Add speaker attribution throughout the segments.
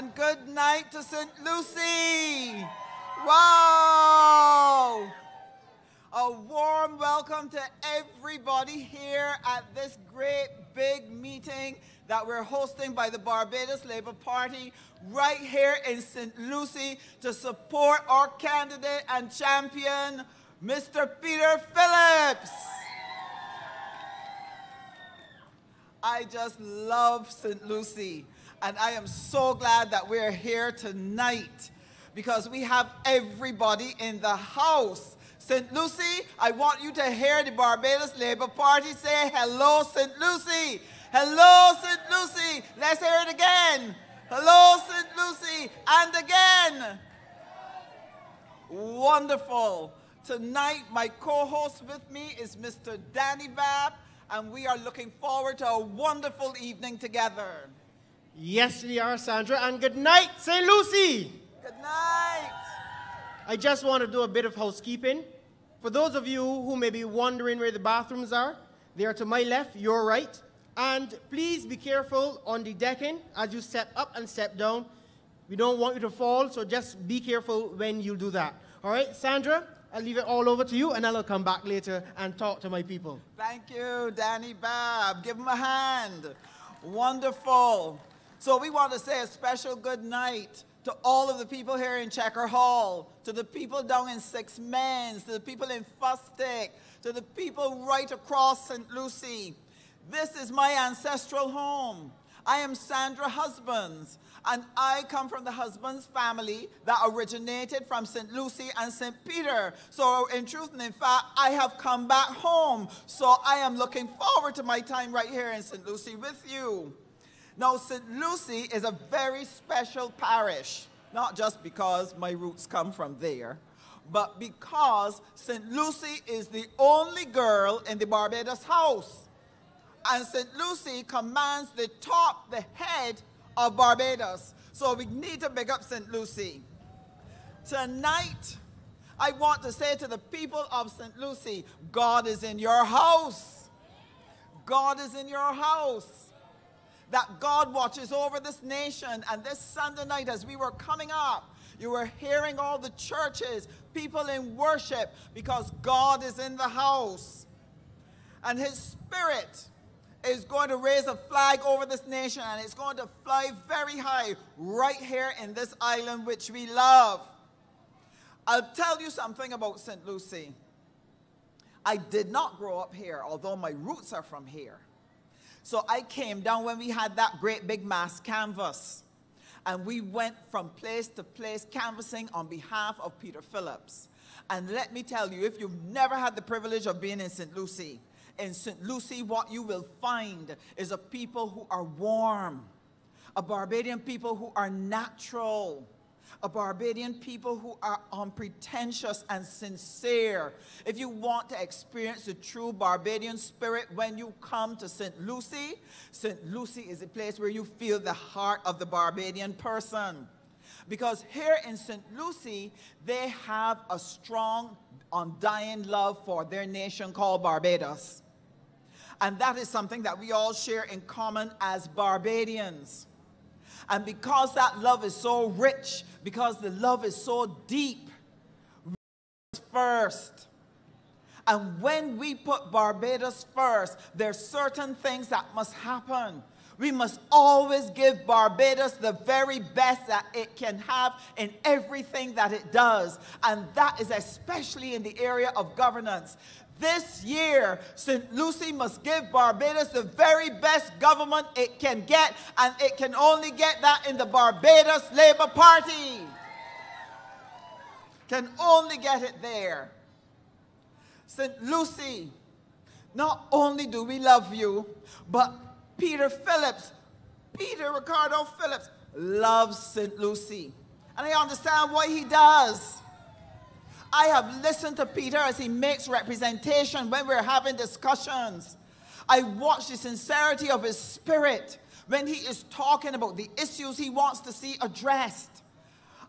Speaker 1: And good night to St. Lucy. Wow. A warm welcome to everybody here at this great big meeting that we're hosting by the Barbados Labour Party right here in St. Lucy to support our candidate and champion, Mr. Peter Phillips. I just love St. Lucy. And I am so glad that we're here tonight because we have everybody in the house. St. Lucy, I want you to hear the Barbados Labour Party say, hello, St. Lucy. Hello, St. Lucy. Let's hear it again. Hello, St. Lucy. And again. Wonderful. Tonight, my co-host with me is Mr. Danny Babb, and we are looking forward to a wonderful evening together.
Speaker 2: Yes, we are, Sandra, and good night, St. Lucy.
Speaker 1: Good night.
Speaker 2: I just want to do a bit of housekeeping. For those of you who may be wondering where the bathrooms are, they are to my left, your right. And please be careful on the decking as you step up and step down. We don't want you to fall, so just be careful when you do that. All right, Sandra, I'll leave it all over to you, and then I'll come back later and talk to my people.
Speaker 1: Thank you, Danny Babb. Give him a hand. Wonderful. So we want to say a special good night to all of the people here in Checker Hall, to the people down in Six Men's, to the people in Fustic, to the people right across St. Lucy. This is my ancestral home. I am Sandra Husbands, and I come from the Husbands family that originated from St. Lucy and St. Peter. So, in truth and in fact, I have come back home. So, I am looking forward to my time right here in St. Lucy with you. Now, St. Lucy is a very special parish, not just because my roots come from there, but because St. Lucy is the only girl in the Barbados house. And St. Lucy commands the top, the head of Barbados. So we need to big up St. Lucy. Tonight, I want to say to the people of St. Lucy, God is in your house. God is in your house. That God watches over this nation. And this Sunday night, as we were coming up, you were hearing all the churches, people in worship, because God is in the house. And His Spirit is going to raise a flag over this nation and it's going to fly very high right here in this island which we love. I'll tell you something about St. Lucy. I did not grow up here, although my roots are from here. So I came down when we had that great big mass canvas. And we went from place to place canvassing on behalf of Peter Phillips. And let me tell you, if you've never had the privilege of being in St. Lucy, in St. Lucy, what you will find is a people who are warm, a Barbadian people who are natural, a Barbadian people who are unpretentious and sincere. If you want to experience the true Barbadian spirit when you come to St. Lucy, St. Lucy is a place where you feel the heart of the Barbadian person. Because here in St. Lucy, they have a strong, undying love for their nation called Barbados. And that is something that we all share in common as Barbadians. And because that love is so rich, because the love is so deep, first. And when we put Barbados first, there's certain things that must happen. We must always give Barbados the very best that it can have in everything that it does. And that is especially in the area of governance. This year, St. Lucy must give Barbados the very best government it can get, and it can only get that in the Barbados Labour Party. Can only get it there. St. Lucy, not only do we love you, but Peter Phillips, Peter Ricardo Phillips, loves St. Lucy. And I understand why he does. I have listened to Peter as he makes representation when we're having discussions. I watch the sincerity of his spirit when he is talking about the issues he wants to see addressed.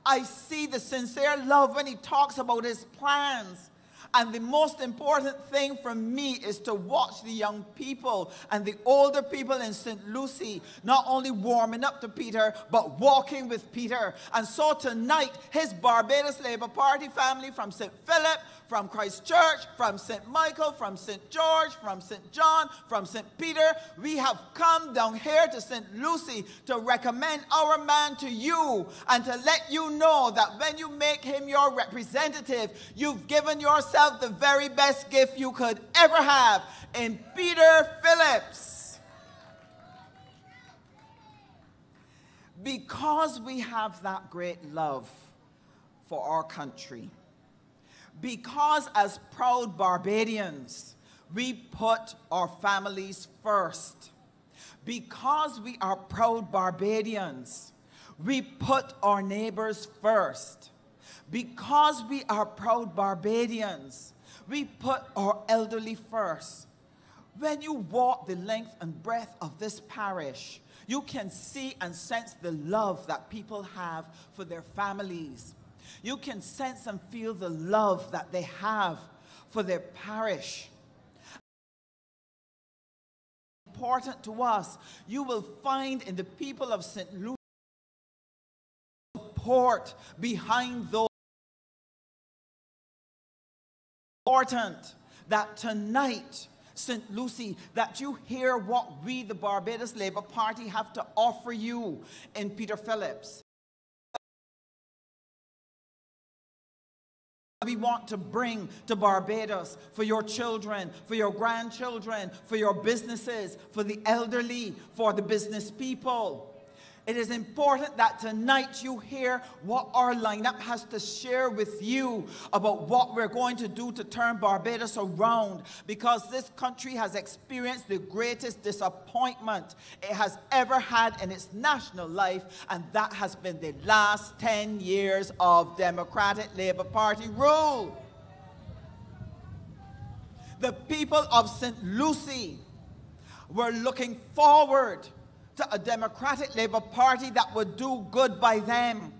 Speaker 1: I see the sincere love when he talks about his plans. And the most important thing for me is to watch the young people and the older people in St. Lucy not only warming up to Peter, but walking with Peter. And so tonight, his Barbados Labour Party family from St. Philip, from Christ Church, from St. Michael, from St. George, from St. John, from St. Peter, we have come down here to St. Lucy to recommend our man to you and to let you know that when you make him your representative, you've given yourself the very best gift you could ever have in Peter Phillips. Because we have that great love for our country because as proud Barbadians, we put our families first. Because we are proud Barbadians, we put our neighbors first. Because we are proud Barbadians, we put our elderly first. When you walk the length and breadth of this parish, you can see and sense the love that people have for their families you can sense and feel the love that they have for their parish. Important to us, you will find in the people of St. Lucy support behind those. Important that tonight, St. Lucy, that you hear what we, the Barbados Labour Party, have to offer you in Peter Phillips. We want to bring to Barbados for your children, for your grandchildren, for your businesses, for the elderly, for the business people. It is important that tonight you hear what our lineup has to share with you about what we're going to do to turn Barbados around because this country has experienced the greatest disappointment it has ever had in its national life, and that has been the last 10 years of Democratic Labour Party rule. The people of St. Lucy were looking forward to a Democratic Labour Party that would do good by them,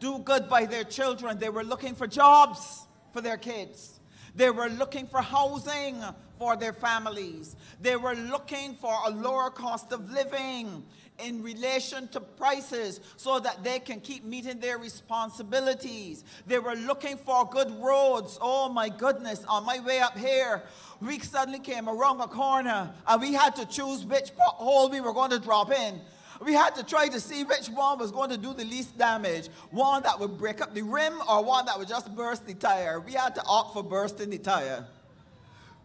Speaker 1: do good by their children. They were looking for jobs for their kids. They were looking for housing for their families. They were looking for a lower cost of living in relation to prices so that they can keep meeting their responsibilities. They were looking for good roads. Oh my goodness, on my way up here, we suddenly came around a corner and we had to choose which hole we were going to drop in. We had to try to see which one was going to do the least damage. One that would break up the rim or one that would just burst the tire. We had to opt for bursting the tire.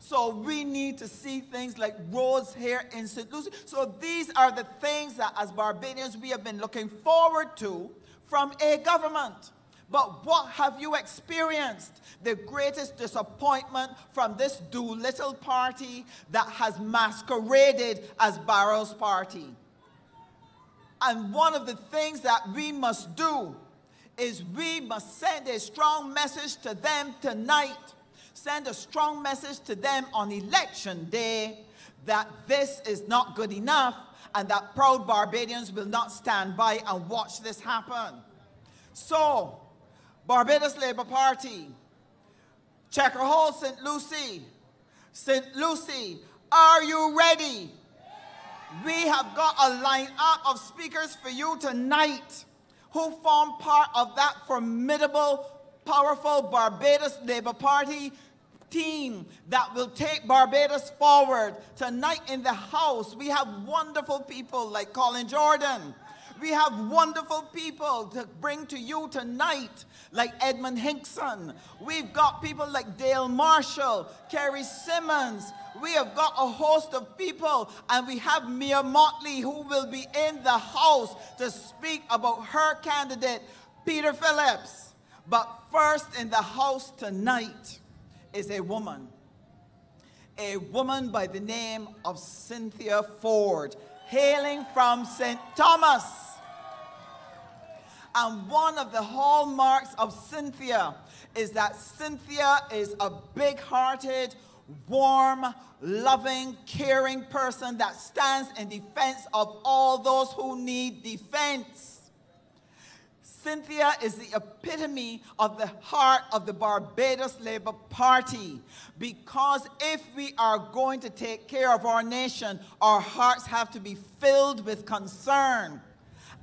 Speaker 1: So we need to see things like roads here in St. Lucy. So these are the things that as Barbadians we have been looking forward to from a government. But what have you experienced? The greatest disappointment from this Doolittle party that has masqueraded as Barrow's party. And one of the things that we must do is we must send a strong message to them tonight. Send a strong message to them on election day that this is not good enough and that proud Barbadians will not stand by and watch this happen. So, Barbados Labour Party, Checker Hall, St. Lucy, St. Lucy, are you ready? We have got a lineup of speakers for you tonight who form part of that formidable, powerful Barbados Labour Party team that will take Barbados forward. Tonight in the house, we have wonderful people like Colin Jordan, we have wonderful people to bring to you tonight, like Edmund Hinkson. We've got people like Dale Marshall, Kerrie Symmonds. We have got a host of people, and we have Mia Mottley, who will be in the house to speak about her candidate, Peter Phillips. But first in the house tonight is a woman, a woman by the name of Cynthia Ford, hailing from St. Thomas. And one of the hallmarks of Cynthia is that Cynthia is a big hearted, warm, loving, caring person that stands in defense of all those who need defense. Cynthia is the epitome of the heart of the Barbados Labour Party. Because if we are going to take care of our nation, our hearts have to be filled with concern.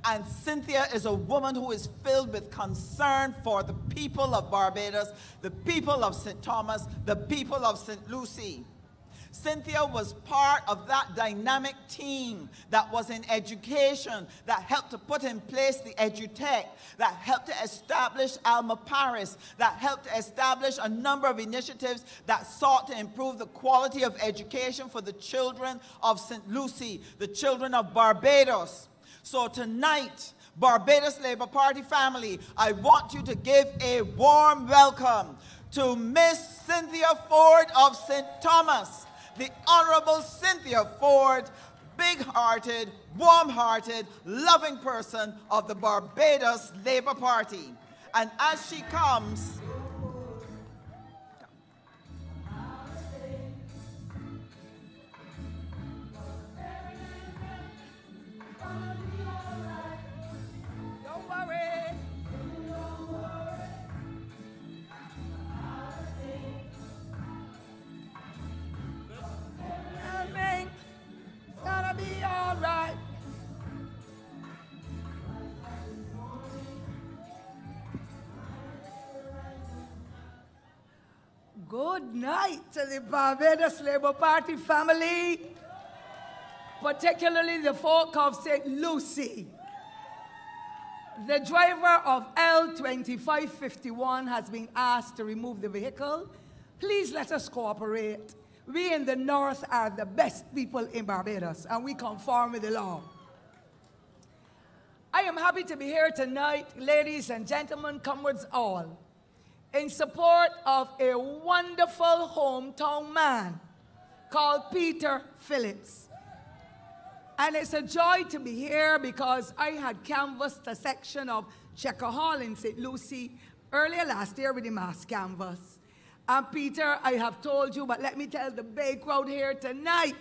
Speaker 1: And Cynthia is a woman who is filled with concern for the people of Barbados, the people of St. Thomas, the people of St. Lucy. Cynthia was part of that dynamic team that was in education, that helped to put in place the EduTech, that helped to establish Alma Parris, that helped to establish a number of initiatives that sought to improve the quality of education for the children of St. Lucy, the children of Barbados. So tonight, Barbados Labour Party family, I want you to give a warm welcome to Miss Cynthia Ford of St. Thomas the Honorable Cynthia Ford, big hearted, warm hearted, loving person of the Barbados Labour Party. And as she comes,
Speaker 3: Good night to the Barbados Labour Party family, particularly the folk of St. Lucy. The driver of L2551 has been asked to remove the vehicle. Please let us cooperate. We in the North are the best people in Barbados, and we conform with the law. I am happy to be here tonight, ladies and gentlemen, comrades all in support of a wonderful hometown man called Peter Phillips. And it's a joy to be here because I had canvassed a section of Checker Hall in St. Lucy earlier last year with the mass canvas. And Peter, I have told you, but let me tell the big crowd here tonight,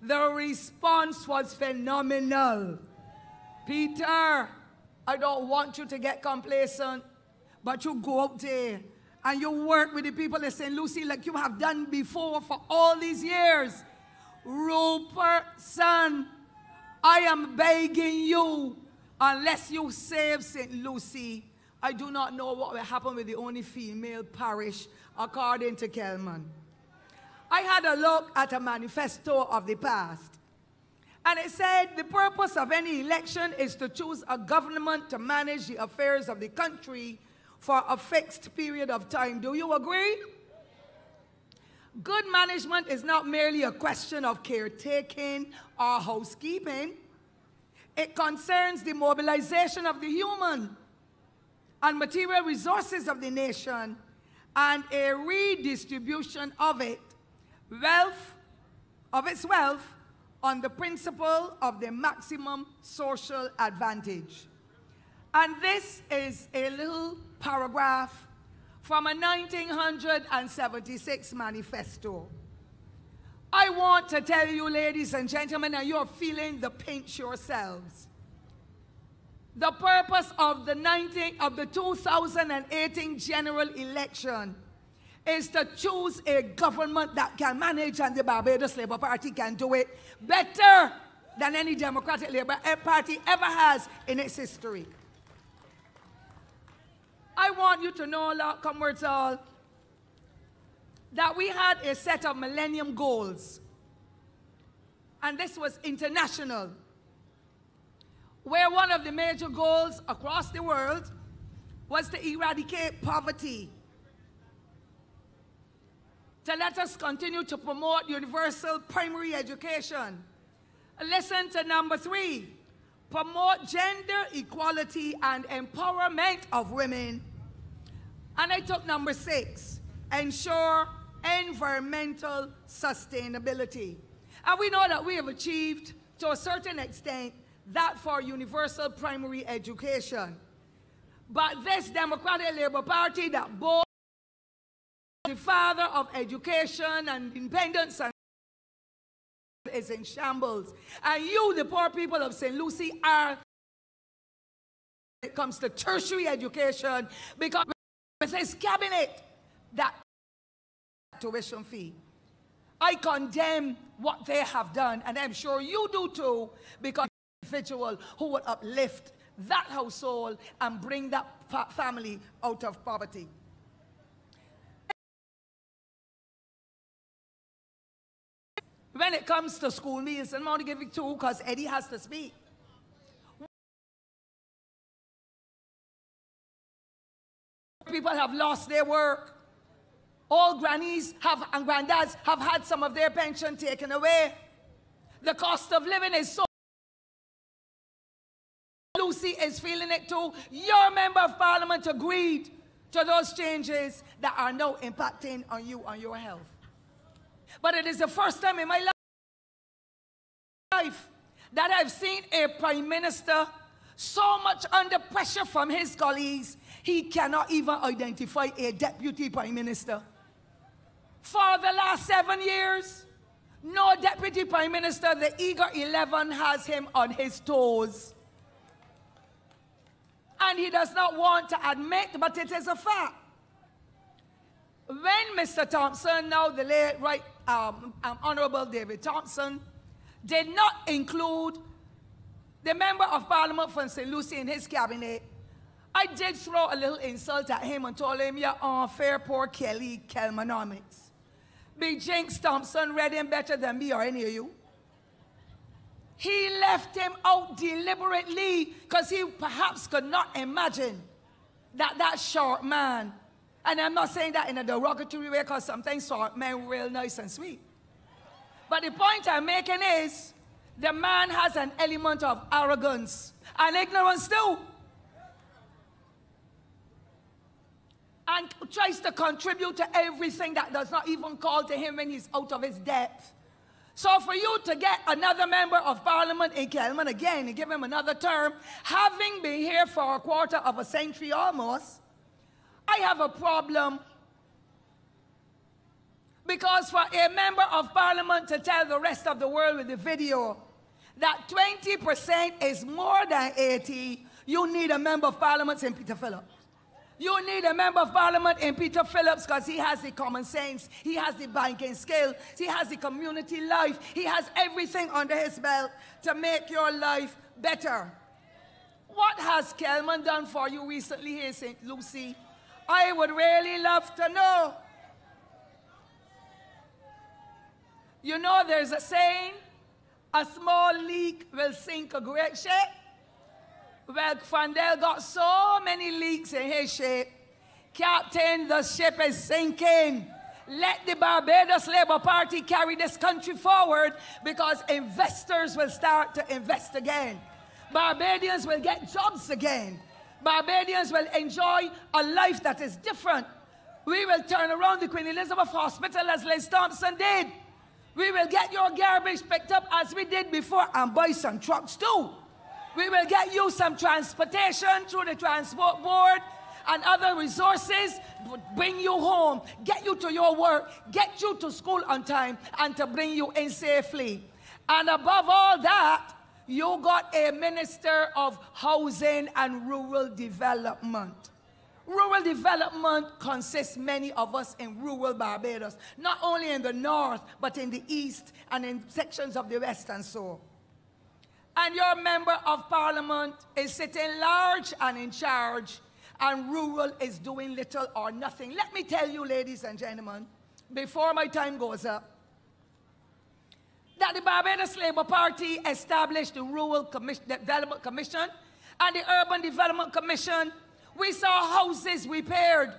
Speaker 3: the response was phenomenal. Peter, I don't want you to get complacent. But you go out there and you work with the people in St. Lucy like you have done before for all these years. Rupert, son, I am begging you, unless you save St. Lucy, I do not know what will happen with the only female parish, according to Kellman. I had a look at a manifesto of the past. And it said the purpose of any election is to choose a government to manage the affairs of the country for a fixed period of time. Do you agree? Good management is not merely a question of caretaking or housekeeping. It concerns the mobilization of the human and material resources of the nation and a redistribution of it, wealth, of its wealth on the principle of the maximum social advantage. And this is a little paragraph from a 1976 manifesto. I want to tell you, ladies and gentlemen, and you're feeling the pinch yourselves. The purpose of the 19, of the 2018 general election is to choose a government that can manage, and the Barbados Labour Party can do it better than any Democratic Labour Party ever has in its history. I want you to know, Lord Comrades all, that we had a set of millennium goals. And this was international. Where one of the major goals across the world was to eradicate poverty. To let us continue to promote universal primary education. Listen to number three promote gender equality and empowerment of women. And I took number six, ensure environmental sustainability. And we know that we have achieved, to a certain extent, that for universal primary education. But this Democratic Labour Party that both the father of education and independence and is in shambles. And you, the poor people of St. Lucie, are it comes to tertiary education because with his cabinet, that tuition fee. I condemn what they have done, and I'm sure you do too, because individual who would uplift that household and bring that family out of poverty. When it comes to school meals, and I'm give it two because Eddie has to speak. People have lost their work. All grannies have, and granddads have had some of their pension taken away. The cost of living is so. Lucy is feeling it too. Your member of parliament agreed to those changes that are now impacting on you, on your health. But it is the first time in my life that I've seen a prime minister so much under pressure from his colleagues, he cannot even identify a deputy prime minister. For the last seven years, no deputy prime minister, the eager 11 has him on his toes. And he does not want to admit, but it is a fact. When Mr. Thompson, now the late right um, um, Honorable David Thompson, did not include the member of parliament from St. Lucy in his cabinet, I did throw a little insult at him and told him, you're unfair, poor Kelly Kelmanomics. Big Jinx Thompson read him better than me or any of you. He left him out deliberately because he perhaps could not imagine that that short man, and I'm not saying that in a derogatory way because sometimes short men real nice and sweet. But the point I'm making is the man has an element of arrogance and ignorance too. And tries to contribute to everything that does not even call to him when he's out of his depth. So for you to get another member of parliament in Kellman again and give him another term, having been here for a quarter of a century almost, I have a problem because for a member of parliament to tell the rest of the world with the video that 20% is more than 80, you need a member of parliament in Peter Phillips. You need a member of parliament in Peter Phillips because he has the common sense, he has the banking skill, he has the community life, he has everything under his belt to make your life better. What has Kellman done for you recently here St. Lucy? I would really love to know. You know, there's a saying a small leak will sink a great ship. Well, Freundel got so many leaks in his ship. Captain, the ship is sinking. Let the Barbados Labour Party carry this country forward because investors will start to invest again. Barbadians will get jobs again. Barbadians will enjoy a life that is different. We will turn around the Queen Elizabeth Hospital as Liz Thompson did. We will get your garbage picked up as we did before and buy some trucks too. We will get you some transportation through the transport board and other resources, bring you home, get you to your work, get you to school on time, and to bring you in safely. And above all that, you got a minister of housing and rural development. Rural development consists many of us in rural Barbados, not only in the north, but in the east and in sections of the west and so. And your member of parliament is sitting large and in charge, and rural is doing little or nothing. Let me tell you, ladies and gentlemen, before my time goes up, that the Barbados Labour Party established the Rural Commission, Development Commission and the Urban Development Commission we saw houses repaired,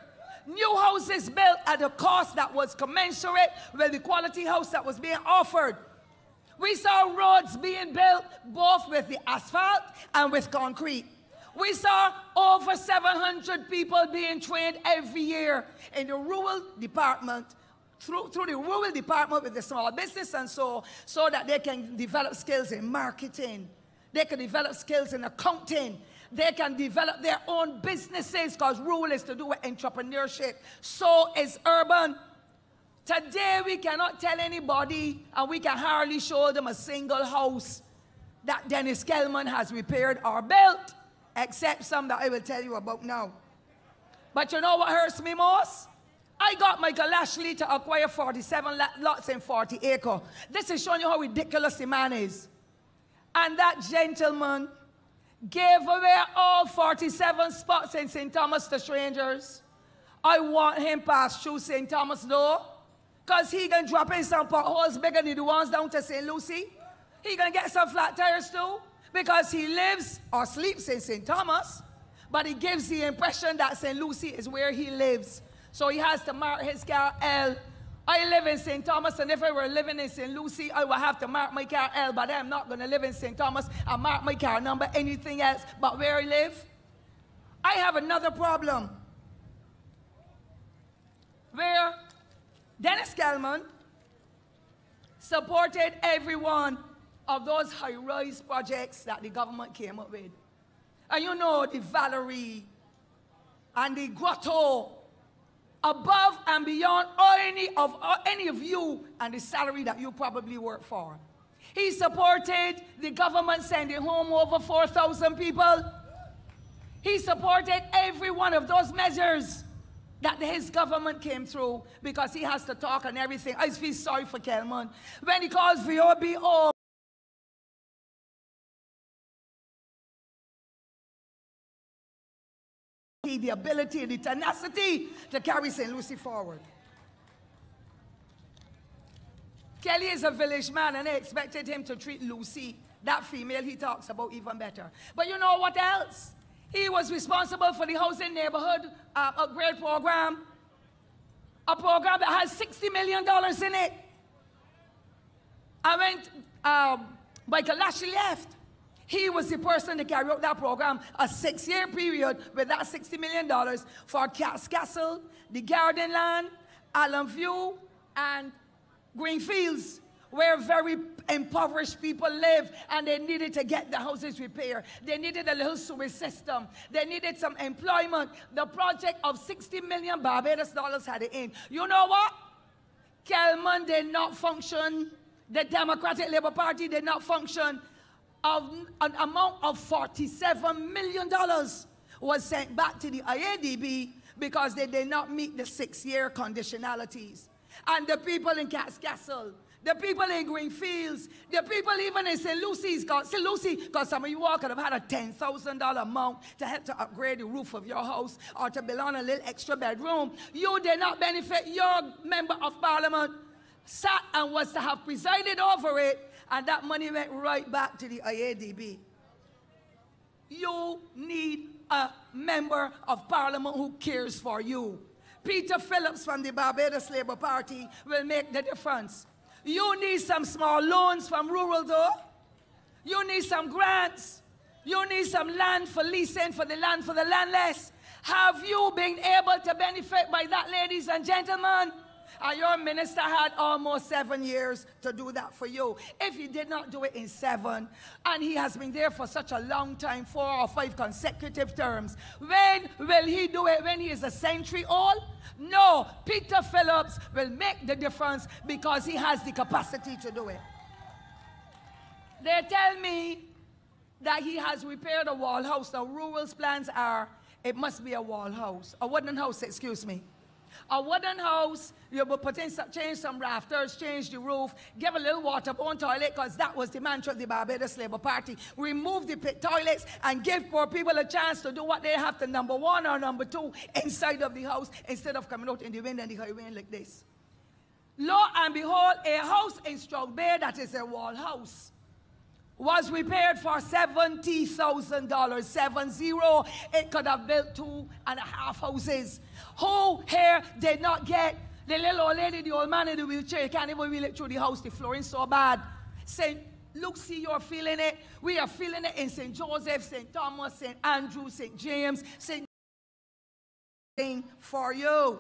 Speaker 3: new houses built at a cost that was commensurate with the quality house that was being offered. We saw roads being built both with the asphalt and with concrete. We saw over 700 people being trained every year in the rural department through, through the rural department with the small business and so, so that they can develop skills in marketing. They can develop skills in accounting. They can develop their own businesses because rural is to do with entrepreneurship. So is urban. Today, we cannot tell anybody, and we can hardly show them a single house that Denis Kellman has repaired or built. except some that I will tell you about now. But you know what hurts me most? I got Michael Lashley to acquire 47 lots and 40 acre. This is showing you how ridiculous the man is. And that gentleman gave away all 47 spots in St. Thomas to strangers. I want him passed through St. Thomas though. Because he can drop in some potholes bigger than the ones down to St. Lucy. He can get some flat tires too. Because he lives or sleeps in St. Thomas. But he gives the impression that St. Lucy is where he lives. So he has to mark his car L. I live in St. Thomas, and if I were living in St. Lucy, I would have to mark my car L, but I'm not going to live in St. Thomas I mark my car number anything else but where I live. I have another problem where Denis Kellman supported every one of those high rise projects that the government came up with. And you know, the Valerie and the Grotto, above and beyond any of, uh, any of you and the salary that you probably work for. He supported the government sending home over 4,000 people. He supported every one of those measures that his government came through because he has to talk and everything. I feel sorry for Kellman. When he calls VOBO, the ability, and the tenacity to carry St. Lucy forward. Kelly is a village man, and they expected him to treat Lucy, that female he talks about, even better. But you know what else? He was responsible for the housing neighborhood uh, upgrade program, a program that has $60 million in it. I went, um, Michael Lashley left. He was the person to carry out that program, a six year period with that $60 million for Cass Castle, the Garden Land, Allen View, and Greenfields, where very impoverished people live and they needed to get the houses repaired. They needed a little sewage system. They needed some employment. The project of 60 million Barbados dollars had it in. You know what? Kellman did not function. The Democratic Labour Party did not function of an amount of $47 million was sent back to the IADB because they did not meet the six-year conditionalities. And the people in Castle, the people in Greenfields, the people even in St. Lucy's, got, St. Lucy, because some of you all could have had a $10,000 amount to help to upgrade the roof of your house or to build on a little extra bedroom. You did not benefit your member of parliament sat and was to have presided over it and that money went right back to the IADB. You need a member of parliament who cares for you. Peter Phillips from the Barbados Labour Party will make the difference. You need some small loans from rural though. You need some grants. You need some land for leasing for the land for the landless. Have you been able to benefit by that, ladies and gentlemen? And your minister had almost seven years to do that for you. If he did not do it in seven, and he has been there for such a long time, four or five consecutive terms, when will he do it? When he is a century old? No, Peter Phillips will make the difference because he has the capacity to do it. They tell me that he has repaired a wall house. The rules plans are it must be a wall house, a wooden house, excuse me. A wooden house, you will put in some, change some rafters, change the roof, give a little water on toilet, because that was the mantra of the Barbados Labour Party. Remove the toilets and give poor people a chance to do what they have to, number one or number two, inside of the house, instead of coming out in the wind and the high wind like this. Lo and behold, a house in Strong Bay that is a wall house was repaired for $70,000, seven zero. It could have built two and a half houses. Who here did not get the little old lady, the old man in the wheelchair, can't even wheel it through the house, the flooring so bad. St. See, you're feeling it. We are feeling it in St. Joseph, St. Thomas, St. Andrew, St. James, St. for you.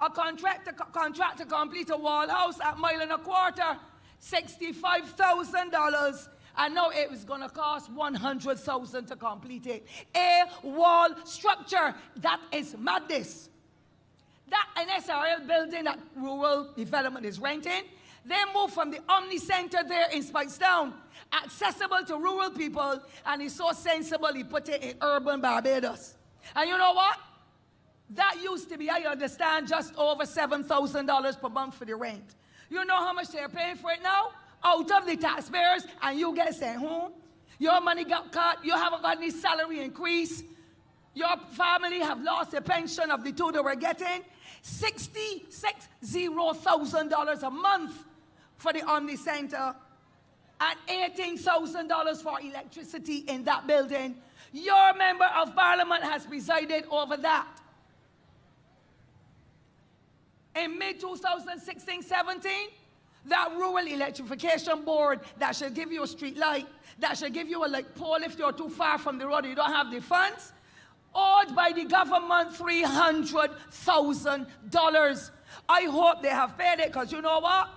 Speaker 3: A contractor, contractor complete a wall house at mile and a quarter $65,000 and now it was going to cost 100,000 to complete it. A wall structure. That is madness. That an SRL building that rural development is renting, They moved from the Omni Center there in Speightstown, accessible to rural people, and he's so sensible he put it in urban Barbados. And you know what? That used to be, I understand, just over $7,000 per month for the rent. You know how much they're paying for it now? Out of the taxpayers, and you get sent home. Your money got cut. You haven't got any salary increase. Your family have lost the pension of the two they were getting. $66,000 a month for the Omni Center and $18,000 for electricity in that building. Your member of parliament has presided over that. In mid 2016 17, that rural electrification board that should give you a street light, that should give you a light pole if you're too far from the road, you don't have the funds, owed by the government $300,000. I hope they have paid it because you know what?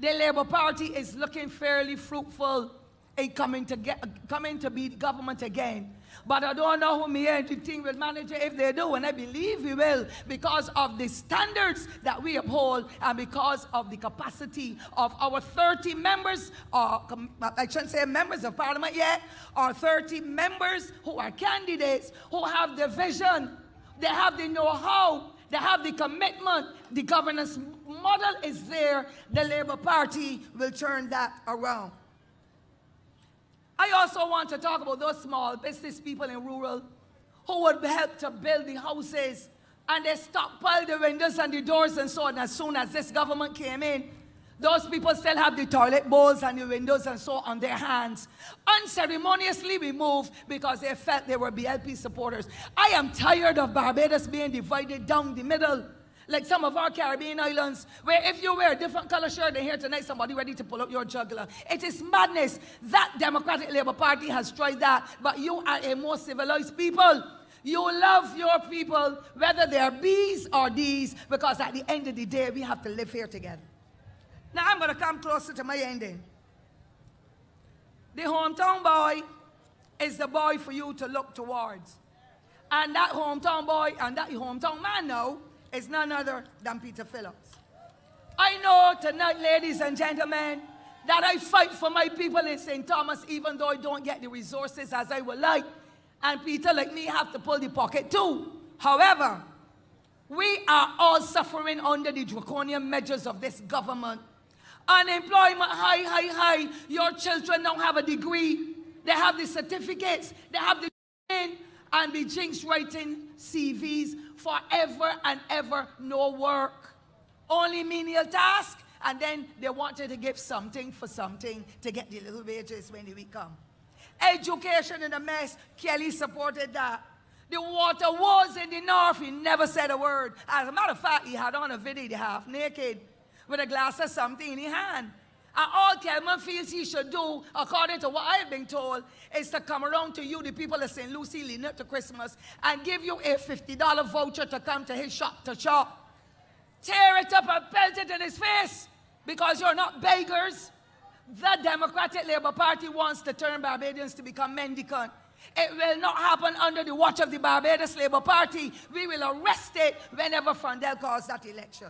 Speaker 3: The Labour Party is looking fairly fruitful in coming to, get, coming to be government again. But I don't know who me team will manage it if they do, and I believe we will because of the standards that we uphold and because of the capacity of our 30 members, or I shouldn't say members of parliament yet, our 30 members who are candidates who have the vision, they have the know-how, they have the commitment, the governance model is there, the Labour Party will turn that around. I also want to talk about those small business people in rural who would help to build the houses and they stockpile the windows and the doors and so on. As soon as this government came in, those people still have the toilet bowls and the windows and so on their hands, unceremoniously removed because they felt they were BLP supporters. I am tired of Barbados being divided down the middle like some of our Caribbean islands, where if you wear a different color shirt than here tonight, somebody ready to pull up your jugular. It is madness. That Democratic Labour Party has tried that, but you are a more civilized people. You love your people, whether they're B's or D's, because at the end of the day, we have to live here together. Now I'm going to come closer to my ending. The hometown boy is the boy for you to look towards. And that hometown boy and that hometown man now is none other than Peter Phillips. I know tonight, ladies and gentlemen, that I fight for my people in St. Thomas, even though I don't get the resources as I would like. And Peter, like me, have to pull the pocket too. However, we are all suffering under the draconian measures of this government. Unemployment high, high, high. Your children don't have a degree. They have the certificates. They have the and be jinx writing CVs forever and ever, no work. Only menial task, and then they wanted to give something for something to get the little wages when the week come. Education in a mess, Kelly supported that. The water was in the north, he never said a word. As a matter of fact, he had on a video half naked with a glass of something in his hand. And all Kellman feels he should do, according to what I've been told, is to come around to you, the people of St. Lucy, leading up to Christmas, and give you a $50 voucher to come to his shop to shop. Tear it up and pelt it in his face because you're not beggars. The Democratic Labour Party wants to turn Barbadians to become mendicant. It will not happen under the watch of the Barbados Labour Party. We will arrest it whenever Freundel calls that election.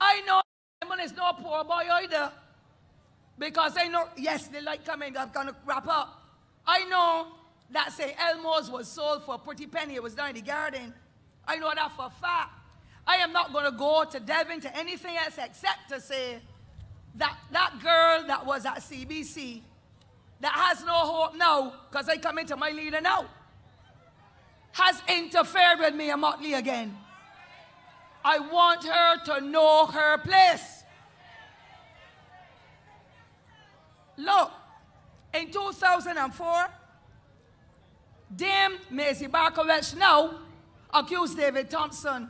Speaker 3: I know Simon is no poor boy either. Because I know, yes, the light coming, I'm going to wrap up. I know that St. Elmo's was sold for a pretty penny. It was down in the garden. I know that for a fact. I am not going to go to delve into anything else except to say that that girl that was at CBC that has no hope now, because I come into my leader now, has interfered with me and Mottley again. I want her to know her place. Look, in 2004, Dame Maizie Barker-Welch now accused David Thompson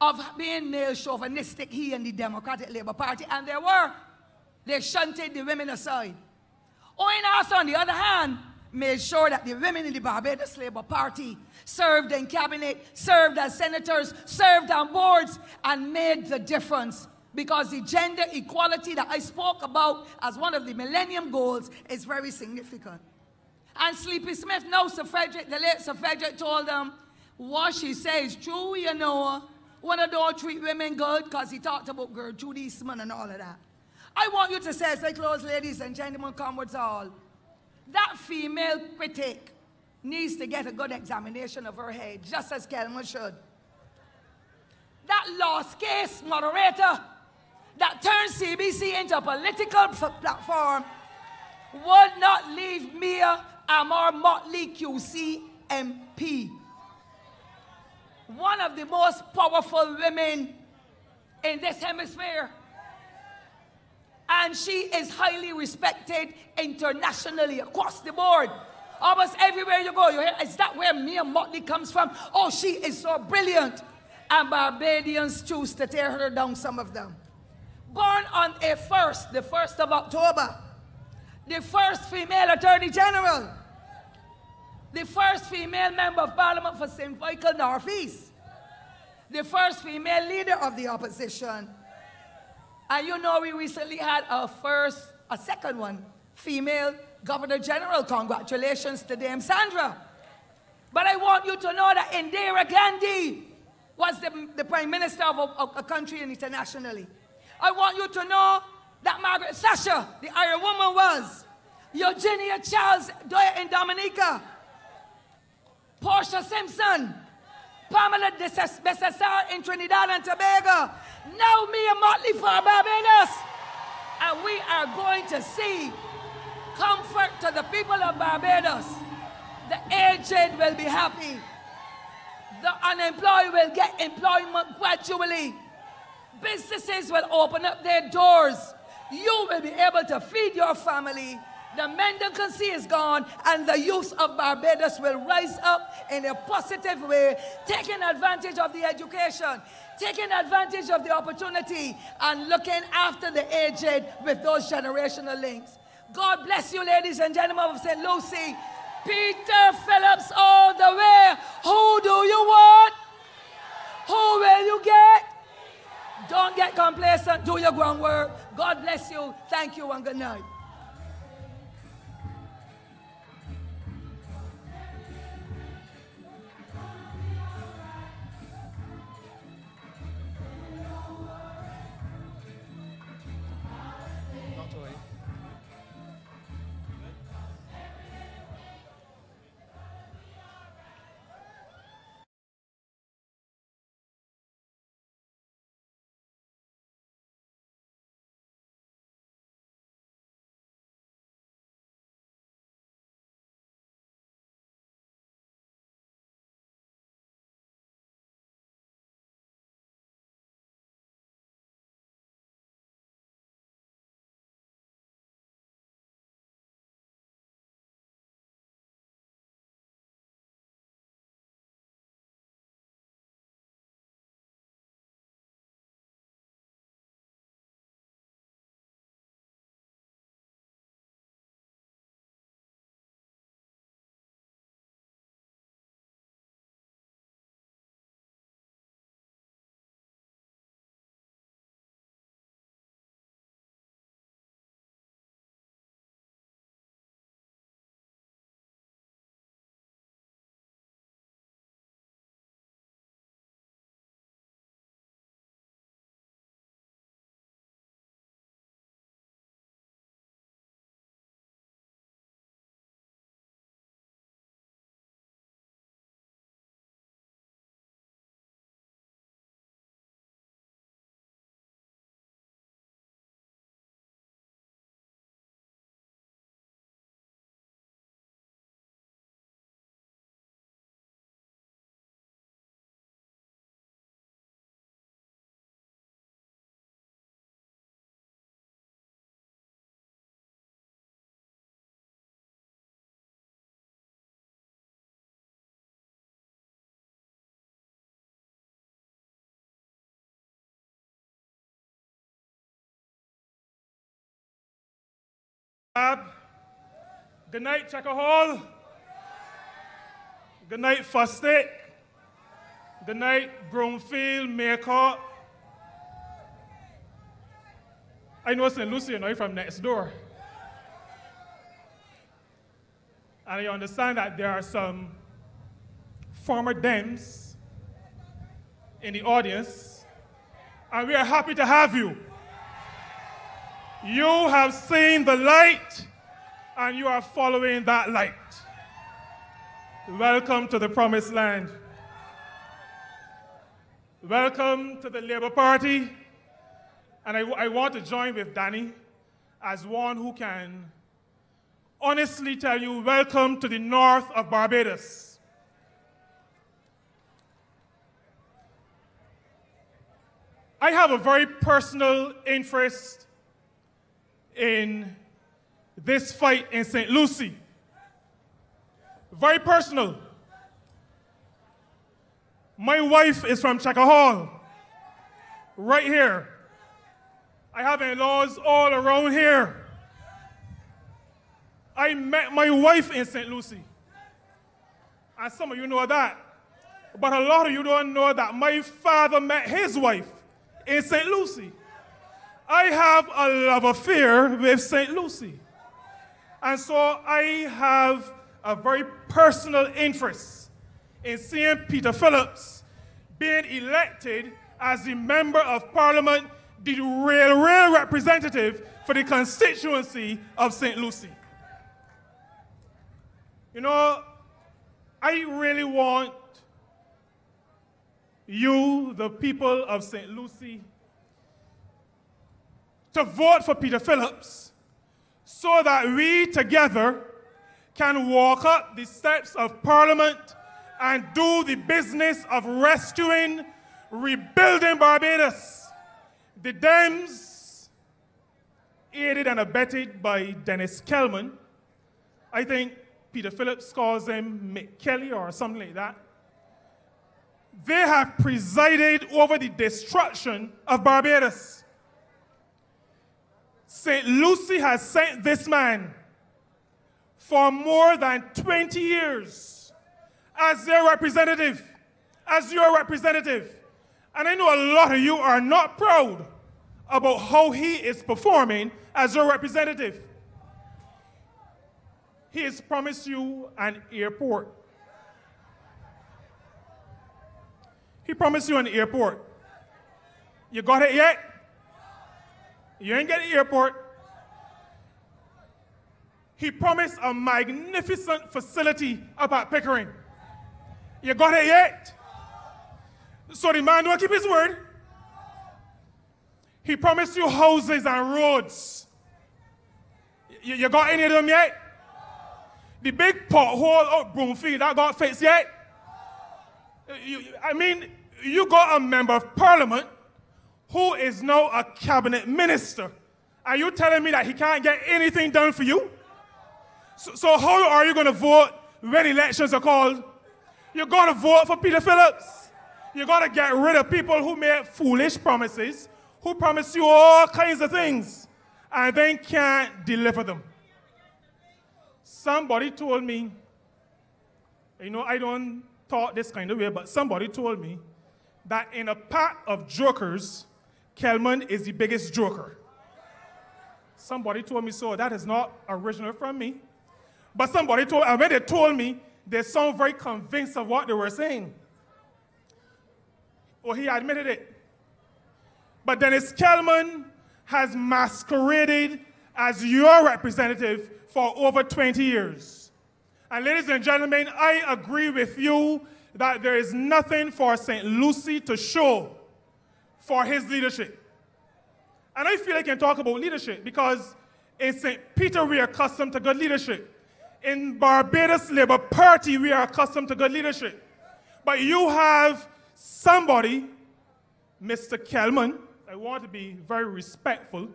Speaker 3: of being male chauvinistic, he and the Democratic Labour Party, and they were. They shunted the women aside. Owen Arthur, on the other hand, made sure that the women in the Barbados Labour Party served in cabinet, served as senators, served on boards, and made the difference. Because the gender equality that I spoke about as one of the millennium goals is very significant. And Sleepy Smith, no, Sir Frederick, the late Sir Frederick told them, what she says true, you know. of don't treat women good because he talked about Gertrude Eastman and all of that. I want you to say, I close, ladies and gentlemen, comrades all, that female critic needs to get a good examination of her head, just as Kellman should. That lost case moderator that turned CBC into a political platform would not leave Mia Amor Mottley QC MP. One of the most powerful women in this hemisphere. And she is highly respected internationally across the board. Almost everywhere you go, you hear, is that where Mia Mottley comes from? Oh, she is so brilliant. And Barbadians choose to tear her down, some of them. Born on a first, the 1st of October, the first female attorney general, the first female member of parliament for St. Michael Northeast, the first female leader of the opposition. And you know, we recently had our first, a second one, female governor general. Congratulations to Dame Sandra. But I want you to know that Indira Gandhi was the, the prime minister of a, of a country internationally. I want you to know that Margaret Thatcher, the Iron Woman, was. Eugenia Charles Doyle in Dominica. Portia Simpson. Kamla Bissessar in Trinidad and Tobago. Now Mia Mottley for Barbados. And we are going to see comfort to the people of Barbados. The aged will be happy. The unemployed will get employment gradually. Businesses will open up their doors. You will be able to feed your family. The mendicancy is gone, and the youth of Barbados will rise up in a positive way, taking advantage of the education, taking advantage of the opportunity, and looking after the aged with those generational links. God bless you, ladies and gentlemen of St. Lucy. Peter Phillips all the way. Who do you want? Who will you get? Don't get complacent. Do your groundwork. God bless you. Thank you and good night.
Speaker 4: Good night, Checker Hall. Good night, Fustic. Good night, Broomfield, Maycock. I know St. Lucy, you know, from next door. And I understand that there are some former Dems in the audience, and we are happy to have you. You have seen the light, and you are following that light. Welcome to the promised land. Welcome to the Labour Party. And I, I want to join with Danny as one who can honestly tell you, welcome to the north of Barbados. I have a very personal interest in this fight in St. Lucy. Very personal. My wife is from Checker Hall, right here. I have in-laws all around here. I met my wife in St. Lucy. And some of you know that. But a lot of you don't know that my father met his wife in St. Lucy. I have a love affair with St. Lucy. And so I have a very personal interest in seeing Peter Phillips being elected as the member of parliament, the real, real representative for the constituency of St. Lucy. You know, I really want you, the people of St. Lucy, to vote for Peter Phillips so that we together can walk up the steps of Parliament and do the business of rescuing, rebuilding Barbados. The Dems, aided and abetted by Denis Kellman, I think Peter Phillips calls him Mick Kelly or something like that. They have presided over the destruction of Barbados. St. Lucy has sent this man for more than 20 years as their representative, as your representative. And I know a lot of you are not proud about how he is performing as your representative. He has promised you an airport. He promised you an airport. You got it yet? You ain't get the airport. He promised a magnificent facility about Pickering. You got it yet? So the man don't keep his word. He promised you houses and roads. You, you got any of them yet? The big pothole out Broomfield, that got fixed yet? You, I mean, you got a member of parliament who is now a cabinet minister. Are you telling me that he can't get anything done for you? So, so how are you going to vote when elections are called? You're going to vote for Peter Phillips. You're going to get rid of people who made foolish promises, who promise you all kinds of things, and then can't deliver them. Somebody told me, you know, I don't talk this kind of way, but somebody told me that in a pack of jokers, Kellman is the biggest joker. Somebody told me so. That is not original from me. But somebody told, and when they told me, they sound very convinced of what they were saying. Well, he admitted it. But Denis Kellman has masqueraded as your representative for over 20 years. And ladies and gentlemen, I agree with you that there is nothing for St. Lucy to show for his leadership. And I feel I can talk about leadership because in St. Peter we are accustomed to good leadership in Barbados Labour Party, we are accustomed to good leadership. But you have somebody, Mr. Kellman, I want to be very respectful,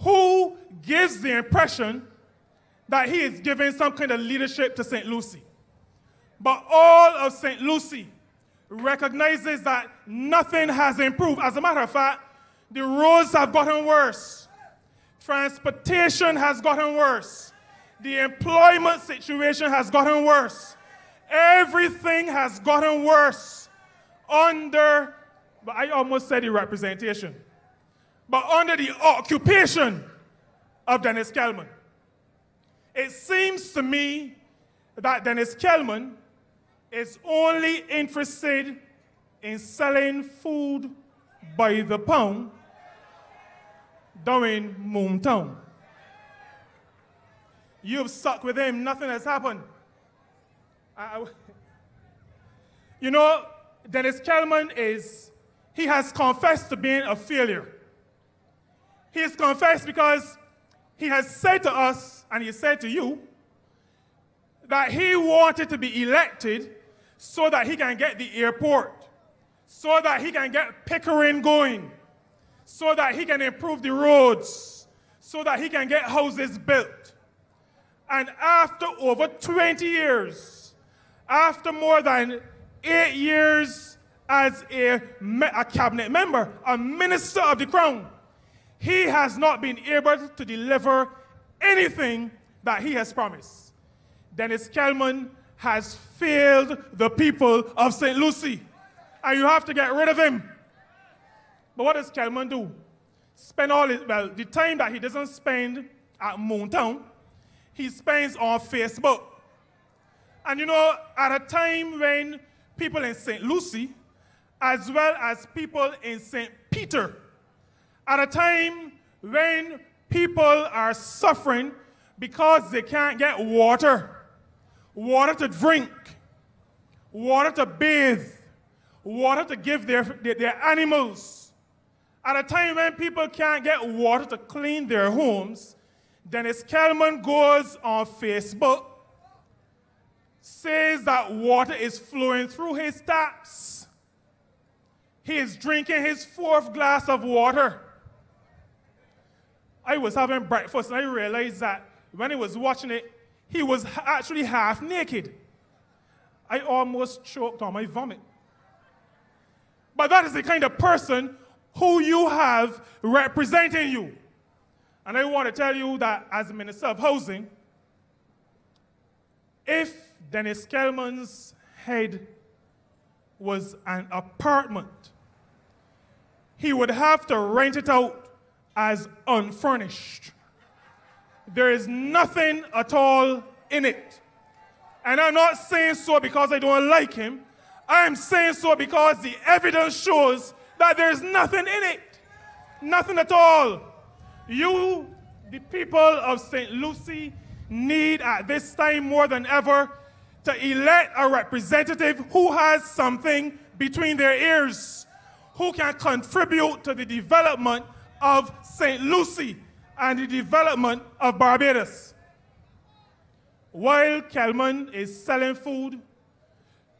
Speaker 4: who gives the impression that he is giving some kind of leadership to St. Lucy. But all of St. Lucy recognizes that nothing has improved. As a matter of fact, the roads have gotten worse. Transportation has gotten worse. The employment situation has gotten worse. Everything has gotten worse under, but I almost said the representation, but under the occupation of Denis Kellman. It seems to me that Denis Kellman is only interested in selling food by the pound down in Moontown. You've stuck with him, nothing has happened. I, you know, Denis Kellman is, he has confessed to being a failure. He has confessed because he has said to us, and he said to you, that he wanted to be elected so that he can get the airport, so that he can get Pickering going, so that he can improve the roads, so that he can get houses built. And after over 20 years, after more than eight years as a, a cabinet member, a minister of the crown, he has not been able to deliver anything that he has promised. Denis Kellman has failed the people of St. Lucy, and you have to get rid of him. But what does Kellman do? Spend all his, well, the time that he doesn't spend at Moontown, he spends on Facebook. And you know, at a time when people in St. Lucy, as well as people in St. Peter, at a time when people are suffering because they can't get water, water to drink, water to bathe, water to give their, their, their animals. At a time when people can't get water to clean their homes, Denis Kellman goes on Facebook, says that water is flowing through his taps. He is drinking his fourth glass of water. I was having breakfast and I realized that when I was watching it, he was actually half naked. I almost choked on my vomit. But that is the kind of person who you have representing you. And I want to tell you that as Minister of Housing, if Denis Kellman's head was an apartment, he would have to rent it out as unfurnished. There is nothing at all in it. And I'm not saying so because I don't like him. I am saying so because the evidence shows that there's nothing in it. Nothing at all. You, the people of St. Lucy, need at this time more than ever to elect a representative who has something between their ears, who can contribute to the development of St. Lucy and the development of Barbados. While Kellman is selling food,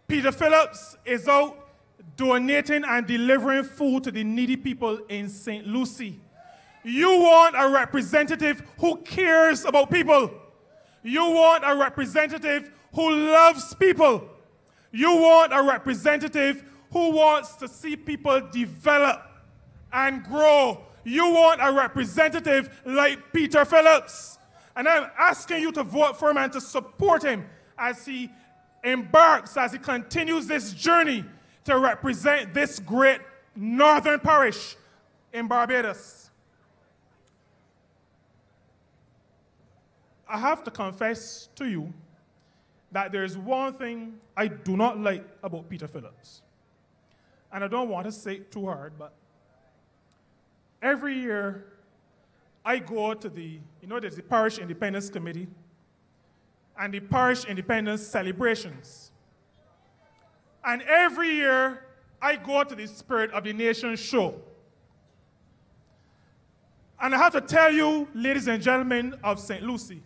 Speaker 4: Peter Phillips is out donating and delivering food to the needy people in St. Lucy. You want a representative who cares about people. You want a representative who loves people. You want a representative who wants to see people develop and grow you want a representative like Peter Phillips. And I'm asking you to vote for him and to support him as he embarks, as he continues this journey to represent this great northern parish in Barbados. I have to confess to you that there's one thing I do not like about Peter Phillips. And I don't want to say it too hard, but every year I go to the, you know, there's the Parish Independence Committee and the Parish Independence celebrations. And every year I go to the Spirit of the Nation show. And I have to tell you, ladies and gentlemen of St. Lucy,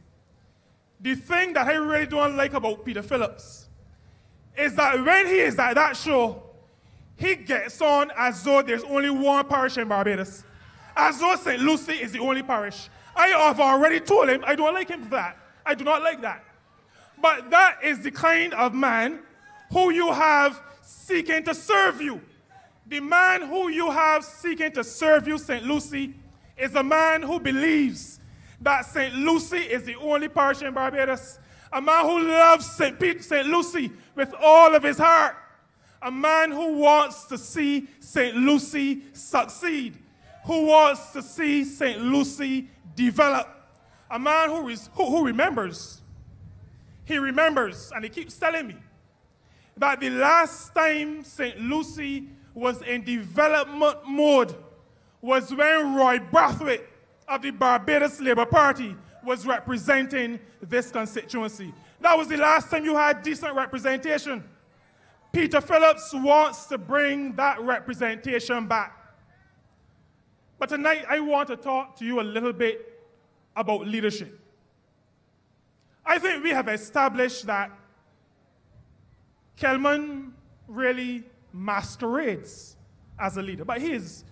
Speaker 4: the thing that I really don't like about Peter Phillips is that when he is at that show, he gets on as though there's only one parish in Barbados as though St. Lucy is the only parish. I have already told him I don't like him for that. I do not like that. But that is the kind of man who you have seeking to serve you. The man who you have seeking to serve you, St. Lucy, is a man who believes that St. Lucy is the only parish in Barbados. A man who loves St. St. Lucy with all of his heart. A man who wants to see St. Lucy succeed who wants to see St. Lucy develop. A man who, is, who, who remembers. He remembers, and he keeps telling me that the last time St. Lucy was in development mode was when Roy Brathwaite of the Barbados Labour Party was representing this constituency. That was the last time you had decent representation. Peter Phillips wants to bring that representation back. But tonight I want to talk to you a little bit about leadership. I think we have established that Kellman really masquerades as a leader, but he is,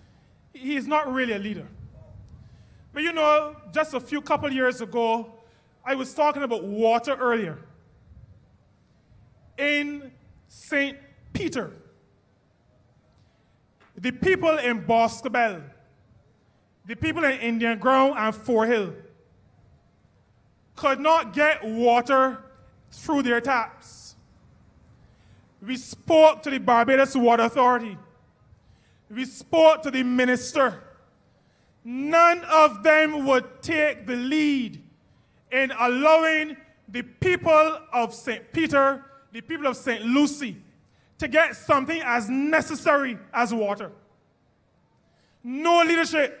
Speaker 4: he is not really a leader. But you know, just a few couple years ago, I was talking about water earlier. In St. Peter, the people in Boscobel, the people in Indian Ground and Fort Hill could not get water through their taps we spoke to the Barbados Water Authority. We spoke to the minister. None of them would take the lead in allowing the people of St. Peter, the people of St. Lucy, to get something as necessary as water. No leadership.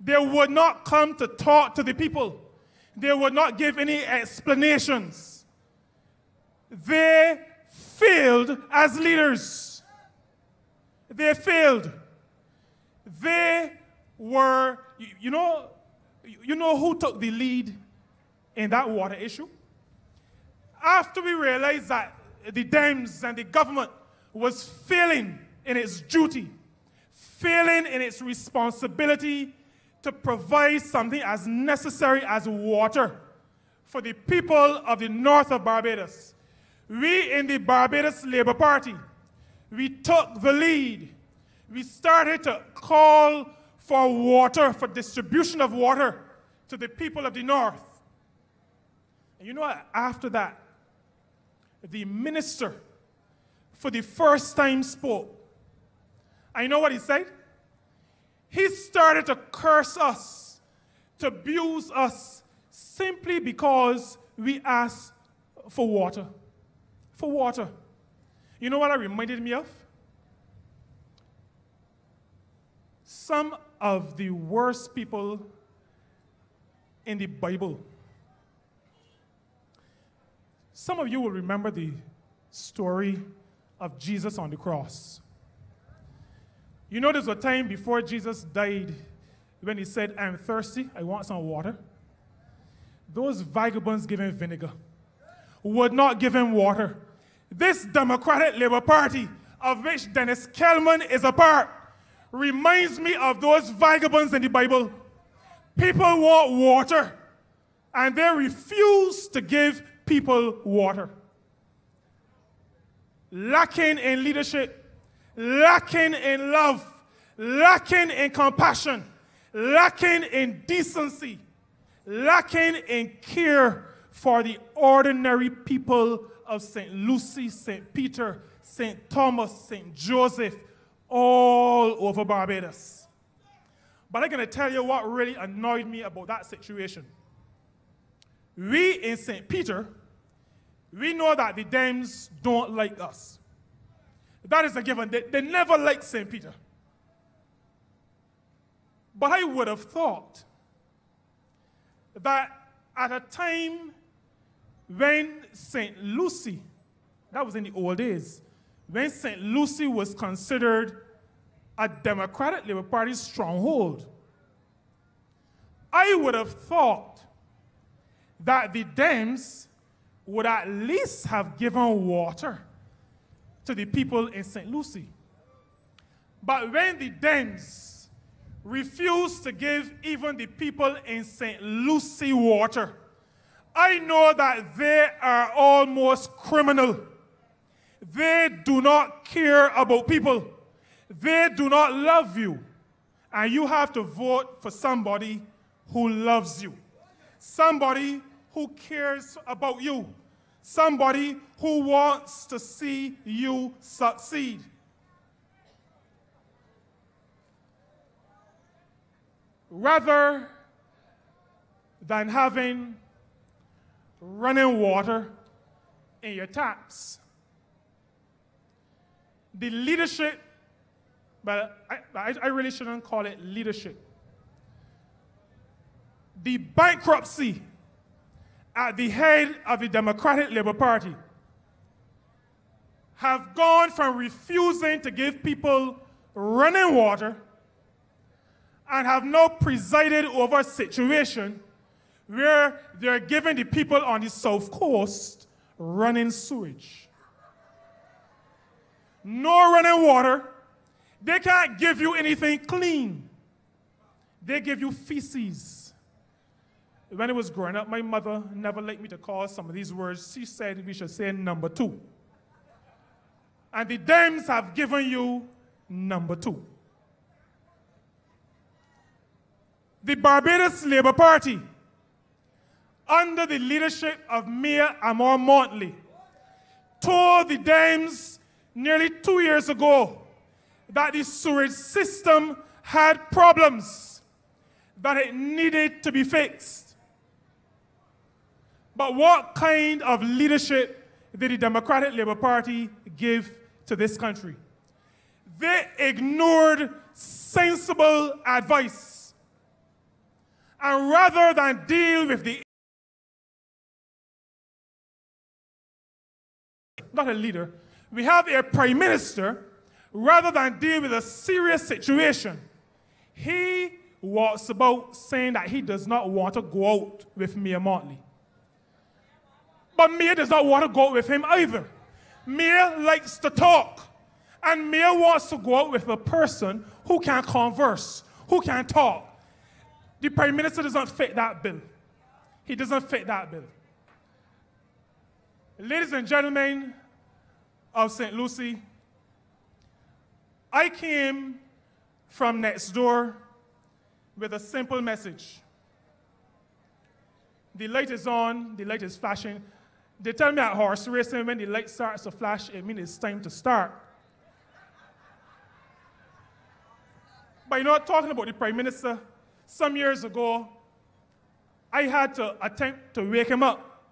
Speaker 4: They would not come to talk to the people. They would not give any explanations. They failed as leaders. They failed. They were, you know, you know who took the lead in that water issue? After we realized that the dams and the government was failing in its duty, failing in its responsibility to provide something as necessary as water for the people of the north of Barbados, we in the Barbados Labour Party, we took the lead. We started to call for water, for distribution of water to the people of the North. And you know what? After that, the minister, for the first time, spoke. I know what he said? He started to curse us, to abuse us, simply because we asked for water for water. You know what that reminded me of? Some of the worst people in the Bible. Some of you will remember the story of Jesus on the cross. You know, there's a time before Jesus died when he said, I'm thirsty, I want some water. Those vagabonds gave him vinegar, would not give him water. This Democratic Labour Party, of which Denis Kellman is a part, reminds me of those vagabonds in the Bible. People want water, and they refuse to give people water. Lacking in leadership, lacking in love, lacking in compassion, lacking in decency, lacking in care for the ordinary people of St. Lucy, St. Peter, St. Thomas, St. Joseph, all over Barbados. But I'm going to tell you what really annoyed me about that situation. We in St. Peter, we know that the Dems don't like us. That is a given. They, they never liked St. Peter. But I would have thought that at a time when St. Lucy, that was in the old days, when St. Lucy was considered a Democratic Labour Party stronghold, I would have thought that the Dems would at least have given water to the people in St. Lucy. But when the Dems refused to give even the people in St. Lucy water, I know that they are almost criminal. They do not care about people. They do not love you. And you have to vote for somebody who loves you. Somebody who cares about you. Somebody who wants to see you succeed. Rather than having running water in your taps. the leadership, but I, I, really shouldn't call it leadership. The bankruptcy at the head of the Democratic Labour Party have gone from refusing to give people running water and have now presided over a situation where they're giving the people on the South Coast running sewage. No running water. They can't give you anything clean. They give you feces. When I was growing up, my mother never liked me to call some of these words. She said we should say number two. And the Dems have given you number two. The Barbados Labour Party, under the leadership of Mia Amor Mottley, told the Dems nearly two years ago that the sewage system had problems, that it needed to be fixed. But what kind of leadership did the Democratic Labour Party give to this country? They ignored sensible advice. And rather than deal with the not a leader, we have a prime minister, rather than deal with a serious situation, he was about saying that he does not want to go out with Mia Mottley. But Mia does not want to go out with him either. Mia likes to talk. And Mia wants to go out with a person who can converse, who can talk. The Prime Minister doesn't fit that bill. He doesn't fit that bill. Ladies and gentlemen of St. Lucy, I came from next door with a simple message. The light is on, the light is flashing. They tell me at horse racing when the light starts to flash, it means it's time to start. But you're not talking about the Prime Minister. Some years ago, I had to attempt to wake him up.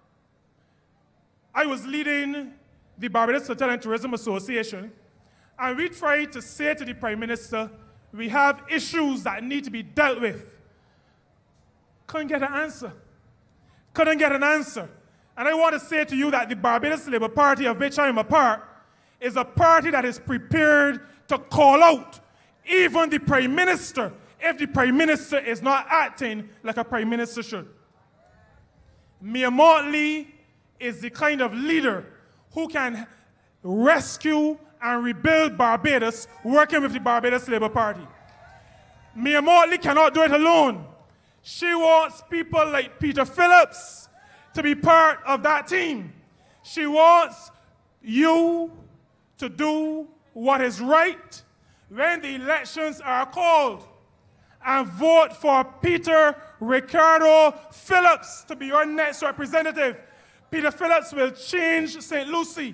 Speaker 4: I was leading the Barbados Hotel and Tourism Association, and we tried to say to the Prime Minister, we have issues that need to be dealt with. Couldn't get an answer. Couldn't get an answer. And I want to say to you that the Barbados Labour Party, of which I am a part, is a party that is prepared to call out even the Prime Minister if the Prime Minister is not acting like a Prime Minister should. Mia Mottley is the kind of leader who can rescue and rebuild Barbados working with the Barbados Labour Party. Mia Mottley cannot do it alone. She wants people like Peter Phillips, to be part of that team. She wants you to do what is right when the elections are called and vote for Peter Ricardo Phillips to be your next representative. Peter Phillips will change St. Lucy.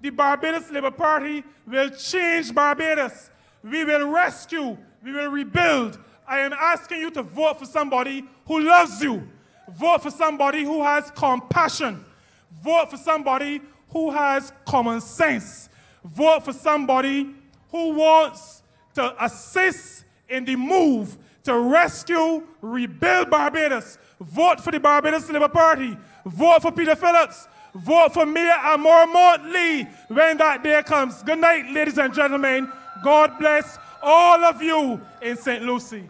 Speaker 4: The Barbados Labour Party will change Barbados. We will rescue, we will rebuild. I am asking you to vote for somebody who loves you, Vote for somebody who has compassion. Vote for somebody who has common sense. Vote for somebody who wants to assist in the move to rescue, rebuild Barbados. Vote for the Barbados Labour Party. Vote for Peter Phillips. Vote for Mia Amor Mottley when that day comes. Good night, ladies and gentlemen. God bless all of you in St. Lucy.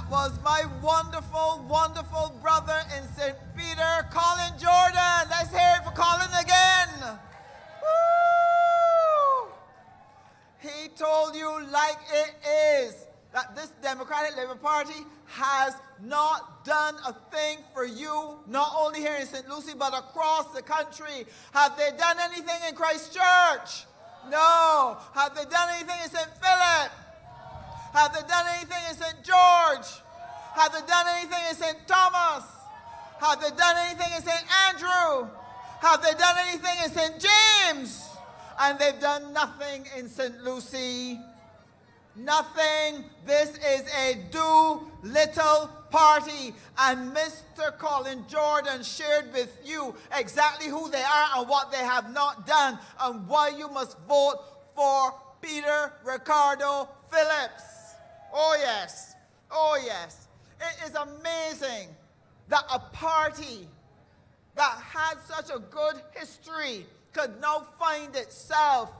Speaker 1: That was my wonderful, wonderful brother in St. Peter, Colin Jordan. Let's hear it for Colin again. Woo! He told you like it is that this Democratic Labour Party has not done a thing for you, not only here in St. Lucy, but across the country. Have they done anything in Christchurch? No. Have they done anything in St. Philip? Have they done anything in St. George? Have they done anything in St. Thomas? Have they done anything in St. Andrew? Have they done anything in St. James? And they've done nothing in St. Lucy. Nothing. This is a do little party. And Mr. Colin Jordan shared with you exactly who they are and what they have not done and why you must vote for Peter Ricardo Phillips. Oh, yes. Oh, yes. It is amazing that a party that had such a good history could now find itself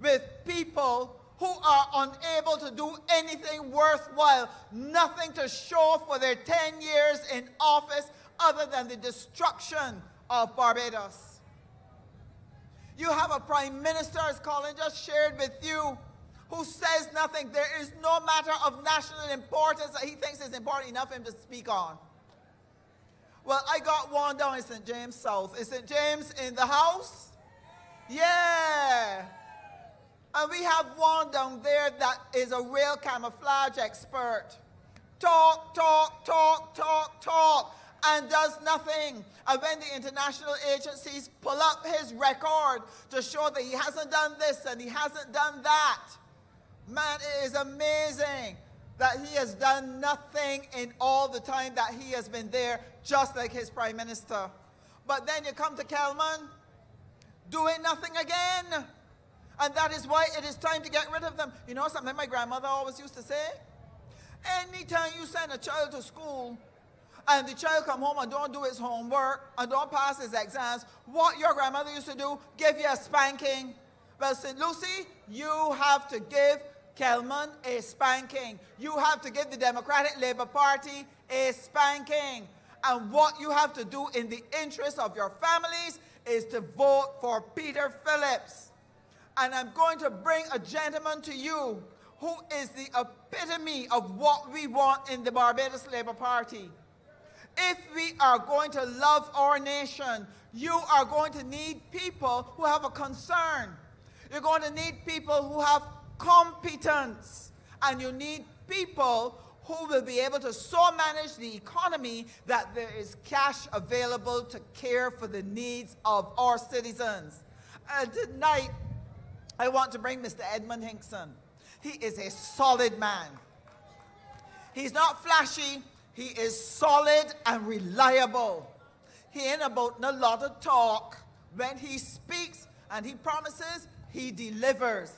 Speaker 1: with people who are unable to do anything worthwhile, nothing to show for their 10 years in office other than the destruction of Barbados. You have a prime minister, as Colin just shared with you, who says nothing. There is no matter of national importance that he thinks is important enough for him to speak on. Well, I got one down in St. James South. Is St. James in the house? Yeah. And we have one down there that is a real camouflage expert. Talk, talk, talk, talk, talk, and does nothing. And when the international agencies pull up his record to show that he hasn't done this and he hasn't done that, man, it is amazing that he has done nothing in all the time that he has been there, just like his prime minister. But then you come to Kellman, doing nothing again. And that is why it is time to get rid of them. You know something my grandmother always used to say? Anytime you send a child to school and the child come home and don't do his homework and don't pass his exams, what your grandmother used to do, give you a spanking. Well, St. Lucy, you have to give Kellman a spanking. You have to give the Democratic Labour Party a spanking. And what you have to do in the interest of your families is to vote for Peter Phillips and I'm going to bring a gentleman to you who is the epitome of what we want in the Barbados Labour Party. If we are going to love our nation, you are going to need people who have a concern. You're going to need people who have competence. And you need people who will be able to so manage the economy that there is cash available to care for the needs of our citizens. And tonight, I want to bring Mr. Edmund Hinkson. He is a solid man. He's not flashy, he is solid and reliable. He ain't about a lot of talk. When he speaks and he promises, he delivers.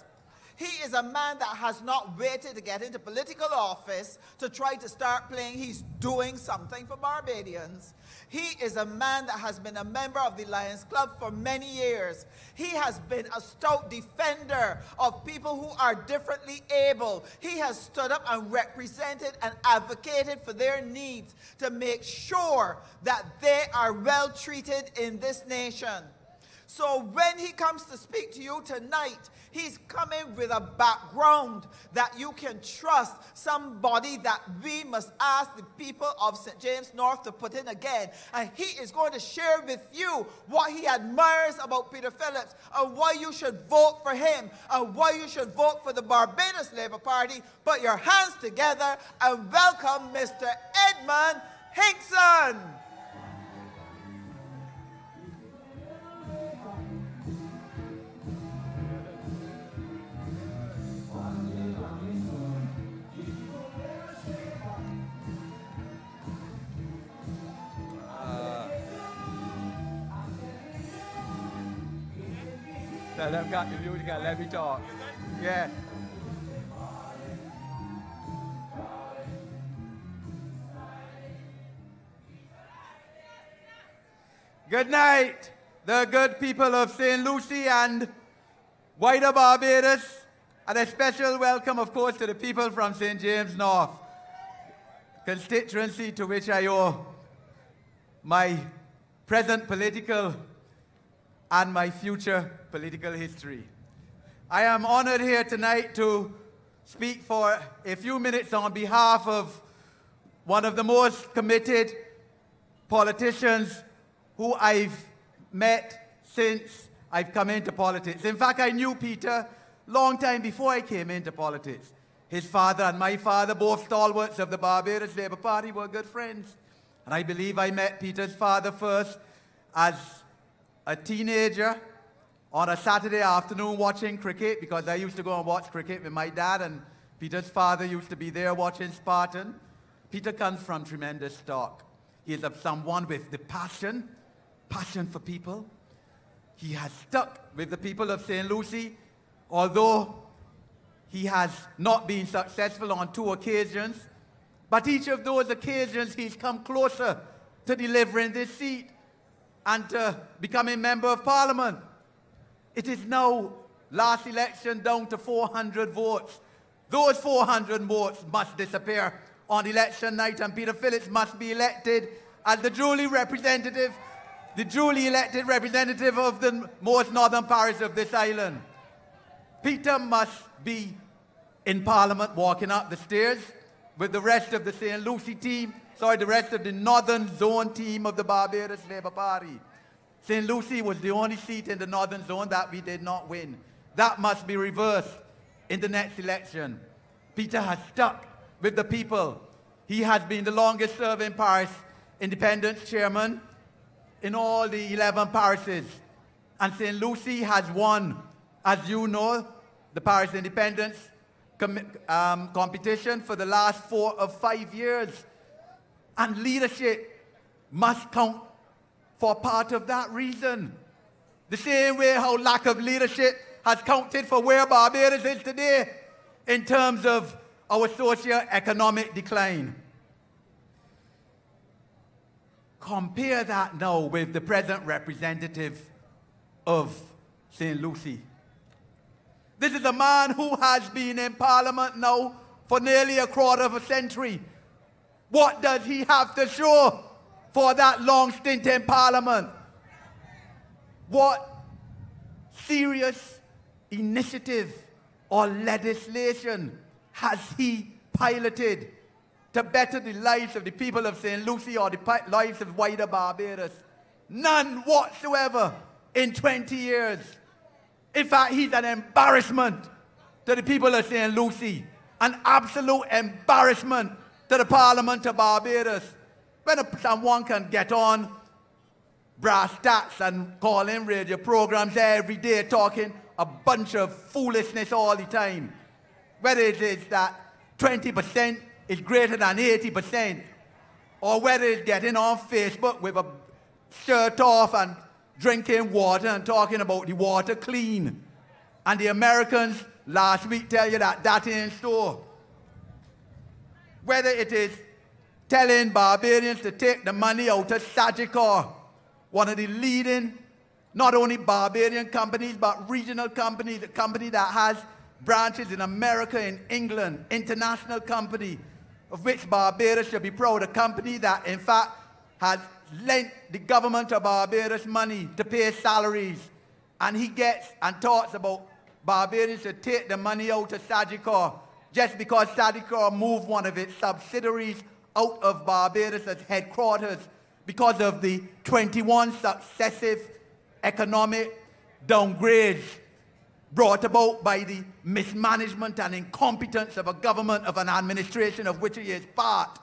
Speaker 1: He is a man that has not waited to get into political office to try to start playing. He's doing something for Barbadians. He is a man that has been a member of the Lions Club for many years. He has been a stout defender of people who are differently able. He has stood up and represented and advocated for their needs to make sure that they are well treated in this nation. So when he comes to speak to you tonight, he's coming with a background that you can trust, somebody that we must ask the people of St. James North to put in again. And he is going to share with you what he admires about Peter Phillips and why you should vote for him and why you should vote for the Barbados Labour Party. Put your hands together and welcome Mr. Edmund Hinkson.
Speaker 5: Them got the music let me talk. Yeah. Good night, the good people of St. Lucy and wider Barbados, and a special welcome, of course, to the people from St. James North, constituency to which I owe my present political and my future political history. I am honored here tonight to speak for a few minutes on behalf of one of the most committed politicians who I've met since I've come into politics. In fact, I knew Peter long time before I came into politics. His father and my father, both stalwarts of the Barbados Labour Party, were good friends. And I believe I met Peter's father first as a teenager on a Saturday afternoon watching cricket because I used to go and watch cricket with my dad, and Peter's father used to be there watching Spartan. Peter comes from tremendous stock. He is someone with the passion, passion for people. He has stuck with the people of St. Lucy, although he has not been successful on two occasions. But each of those occasions, he's come closer to delivering this seat and to becoming member of parliament. It is now, last election, down to 400 votes. Those 400 votes must disappear on election night, and Peter Phillips must be elected as the duly representative, the duly elected representative of the most northern parish of this island. Peter must be in Parliament walking up the stairs with the rest of the St. Lucy team, the rest of the Northern Zone team of the Barbados Labour Party. St. Lucy was the only seat in the Northern Zone that we did not win. That must be reversed in the next election. Peter has stuck with the people. He has been the longest serving parish independent chairman in all the 11 parishes. And St. Lucy has won, as you know, the parish independence um, competition for the last four or five years. And leadership must count for part of that reason. The same way how lack of leadership has counted for where Barbados is today in terms of our socio-economic decline. Compare that now with the present representative of St. Lucy. This is a man who has been in Parliament now for nearly a quarter of a century. What does he have to show for that long stint in Parliament? What serious initiative or legislation has he piloted to better the lives of the people of St. Lucy or the lives of wider Barbados? None whatsoever in 20 years. In fact, he's an embarrassment to the people of St. Lucy, an absolute embarrassment to the Parliament of Barbados. When someone can get on brass tacks and call in radio programs every day talking a bunch of foolishness all the time, whether it is that 20% is greater than 80%, or whether it's getting on Facebook with a shirt off and drinking water and talking about the water clean. And the Americans last week tell you that that ain't so. Whether it is telling Barbadians to take the money out of Sagicor, one of the leading, not only Barbadian companies, but regional companies, a company that has branches in America, in England, international company, of which Barbados should be proud, a company that in fact has lent the government of Barbados money to pay salaries. And he gets and talks about Barbados should take the money out of Sagicor just because Sagicor moved one of its subsidiaries out of Barbados as headquarters because of the 21 successive economic downgrades brought about by the mismanagement and incompetence of a government, of an administration of which he is part.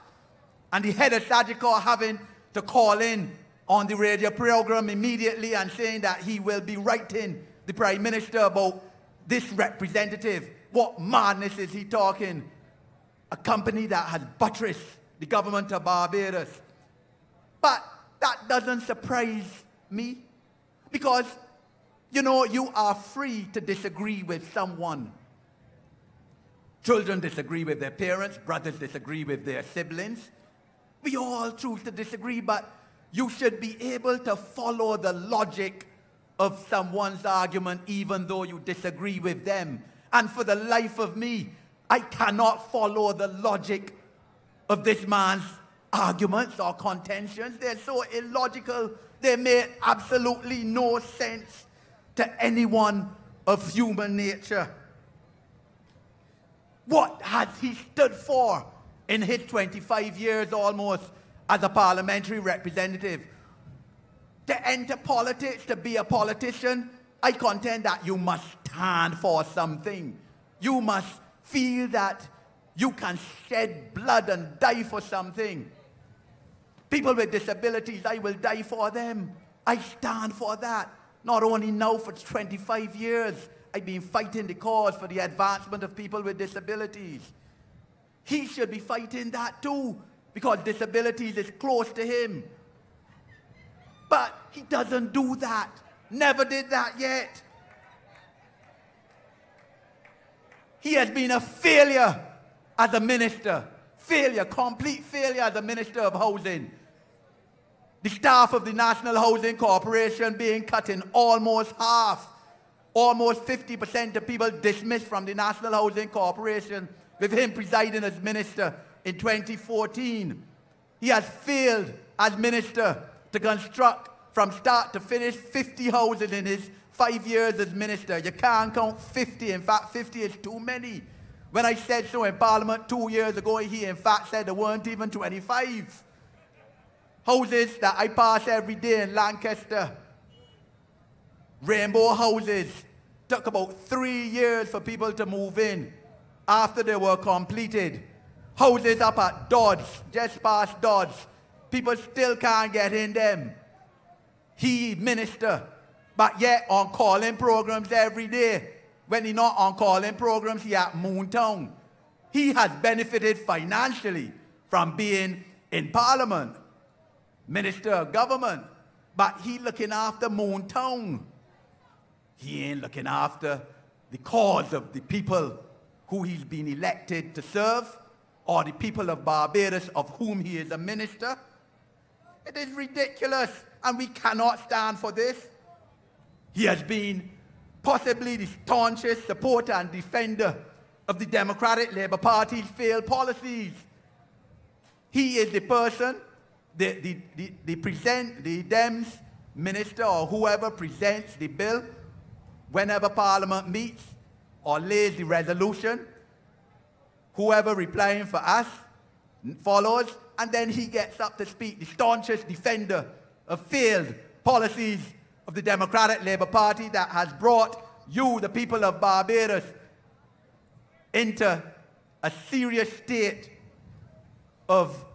Speaker 5: And the head of Sagicor having to call in on the radio program immediately and saying that he will be writing the Prime Minister about this representative. What madness is he talking? A company that has buttressed the government of Barbados. But that doesn't surprise me because, you know, you are free to disagree with someone. Children disagree with their parents, brothers disagree with their siblings. We all choose to disagree, but you should be able to follow the logic of someone's argument even though you disagree with them. And for the life of me, I cannot follow the logic of this man's arguments or contentions. They're so illogical, they make absolutely no sense to anyone of human nature. What has he stood for in his 25 years almost as a parliamentary representative? To enter politics, to be a politician, I contend that you must stand for something. You must feel that you can shed blood and die for something. People with disabilities, I will die for them. I stand for that. Not only now, for 25 years, I've been fighting the cause for the advancement of people with disabilities. He should be fighting that too, because disabilities is close to him. But he doesn't do that. Never did that yet. He has been a failure as a minister. Failure, complete failure as a minister of housing. The staff of the National Housing Corporation being cut in almost half. Almost 50% of people dismissed from the National Housing Corporation with him presiding as minister in 2014. He has failed as minister to construct from start to finish 50 houses in his five years as minister. You can't count 50. In fact, 50 is too many. When I said so in Parliament two years ago, he in fact said there weren't even 25. Houses that I pass every day in Lancaster, rainbow houses, took about three years for people to move in after they were completed. Houses up at Dodds, just past Dodds, people still can't get in them. He minister but yet on calling programs every day. When he not on calling programs, he at Moontown. He has benefited financially from being in Parliament, Minister of Government, but he looking after Moontown. He ain't looking after the cause of the people who he's been elected to serve or the people of Barbados of whom he is a minister. It is ridiculous and we cannot stand for this. He has been possibly the staunchest supporter and defender of the Democratic Labour Party's failed policies. He is the person, the, the, the, the, present, the Dems minister or whoever presents the bill whenever Parliament meets or lays the resolution. Whoever replying for us follows, and then he gets up to speak, the staunchest defender of failed policies of the Democratic Labour Party that has brought you, the people of Barbados, into a serious state of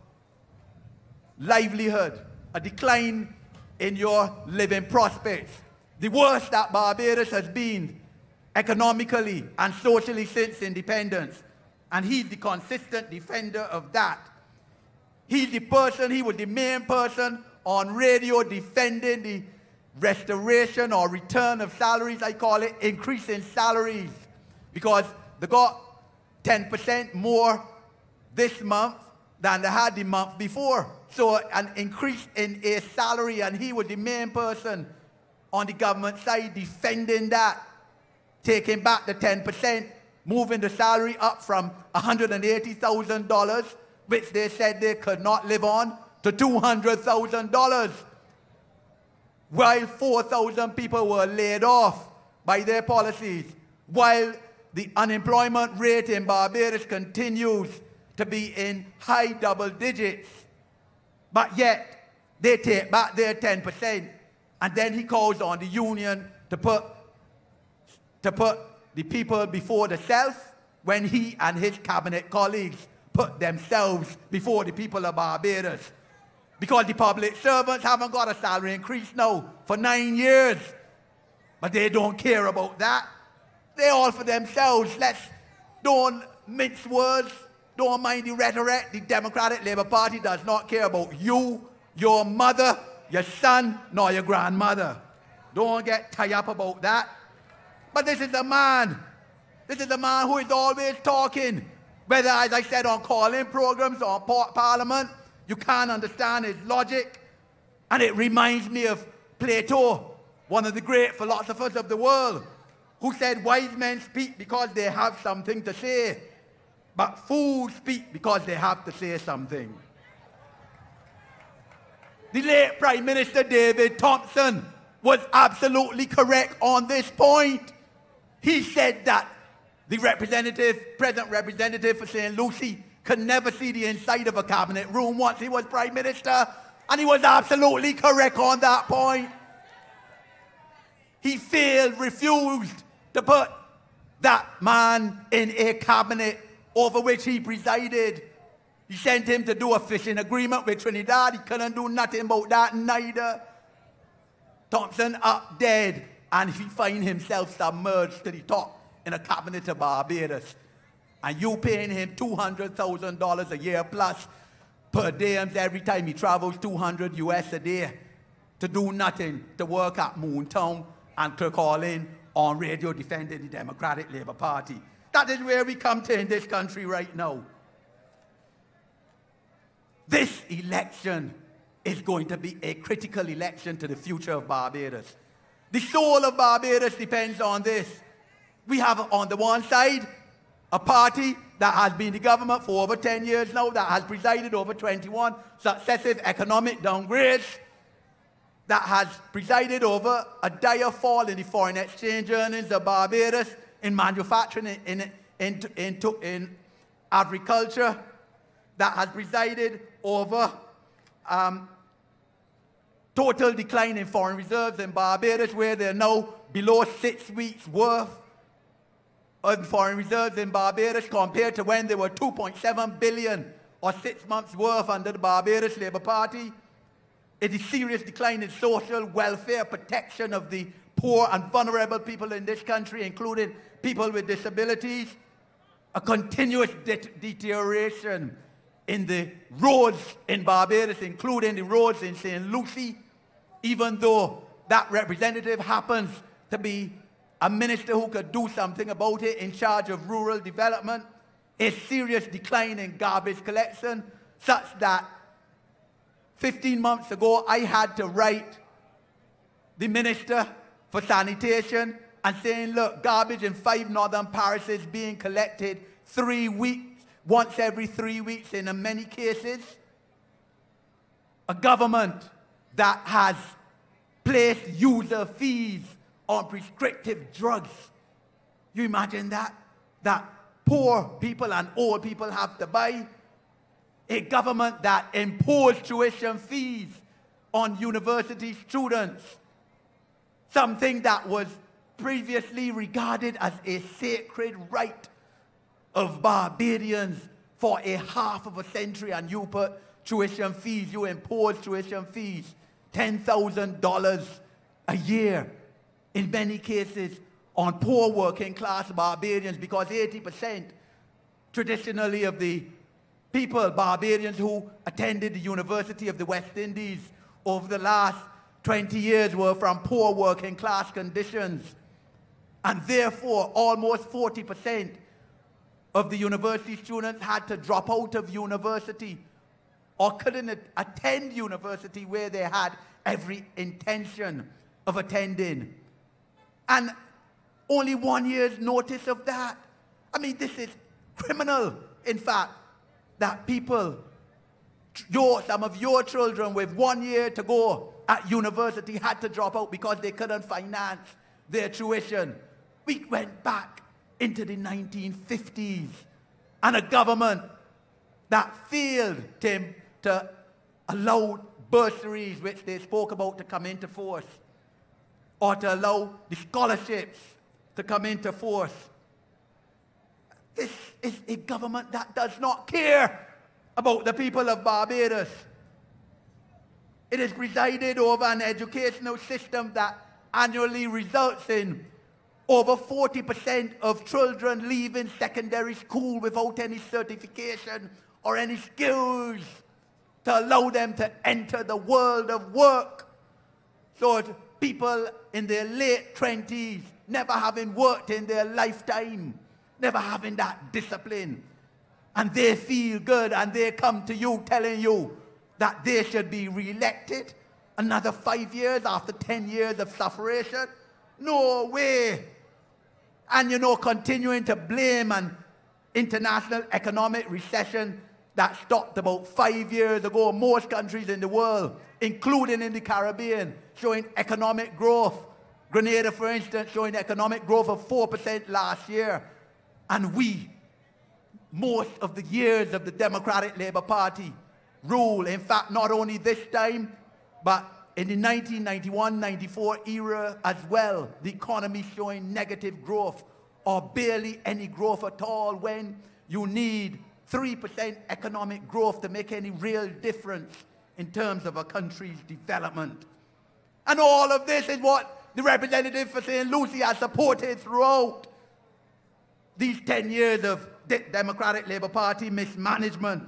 Speaker 5: livelihood, a decline in your living prospects. The worst that Barbados has been economically and socially since independence. And he's the consistent defender of that. He's the person, he was the main person on radio defending the restoration or return of salaries, I call it, increase in salaries. Because they got 10% more this month than they had the month before. So an increase in a salary, and he was the main person on the government side defending that, taking back the 10%, moving the salary up from $180,000, which they said they could not live on, to $200,000 while 4,000 people were laid off by their policies, while the unemployment rate in Barbados continues to be in high double digits. But yet, they take back their 10%, and then he calls on the union to put, to put the people before the self when he and his cabinet colleagues put themselves before the people of Barbados because the public servants haven't got a salary increase now for nine years. But they don't care about that. They're all for themselves. Let's don't mince words. Don't mind the rhetoric. The Democratic Labour Party does not care about you, your mother, your son, nor your grandmother. Don't get tied up about that. But this is the man. This is the man who is always talking. Whether, as I said, on call-in programs or parliament, you can't understand his logic. And it reminds me of Plato, one of the great philosophers of the world, who said, Wise men speak because they have something to say, but fools speak because they have to say something. The late Prime Minister David Thompson was absolutely correct on this point. He said that the representative, present representative for St. Lucy, could never see the inside of a cabinet room once he was prime minister, and he was absolutely correct on that point. He failed, refused to put that man in a cabinet over which he presided. He sent him to do a fishing agreement with Trinidad. He couldn't do nothing about that neither. Thompson up dead, and he find himself submerged to the top in a cabinet of Barbados. And you paying him $200,000 a year plus per diem every time he travels 200 US a day to do nothing, to work at Moontown and to call in on radio defending the Democratic Labour Party. That is where we come to in this country right now. This election is going to be a critical election to the future of Barbados. The soul of Barbados depends on this. We have on the one side a party that has been the government for over 10 years now, that has presided over 21 successive economic downgrades, that has presided over a dire fall in the foreign exchange earnings of Barbados, in manufacturing, in, in, in, in, agriculture, that has presided over um, total decline in foreign reserves in Barbados, where they're now below six weeks' worth of foreign reserves in Barbados compared to when they were 2.7 billion or six months' worth under the Barbados Labour Party. It is serious decline in social welfare protection of the poor and vulnerable people in this country, including people with disabilities, a continuous de deterioration in the roads in Barbados, including the roads in St. Lucy, even though that representative happens to be a minister who could do something about it in charge of rural development, a serious decline in garbage collection, such that 15 months ago I had to write the minister for sanitation and saying, look, garbage in five northern parishes being collected three weeks, once every three weeks in many cases. A government that has placed user fees on prescriptive drugs. You imagine that? That poor people and old people have to buy. A government that imposed tuition fees on university students. Something that was previously regarded as a sacred right of Barbadians for a half of a century, and you put tuition fees, you impose tuition fees, $10,000 a year in many cases on poor working class Barbadians because 80% traditionally of the people, Barbadians who attended the University of the West Indies over the last 20 years were from poor working class conditions. And therefore, almost 40% of the university students had to drop out of university or couldn't attend university where they had every intention of attending. And only one year's notice of that. I mean, this is criminal, in fact, that people, your, some of your children with one year to go at university had to drop out because they couldn't finance their tuition. We went back into the 1950s and a government that failed to, to allow bursaries, which they spoke about, to come into force or to allow the scholarships to come into force. This is a government that does not care about the people of Barbados. It is presided over an educational system that annually results in over 40% of children leaving secondary school without any certification or any skills to allow them to enter the world of work. So people in their late 20s, never having worked in their lifetime, never having that discipline. And they feel good and they come to you telling you that they should be re-elected another five years after 10 years of suffering. No way. And you know, continuing to blame an international economic recession that stopped about five years ago. Most countries in the world, including in the Caribbean, showing economic growth. Grenada, for instance, showing economic growth of 4% last year. And we, most of the years of the Democratic Labour Party, rule. In fact, not only this time, but in the 1991-94 era as well, the economy showing negative growth or barely any growth at all when you need 3% economic growth to make any real difference in terms of a country's development. And all of this is what the representative for St. Lucy has supported throughout these 10 years of de- Democratic Labour Party mismanagement.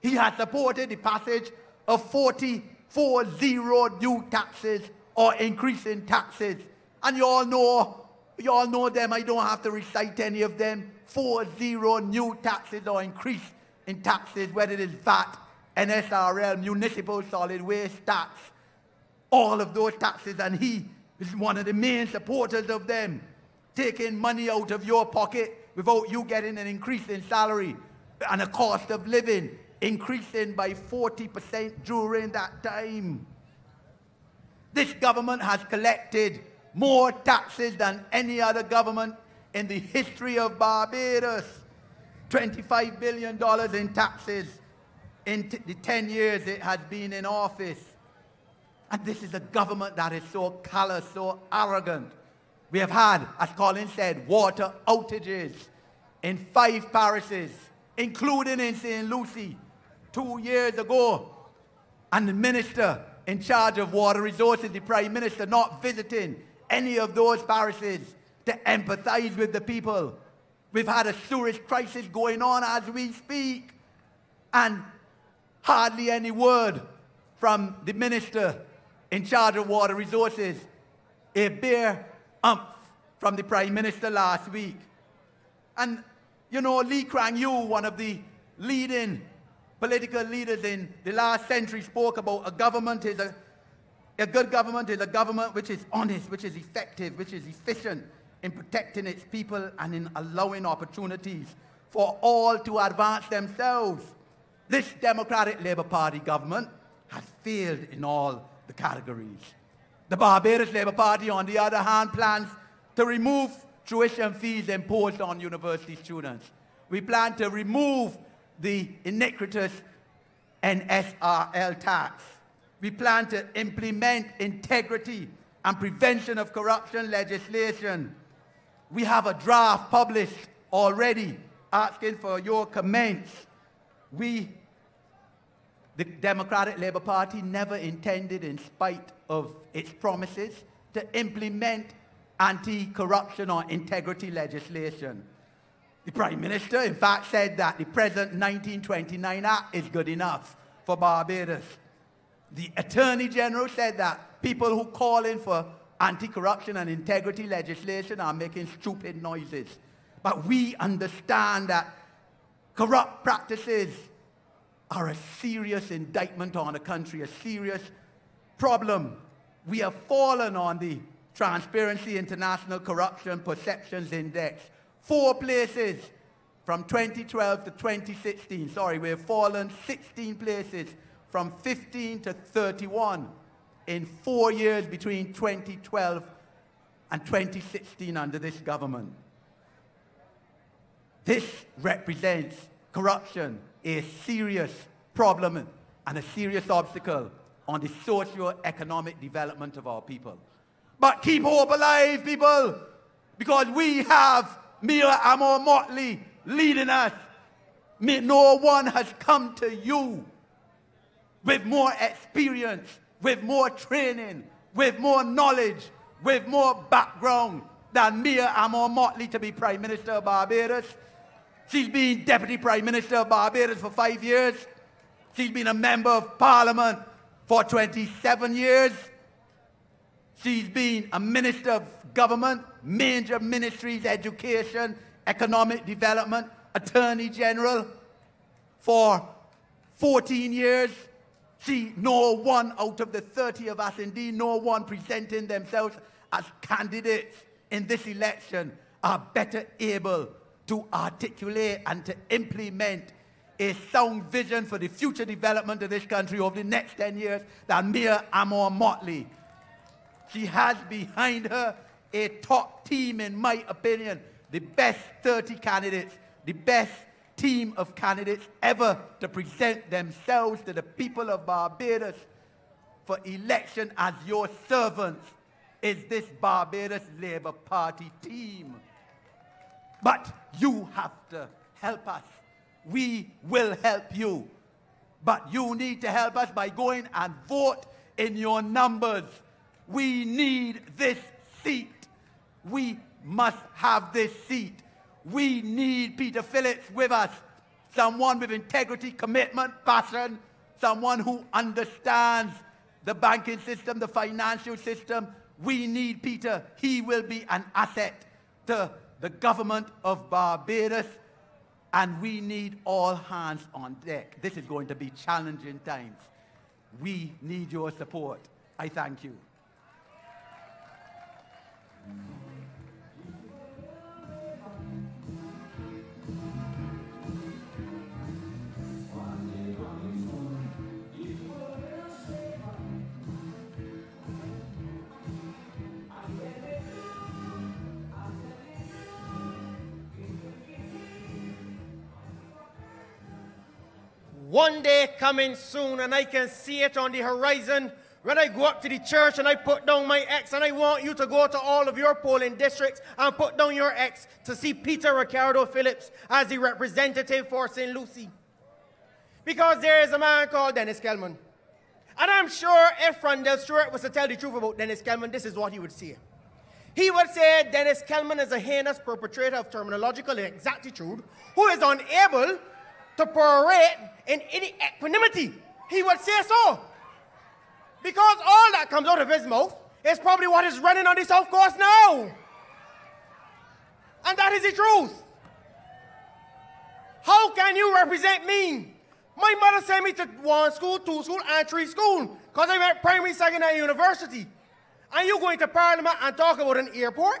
Speaker 5: He has supported the passage of 44 zero new taxes or increasing taxes. And you all know, you all know them, I don't have to recite any of them. Four zero new taxes or increase in taxes, whether it is VAT, NSRL, municipal solid waste tax, all of those taxes, and he is one of the main supporters of them, taking money out of your pocket without you getting an increase in salary and a cost of living increasing by 40% during that time. This government has collected more taxes than any other government in the history of Barbados. $25 billion in taxes in the 10 years it has been in office. And this is a government that is so callous, so arrogant. We have had, as Colin said, water outages in five parishes, including in St. Lucy, two years ago. And the minister in charge of water resources, the prime minister, not visiting any of those parishes to empathize with the people. We've had a sewerage crisis going on as we speak, and hardly any word from the minister in charge of water resources. A bare umph from the prime minister last week. And, you know, Lee Kuan Yew, one of the leading political leaders in the last century, spoke about a government is a, a good government is a government which is honest, which is effective, which is efficient in protecting its people and in allowing opportunities for all to advance themselves. This Democratic Labour Party government has failed in all the categories. The Barbados Labour Party, on the other hand, plans to remove tuition fees imposed on university students. We plan to remove the iniquitous NSRL tax. We plan to implement integrity and prevention of corruption legislation. We have a draft published already asking for your comments. We, the Democratic Labour Party, never intended, in spite of its promises, to implement anti corruption or integrity legislation. The Prime Minister, in fact, said that the present 1929 Act is good enough for Barbados. The Attorney General said that people who call in for anti corruption and integrity legislation are making stupid noises. But we understand that corrupt practices are a serious indictment on a country, a serious problem. We have fallen on the Transparency International Corruption Perceptions Index. Four places from 2012 to 2016. Sorry, we have fallen 16 places from 15 to 31 in four years between 2012 and 2016 under this government. This represents corruption, a serious problem and a serious obstacle on the socio-economic development of our people. But keep hope alive, people, because we have Mia Amor Mottley leading us. No one has come to you with more experience, with more training, with more knowledge, with more background than Mia Amor Mottley to be Prime Minister of Barbados. She's been Deputy Prime Minister of Barbados for five years. She's been a Member of Parliament for 27 years. She's been a Minister of Government, major ministries, education, economic development, Attorney General for 14 years. See, no one out of the 30 of us, indeed, no one presenting themselves as candidates in this election are better able to articulate and to implement a sound vision for the future development of this country over the next 10 years than Mia Amor Mottley. She has behind her a top team, in my opinion, the best 30 candidates, the best team of candidates ever to present themselves to the people of Barbados for election as your servants is this Barbados Labour Party team. But you have to help us. We will help you. But you need to help us by going and vote in your numbers. We need this seat. We must have this seat. We need Peter Phillips with us. Someone with integrity, commitment, passion, someone who understands the banking system, the financial system. We need Peter. He will be an asset to the government of Barbados, and we need all hands on deck. This is going to be challenging times. We need your support. I thank you.
Speaker 2: One day coming soon, and I can see it on the horizon when I go up to the church and I put down my X, and I want you to go to all of your polling districts and put down your X to see Peter Ricardo Phillips as the representative for St. Lucy. Because there is a man called Denis Kellman. And I'm sure if Freundel Stuart was to tell the truth about Denis Kellman, this is what he would say. He would say Denis Kellman is a heinous perpetrator of terminological inexactitude who is unable to parade in any equanimity. He would say so. Because all that comes out of his mouth is probably what is running on the South Coast now. And that is the truth. How can you represent me? My mother sent me to one school, two school, and three school because I went primary, secondary, university. And you going to parliament and talk about an airport?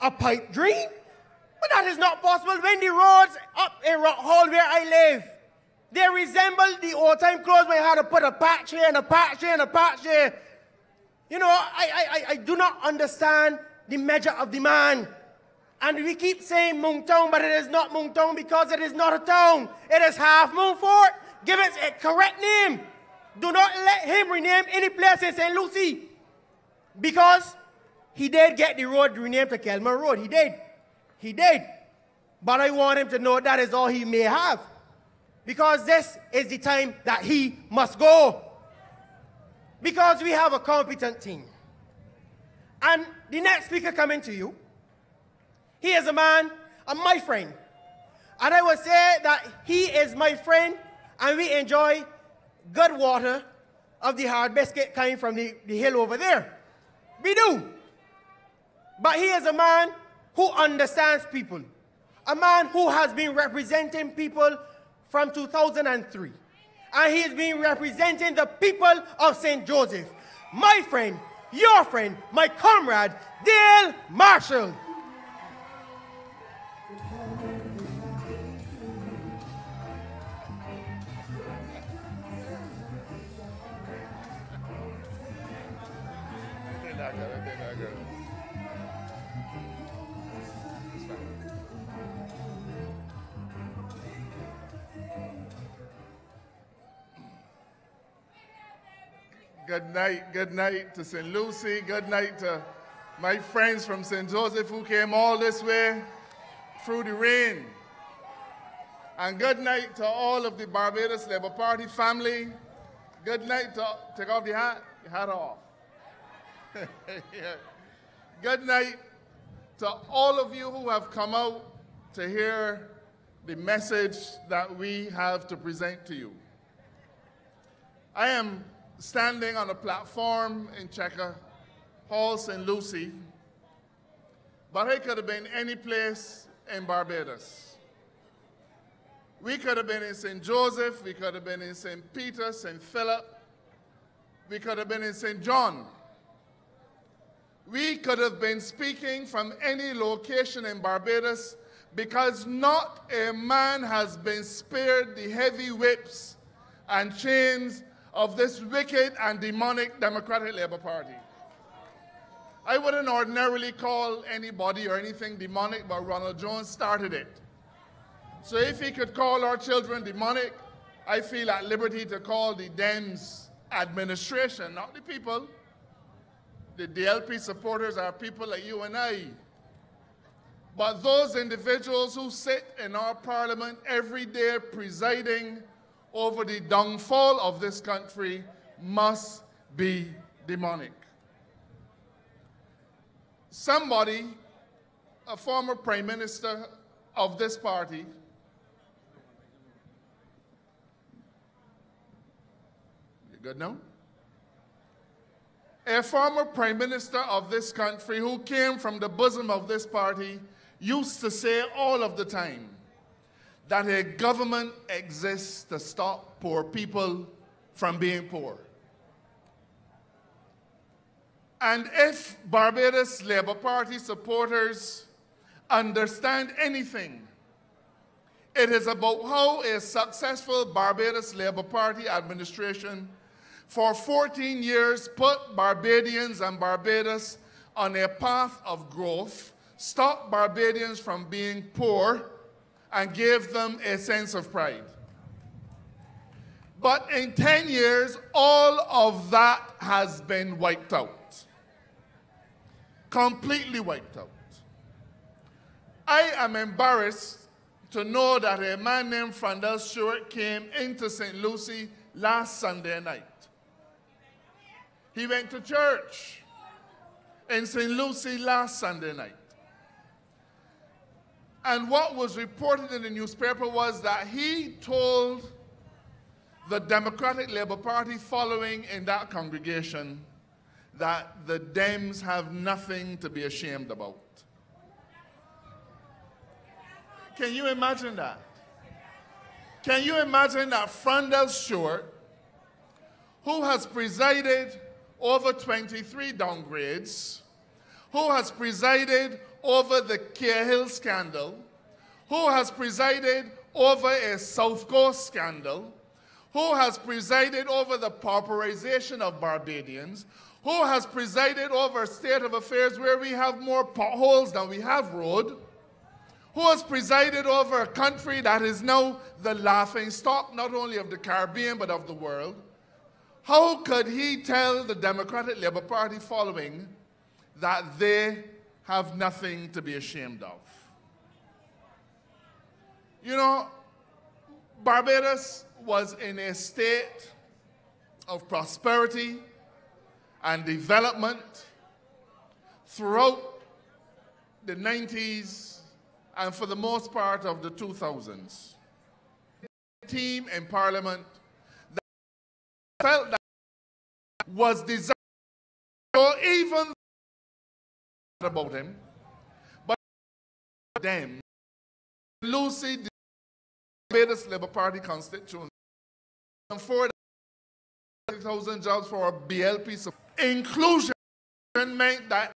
Speaker 2: A pipe dream? But that is not possible when the roads up in Rock Hall where I live, they resemble the old time clothes where you had to put a patch here and a patch here and a patch here. You know, I, I, I do not understand the measure of the man. And we keep saying Moontown, but it is not Moontown because it is not a town. It is half Moon Fort. Give it a correct name. Do not let him rename any place in St. Lucy. Because he did get the road renamed to Kellman Road. He did. He did. But I want him to know that is all he may have. Because this is the time that he must go. Because we have a competent team. And the next speaker coming to you, he is a man, a my friend. And I will say that he is my friend, and we enjoy good water of the hard biscuit coming from the, the hill over there. We do. But he is a man who understands people, a man who has been representing people from 2003. And he has been representing the people of St. Joseph. My friend, your friend, my comrade, Dale Marshall.
Speaker 6: Good night, good night to St. Lucy. Good night to my friends from St. Joseph who came all this way through the rain. And good night to all of the Barbados Labour Party family. Good night to, take off the hat, your hat off. Good night to all of you who have come out to hear the message that we have to present to you. I am standing on a platform in Checker Hall, St. Lucy, but it could have been any place in Barbados. We could have been in St. Joseph, we could have been in St. Peter, St. Philip, we could have been in St. John. We could have been speaking from any location in Barbados because not a man has been spared the heavy whips and chains of this wicked and demonic Democratic Labour Party. I wouldn't ordinarily call anybody or anything demonic, but Ronald Jones started it. So if he could call our children demonic, I feel at liberty to call the Dems administration, not the people. The DLP supporters are people like you and I. But those individuals who sit in our parliament every day presiding over the downfall of this country must be demonic. somebody, a former prime minister of this party, you good now? A former prime minister of this country who came from the bosom of this party used to say all of the time that a government exists to stop poor people from being poor. And if Barbados Labour Party supporters understand anything, it is about how a successful Barbados Labour Party administration for 14 years put Barbadians and Barbados on a path of growth, stopped Barbadians from being poor, and gave them a sense of pride. But in 10 years, all of that has been wiped out completely wiped out. I am embarrassed to know that a man named Freundel Stuart came into St. Lucy last Sunday night. He went to church in St. Lucy last Sunday night. And what was reported in the newspaper was that he told the Democratic Labour Party following in that congregation that the Dems have nothing to be ashamed about. Can you imagine that? Can you imagine that Freundel Stuart, who has presided over 23 downgrades, who has presided over the Cahill scandal, who has presided over a South Coast scandal, who has presided over the pauperization of Barbadians, who has presided over a state of affairs where we have more potholes than we have road, who has presided over a country that is now the laughing stock not only of the Caribbean but of the world, how could he tell the Democratic Labour Party following that they have nothing to be ashamed of? You know, Barbados was in a state of prosperity and development throughout the 90s and for the most part of the 2000s. Team in Parliament that felt that was designed or even about them. but them, Lucy the Barbados Labour Party constituency, and for 30,000 jobs for a BLP support inclusion meant that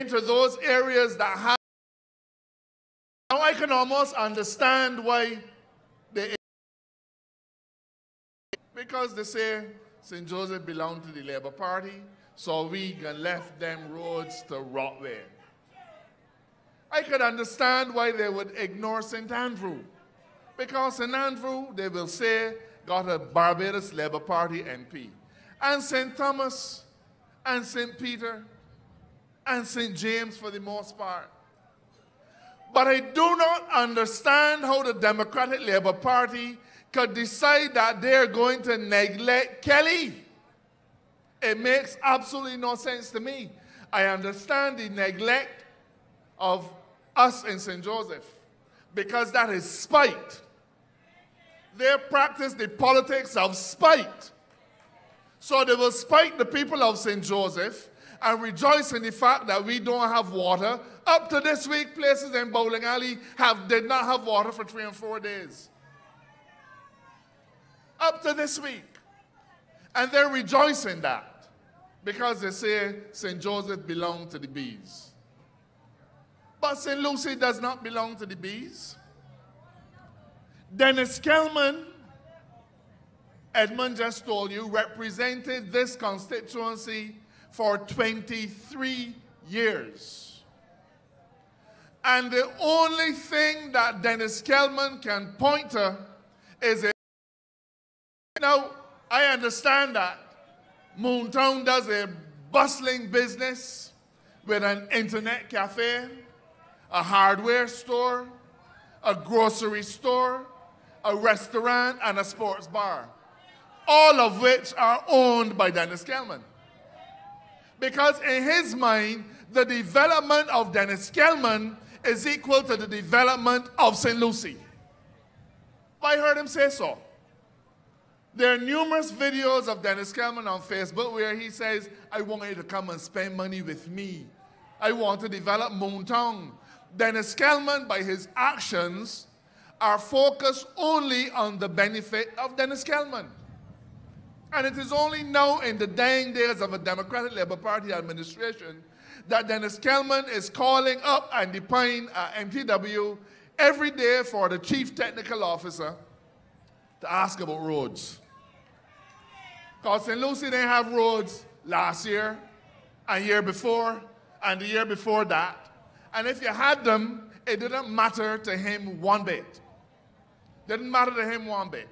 Speaker 6: into those areas that have now I can almost understand why they because they say St. Joseph belonged to the Labour Party, so we can left them roads to rot there. I could understand why they would ignore St. Andrew. Because St. Andrew, they will say, got a Barbados Labour Party MP. And St. Thomas and St. Peter and St. James for the most part. But I do not understand how the Democratic Labour Party could decide that they're going to neglect Kelly. It makes absolutely no sense to me. I understand the neglect of us in St. Joseph because that is spite. They practice the politics of spite. So they will spite the people of St. Joseph and rejoice in the fact that we don't have water. Up to this week, places in Bowling Alley have, did not have water for three and four days. Up to this week. And they're rejoicing that because they say St. Joseph belonged to the bees. But St. Lucy does not belong to the bees. Denis Kellman, Edmund just told you, represented this constituency for 23 years. And the only thing that Denis Kellman can point to is a. Now, I understand that Moontown does a bustling business with an internet cafe a hardware store, a grocery store, a restaurant, and a sports bar, all of which are owned by Denis Kellman. Because in his mind, the development of Denis Kellman is equal to the development of St. Lucy. I heard him say so. There are numerous videos of Denis Kellman on Facebook where he says, I want you to come and spend money with me. I want to develop Moontown. Denis Kellman, by his actions, are focused only on the benefit of Denis Kellman. And it is only now in the dying days of a Democratic Labour Party administration that Denis Kellman is calling up and deploying uh, MTW every day for the chief technical officer to ask about roads. Because St. Lucy didn't have roads last year, and year before, and the year before that. And if you had them, it didn't matter to him one bit. Didn't matter to him one bit.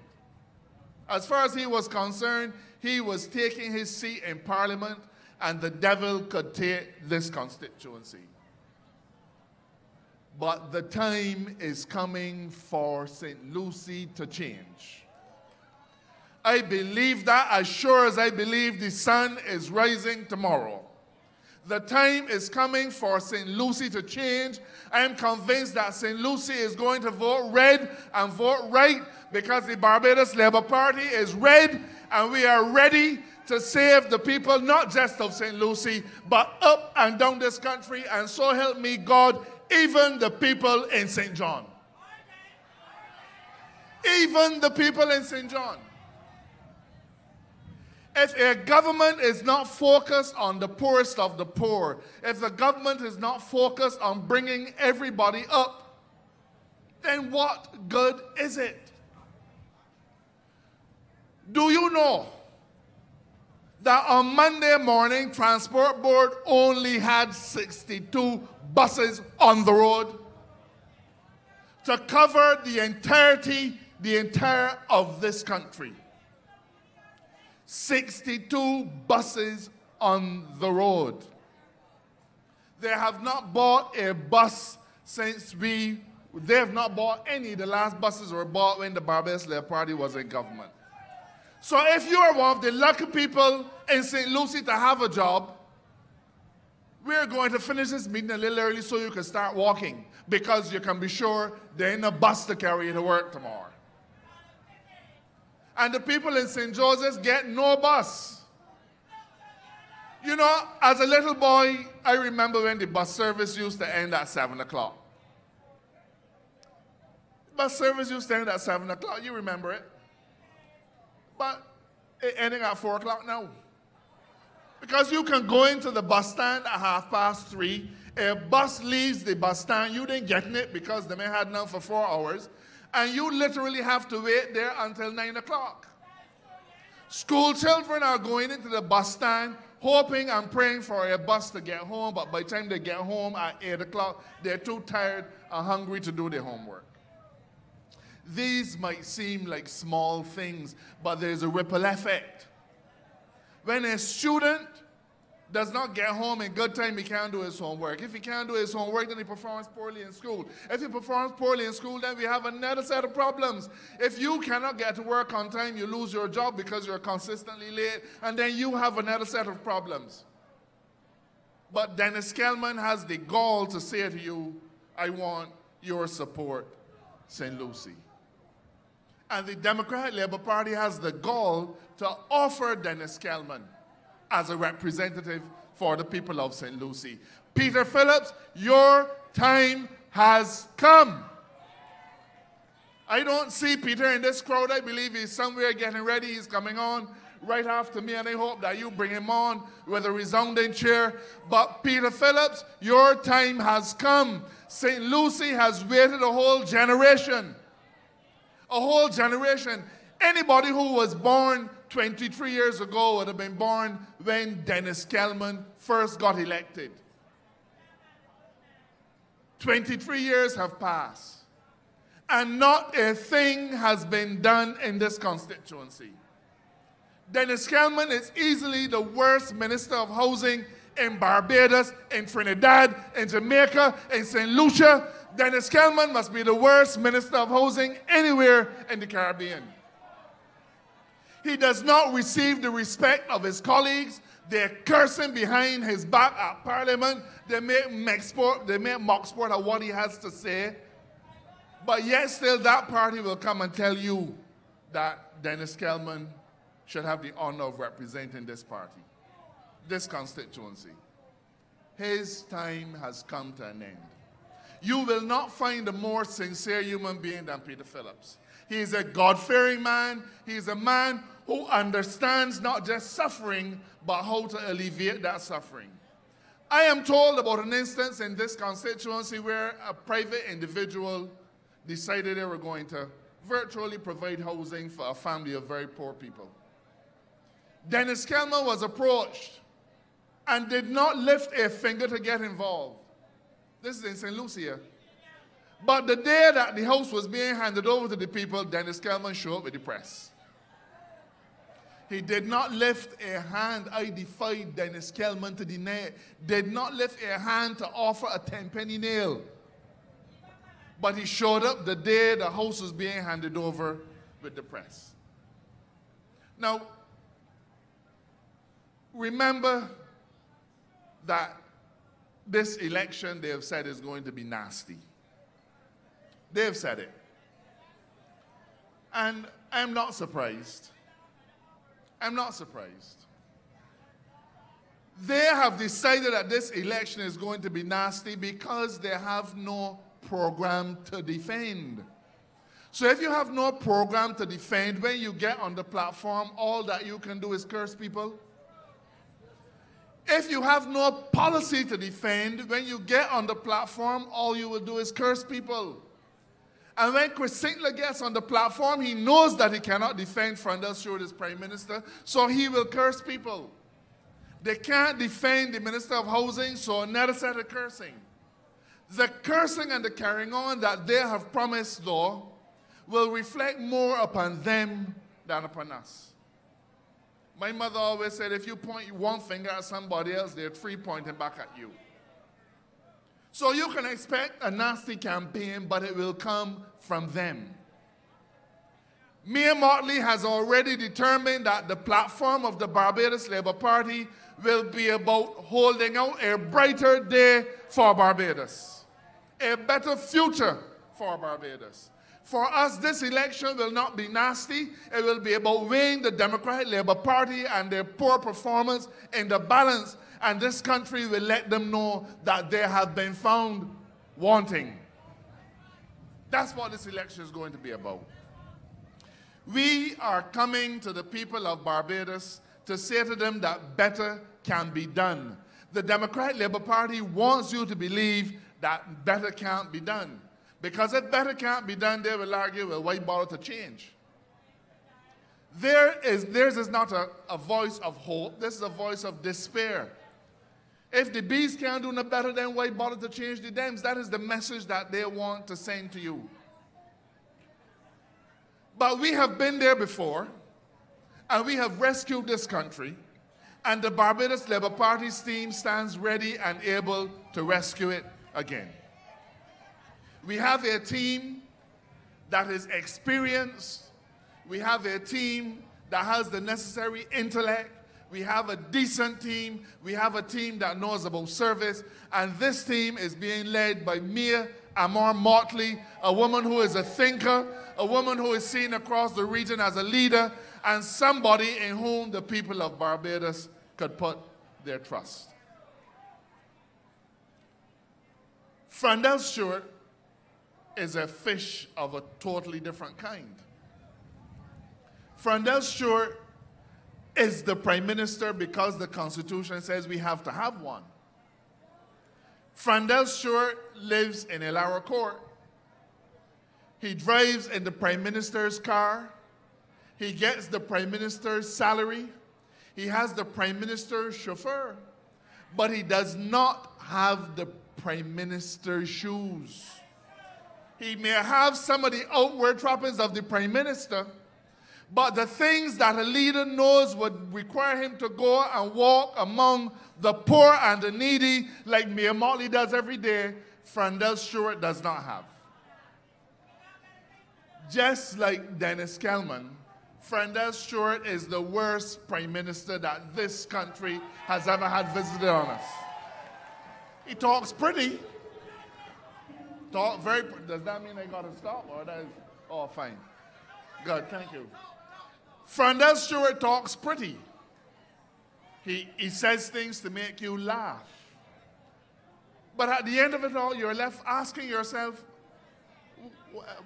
Speaker 6: As far as he was concerned, he was taking his seat in Parliament, and the devil could take this constituency. But the time is coming for St. Lucy to change. I believe that as sure as I believe the sun is rising tomorrow. The time is coming for St. Lucy to change. I am convinced that St. Lucy is going to vote red and vote right because the Barbados Labour Party is red and we are ready to save the people, not just of St. Lucy, but up and down this country. And so help me God, even the people in St. John. Even the people in St. John. If a government is not focused on the poorest of the poor, if the government is not focused on bringing everybody up, then what good is it? Do you know that on Monday morning, Transport Board only had 62 buses on the road to cover the entirety, the entire of this country? 62 buses on the road. They have not bought a bus since we, they have not bought any. The last buses were bought when the Barbados Labour Party was in government. So if you are one of the lucky people in St. Lucy to have a job, we're going to finish this meeting a little early so you can start walking because you can be sure there ain't a bus to carry you to work tomorrow and the people in St. Joseph's get no bus. You know, as a little boy, I remember when the bus service used to end at 7 o'clock. Bus service used to end at 7 o'clock, you remember it. But it ending at 4 o'clock now. Because you can go into the bus stand at half past 3. A bus leaves the bus stand, you didn't get it because the man had none for four hours and you literally have to wait there until 9 o'clock. School children are going into the bus stand hoping and praying for a bus to get home, but by the time they get home at 8 o'clock, they're too tired and hungry to do their homework. These might seem like small things, but there's a ripple effect. When a student does not get home in good time, he can't do his homework. If he can't do his homework, then he performs poorly in school. If he performs poorly in school, then we have another set of problems. If you cannot get to work on time, you lose your job because you're consistently late, and then you have another set of problems. But Denis Kellman has the gall to say to you, I want your support, St. Lucy. And the Democratic Labour Party has the gall to offer Denis Kellman as a representative for the people of St. Lucy. Peter Phillips, your time has come. I don't see Peter in this crowd. I believe he's somewhere getting ready. He's coming on right after me, and I hope that you bring him on with a resounding cheer. But Peter Phillips, your time has come. St. Lucy has waited a whole generation. A whole generation. Anybody who was born 23 years ago would have been born when Denis Kellman first got elected. 23 years have passed, and not a thing has been done in this constituency. Denis Kellman is easily the worst minister of housing in Barbados, in Trinidad, in Jamaica, in St. Lucia, Dennis Kelman must be the worst minister of housing anywhere in the Caribbean. He does not receive the respect of his colleagues. They're cursing behind his back at Parliament. They make mock sport, they make mock sport of what he has to say. But yet still that party will come and tell you that Denis Kellman should have the honor of representing this party, this constituency. His time has come to an end. You will not find a more sincere human being than Peter Phillips. He is a God fearing man. He is a man who understands not just suffering, but how to alleviate that suffering. I am told about an instance in this constituency where a private individual decided they were going to virtually provide housing for a family of very poor people. Denis Kellman was approached and did not lift a finger to get involved. This is in St. Lucia. But the day that the house was being handed over to the people, Denis Kellman showed up with the press. He did not lift a hand. I defied Denis Kellman to deny Did not lift a hand to offer a 10 penny nail. But he showed up the day the house was being handed over with the press. Now, remember that this election they have said is going to be nasty. They have said it. And I'm not surprised. I'm not surprised. They have decided that this election is going to be nasty because they have no program to defend. So if you have no program to defend, when you get on the platform, all that you can do is curse people. If you have no policy to defend, when you get on the platform, all you will do is curse people. And when Chris Sinckler gets on the platform, he knows that he cannot defend Freundel Stuart as Prime Minister, so he will curse people. They can't defend the Minister of Housing, so another set of cursing. The cursing and the carrying on that they have promised, though, will reflect more upon them than upon us. My mother always said if you point one finger at somebody else, they're three pointing back at you. So you can expect a nasty campaign, but it will come from them. Mia Mottley has already determined that the platform of the Barbados Labour Party will be about holding out a brighter day for Barbados, a better future for Barbados. For us, this election will not be nasty. It will be about weighing the Democratic Labour Party and their poor performance in the balance. And this country will let them know that they have been found wanting. That's what this election is going to be about. We are coming to the people of Barbados to say to them that better can be done. The Democratic Labour Party wants you to believe that better can't be done. Because if better can't be done, they will argue, well, why bother to change? There is, theirs is not a, a voice of hope, this is a voice of despair. If the bees can't do no better, then why bother to change the dams? That is the message that they want to send to you. But we have been there before, and we have rescued this country, and the Barbados Labour Party's team stands ready and able to rescue it again. We have a team that is experienced. We have a team that has the necessary intellect. We have a decent team. We have a team that knows about service. And this team is being led by Mia Amor Mottley, a woman who is a thinker, a woman who is seen across the region as a leader, and somebody in whom the people of Barbados could put their trust. Freundel Stuart is a fish of a totally different kind. Freundel Stuart is the prime minister because the Constitution says we have to have one. Freundel Stuart lives in Ilaro Court. He drives in the prime minister's car. He gets the prime minister's salary. He has the prime minister's chauffeur. But he does not have the prime minister's shoes. He may have some of the outward trappings of the prime minister, but the things that a leader knows would require him to go and walk among the poor and the needy, like Mia Mottley does every day, Freundel Stuart does not have. Just like Denis Kellman, Freundel Stuart is the worst prime minister that this country has ever had visited on us. He talks pretty. Talk very. Does that mean I got to stop or that is? Oh, fine. Good, thank you. Freundel Stuart talks pretty. He, he says things to make you laugh. But at the end of it all, you're left asking yourself,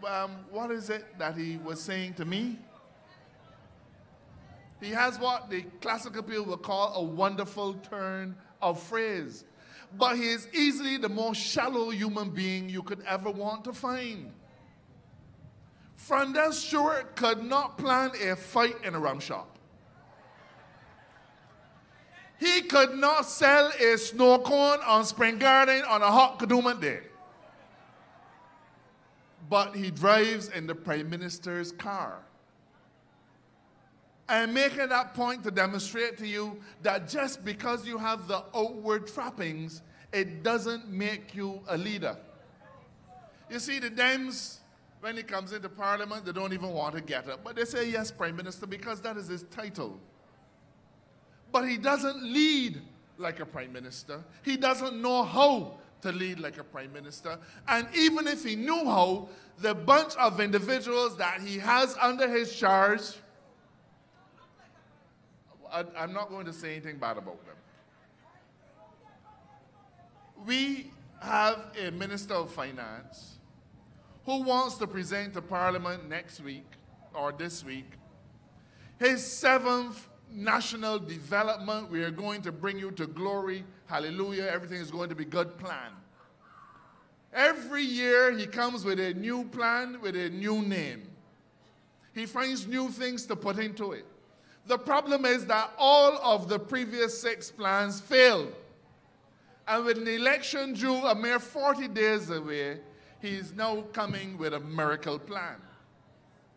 Speaker 6: um, what is it that he was saying to me? He has what the classical people would call a wonderful turn of phrase. But he is easily the most shallow human being you could ever want to find. Freundel Stuart could not plan a fight in a rum shop. He could not sell a snow cone on Spring Garden on a hot Kadooment day. But he drives in the Prime Minister's car. I'm making that point to demonstrate to you that just because you have the outward trappings, it doesn't make you a leader. You see, the Dems, when he comes into Parliament, they don't even want to get up. But they say, yes, Prime Minister, because that is his title. But he doesn't lead like a Prime Minister. He doesn't know how to lead like a Prime Minister. And even if he knew how, the bunch of individuals that he has under his charge I, I'm not going to say anything bad about them. We have a Minister of Finance who wants to present to Parliament next week or this week his seventh national development. We are going to bring you to glory. Hallelujah. Everything is going to be good plan. Every year he comes with a new plan, with a new name. He finds new things to put into it. The problem is that all of the previous six plans failed. And with an election due a mere 40 days away, he's now coming with a miracle plan.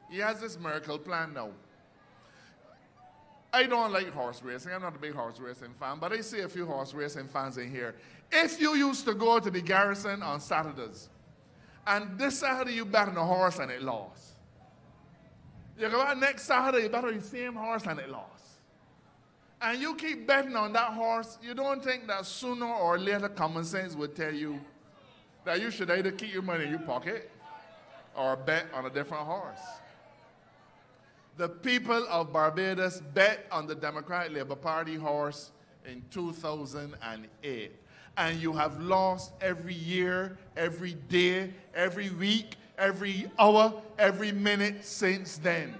Speaker 6: He has this miracle plan now. I don't like horse racing. I'm not a big horse racing fan, but I see a few horse racing fans in here. If you used to go to the garrison on Saturdays, and this Saturday you bet on a horse and it lost, you go out next Saturday, you bet on the same horse and it lost. And you keep betting on that horse, you don't think that sooner or later common sense would tell you that you should either keep your money in your pocket or bet on a different horse. The people of Barbados bet on the Democratic Labour Party horse in 2008. And you have lost every year, every day, every week, every hour, every minute since then.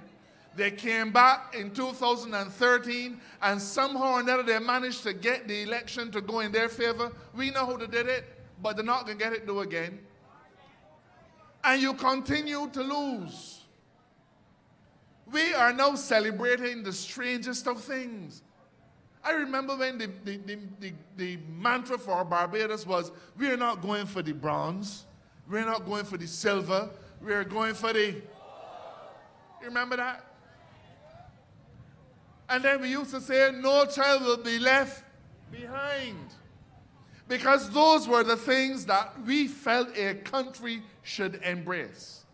Speaker 6: They came back in 2013 and somehow or another they managed to get the election to go in their favor. We know who did it, but they're not going to get it do again. And you continue to lose. We are now celebrating the strangest of things. I remember when the, the, the, the, the mantra for Barbados was, we are not going for the bronze. We're not going for the silver. We're going for the. You remember that? And then we used to say, no child will be left behind. Because those were the things that we felt a country should embrace.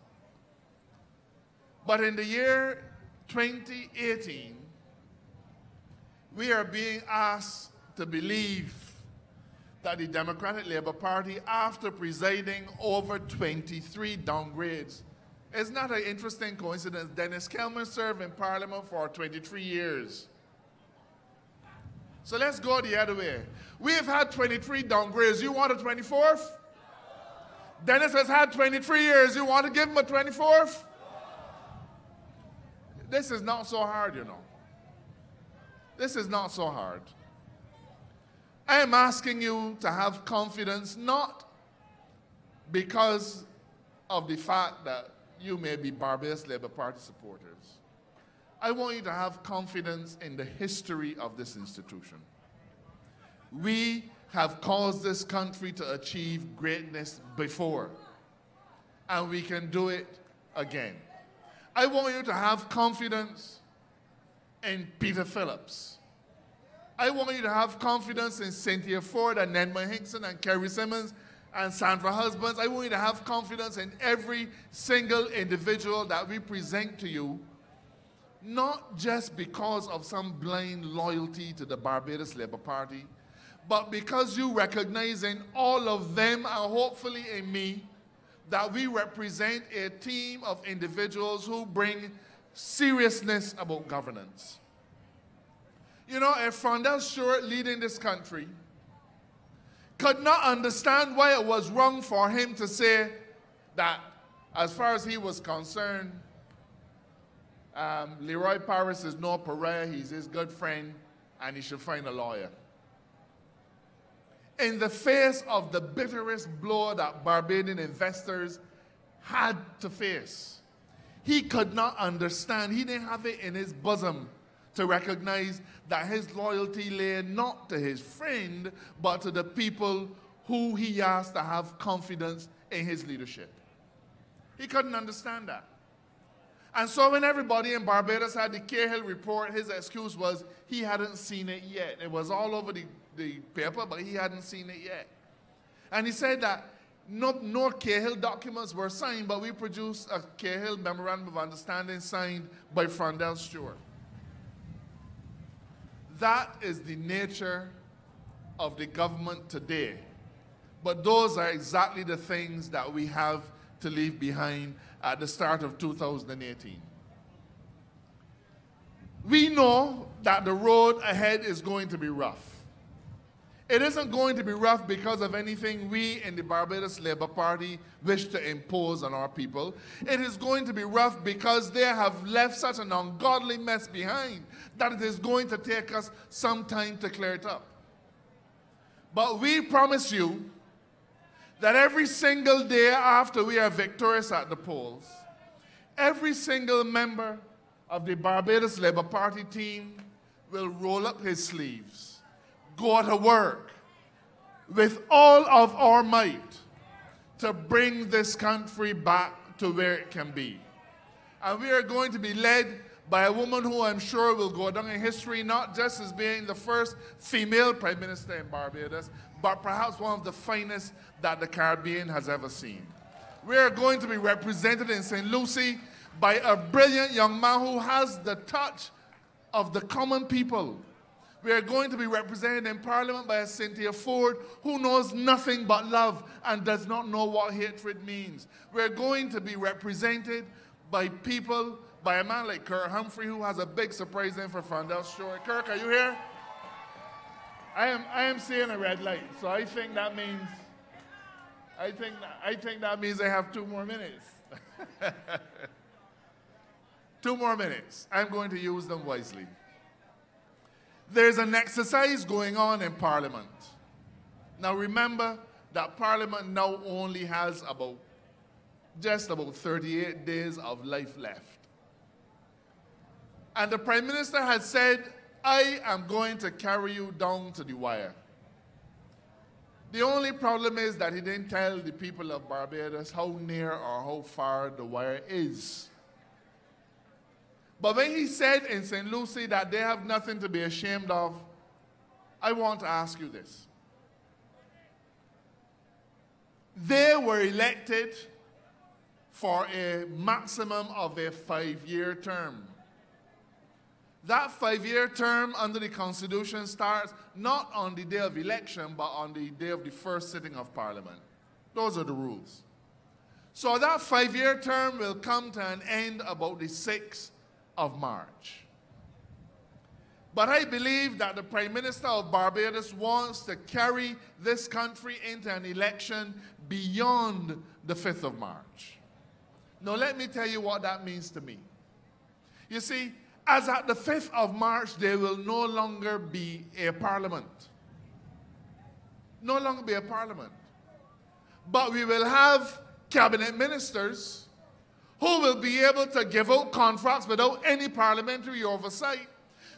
Speaker 6: But in the year 2018, we are being asked to believe that the Democratic Labour Party, after presiding over 23 downgrades, it's not an interesting coincidence. Denis Kellman served in Parliament for 23 years. So let's go the other way. We have had 23 downgrades. You want a 24th? Denis has had 23 years. You want to give him a 24th? This is not so hard, you know. This is not so hard. I am asking you to have confidence not because of the fact that you may be Barbados Labour Party supporters. I want you to have confidence in the history of this institution. We have caused this country to achieve greatness before, and we can do it again. I want you to have confidence in Peter Phillips. I want you to have confidence in Cynthia Ford and Edmund Hinkson and Kerrie Symmonds and Sandra Husbands, I want you to have confidence in every single individual that we present to you, not just because of some blind loyalty to the Barbados Labour Party, but because you recognize in all of them and hopefully in me that we represent a team of individuals who bring seriousness about governance. You know, if Freundel Stuart leading this country could not understand why it was wrong for him to say that, as far as he was concerned, um, Leroy Parris is no pariah, he's his good friend, and he should find a lawyer. In the face of the bitterest blow that Barbadian investors had to face, he could not understand, he didn't have it in his bosom to recognize that his loyalty lay not to his friend, but to the people who he asked to have confidence in his leadership. He couldn't understand that. And so when everybody in Barbados had the Cahill report, his excuse was he hadn't seen it yet. It was all over the, the paper, but he hadn't seen it yet. And he said that no, no Cahill documents were signed, but we produced a Cahill Memorandum of Understanding signed by Freundel Stuart. That is the nature of the government today. But those are exactly the things that we have to leave behind at the start of 2018. We know that the road ahead is going to be rough. It isn't going to be rough because of anything we in the Barbados Labour Party wish to impose on our people. It is going to be rough because they have left such an ungodly mess behind that it is going to take us some time to clear it up. But we promise you that every single day after we are victorious at the polls, every single member of the Barbados Labour Party team will roll up his sleeves, go to work with all of our might to bring this country back to where it can be. And we are going to be led by a woman who I'm sure will go down in history not just as being the first female prime minister in Barbados, but perhaps one of the finest that the Caribbean has ever seen. We are going to be represented in St. Lucy by a brilliant young man who has the touch of the common people. We are going to be represented in Parliament by a Cynthia Ford who knows nothing but love and does not know what hatred means. We are going to be represented by people, by a man like Kirk Humphrey who has a big surprise in for Freundel Stuart. Kirk, are you here? I am, I am seeing a red light, so I think that means, I think, I think that means I have two more minutes. two more minutes. I'm going to use them wisely. There's an exercise going on in Parliament. Now remember that Parliament now only has about just about 38 days of life left. And the Prime Minister has said I am going to carry you down to the wire. The only problem is that he didn't tell the people of Barbados how near or how far the wire is. But when he said in St. Lucy that they have nothing to be ashamed of, I want to ask you this. They were elected for a maximum of a five year term. That five year term under the Constitution starts not on the day of election, but on the day of the first sitting of Parliament. Those are the rules. So that five year term will come to an end about the 6th of March. But I believe that the Prime Minister of Barbados wants to carry this country into an election beyond the 5th of March. Now, let me tell you what that means to me. You see, as at the 5th of March, there will no longer be a parliament. No longer be a parliament. But we will have cabinet ministers who will be able to give out contracts without any parliamentary oversight.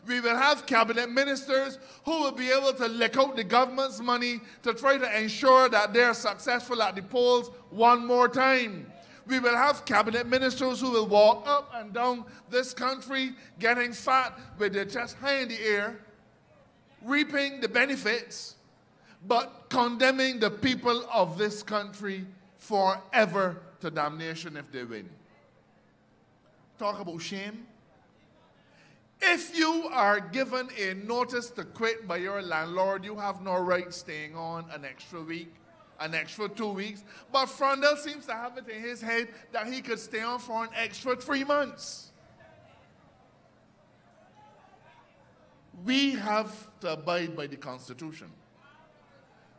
Speaker 6: We will have cabinet ministers who will be able to lick out the government's money to try to ensure that they're successful at the polls one more time. We will have cabinet ministers who will walk up and down this country getting fat with their chest high in the air, reaping the benefits, but condemning the people of this country forever to damnation if they win. Talk about shame. If you are given a notice to quit by your landlord, you have no right staying on an extra week, an extra two weeks. But Freundel seems to have it in his head that he could stay on for an extra three months. We have to abide by the Constitution.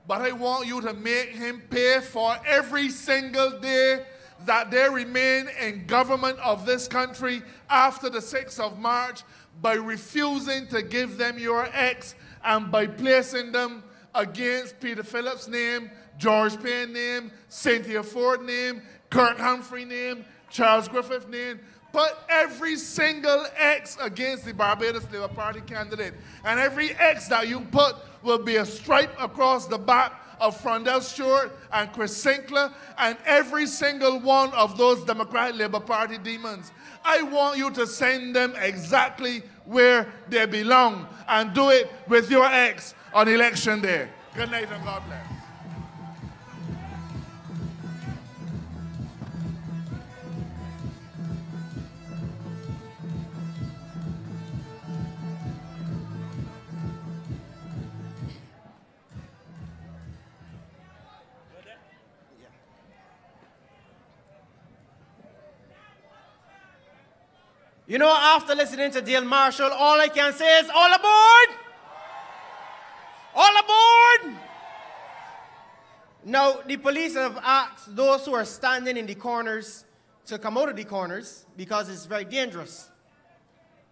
Speaker 6: But I want you to make him pay for every single day that they remain in government of this country after the 6th of March by refusing to give them your ex and by placing them against Peter Phillips' name, George name, Cynthia Ford name, Kirk Humphrey name, Charles Griffith name. Put every single X against the Barbados Labour Party candidate. And every X that you put will be a stripe across the back of Freundel Stuart and Chris Sinckler and every single one of those Democratic Labour Party demons. I want you to send them exactly where they belong and do it with your ex on election day. Good night and God bless.
Speaker 2: You know, after listening to Dale Marshall, all I can say is all aboard! All aboard! Now, the police have asked those who are standing in the corners to come out of the corners because it's very dangerous.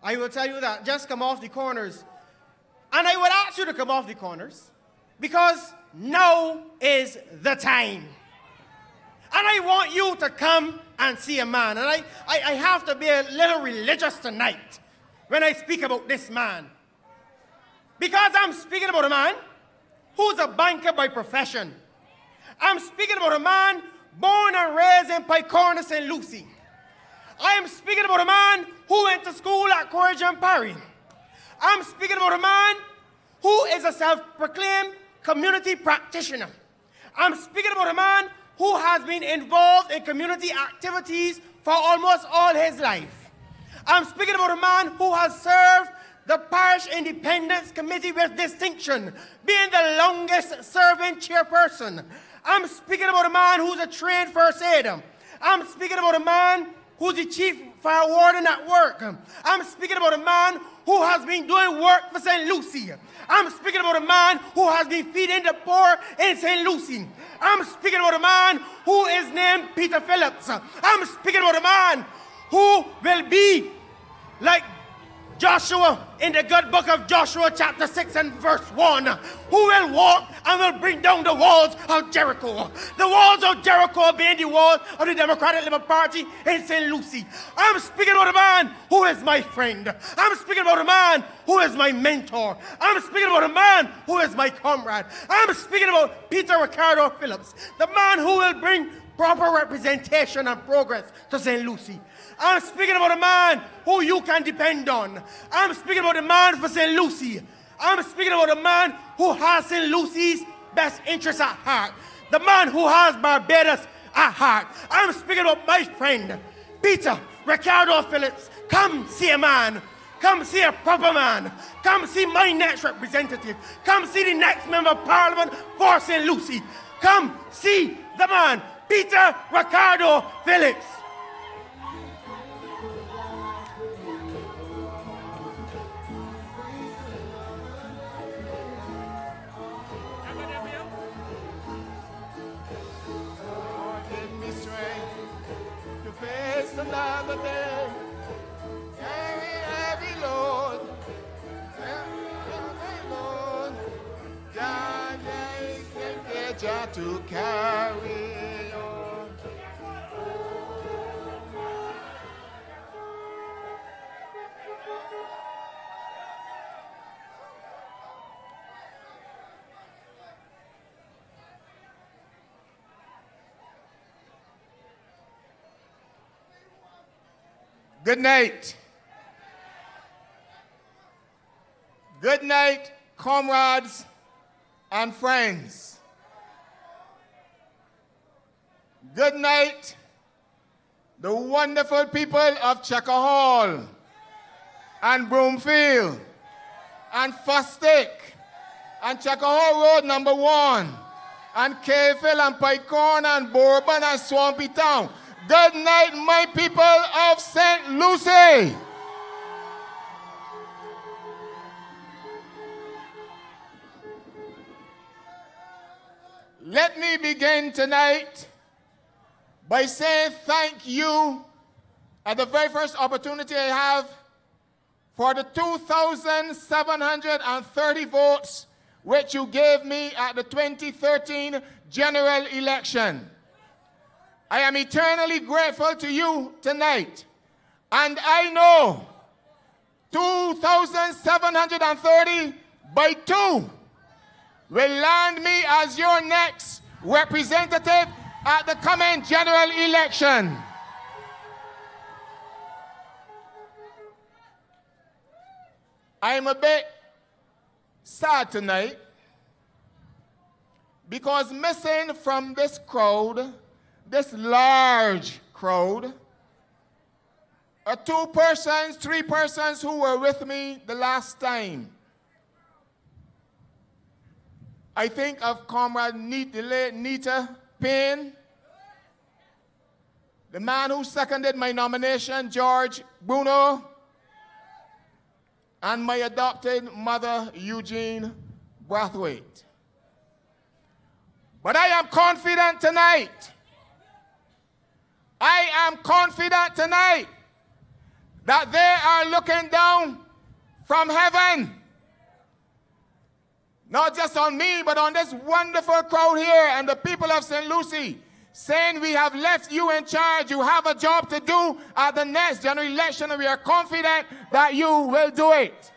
Speaker 2: I will tell you that. Just come off the corners. And I would ask you to come off the corners because now is the time. And I want you to come and see a man. And I, I, I have to be a little religious tonight when I speak about this man. Because I'm speaking about a man who's a banker by profession. I'm speaking about a man born and raised in Pie Corner, St. Lucy. I am speaking about a man who went to school at Coleridge and Parry. I'm speaking about a man who is a self-proclaimed community practitioner. I'm speaking about a man who has been involved in community activities for almost all his life. I'm speaking about a man who has served the Parish Independence Committee with distinction, being the longest serving chairperson. I'm speaking about a man who's a trained first aider. I'm speaking about a man who's the chief fire warden at work. I'm speaking about a man who has been doing work for St. Lucy. I'm speaking about a man who has been feeding the poor in St. Lucy. I'm speaking about a man who is named Peter Phillips. I'm speaking about a man who will be like Joshua in the good book of Joshua, chapter 6 and verse 1, who will walk and will bring down the walls of Jericho. The walls of Jericho being the walls of the Democratic Labour Party in St. Lucy. I'm speaking about a man who is my friend. I'm speaking about a man who is my mentor. I'm speaking about a man who is my comrade. I'm speaking about Peter Ricardo Phillips, the man who will bring proper representation and progress to St. Lucy. I'm speaking about a man who you can depend on. I'm speaking about a man for St. Lucy. I'm speaking about a man who has St. Lucy's best interests at heart. The man who has Barbados at heart. I'm speaking about my friend, Peter Ricardo Phillips. Come see a man. Come see a proper man. Come see my next representative. Come see the next member of parliament for St. Lucy. Come see the man, Peter Ricardo Phillips.
Speaker 7: Another day. Carry heavy load. Heavy load. God, can get you to carry Good night. Good night, comrades and friends. Good night, the wonderful people of Checker Hall and Broomfield and Fustic and Checker Hall Road number one and Caveville and Pycorn and Bourbon and Swampy Town. Good night, my people of St. Lucy. Let me begin tonight by saying thank you at the very first opportunity I have for the 2,730 votes which you gave me at the 2013 general election. I am eternally grateful to you tonight. And I know 2,730 by two will land me as your next representative at the coming general election. I'm a bit sad tonight because missing from this crowd, this large crowd, are two persons, three persons who were with me the last time. I think of Comrade Nita, Nita Payne, the man who seconded my nomination, George Bruno, and my adopted mother, Eugene Brathwaite. But I am confident tonight. I am confident tonight that they are looking down from heaven. Not just on me, but on this wonderful crowd here and the people of St. Lucy saying we have left you in charge. You have a job to do at the next general election, and we are confident that you will do it.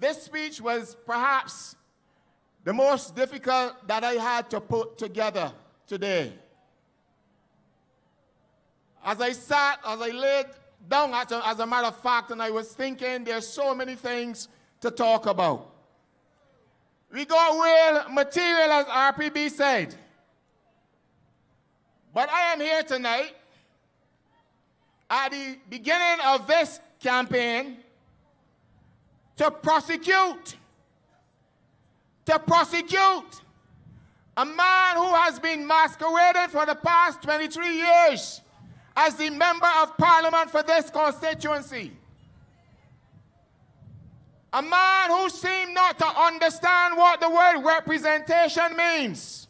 Speaker 7: This speech was perhaps the most difficult that I had to put together today. As I sat, as I laid down, as a, as a matter of fact, and I was thinking there's so many things to talk about. We got real material, as RPB said. But I am here tonight at the beginning of this campaign to prosecute, to prosecute a man who has been masquerading for the past 23 years as the member of parliament for this constituency. A man who seemed not to understand what the word representation means.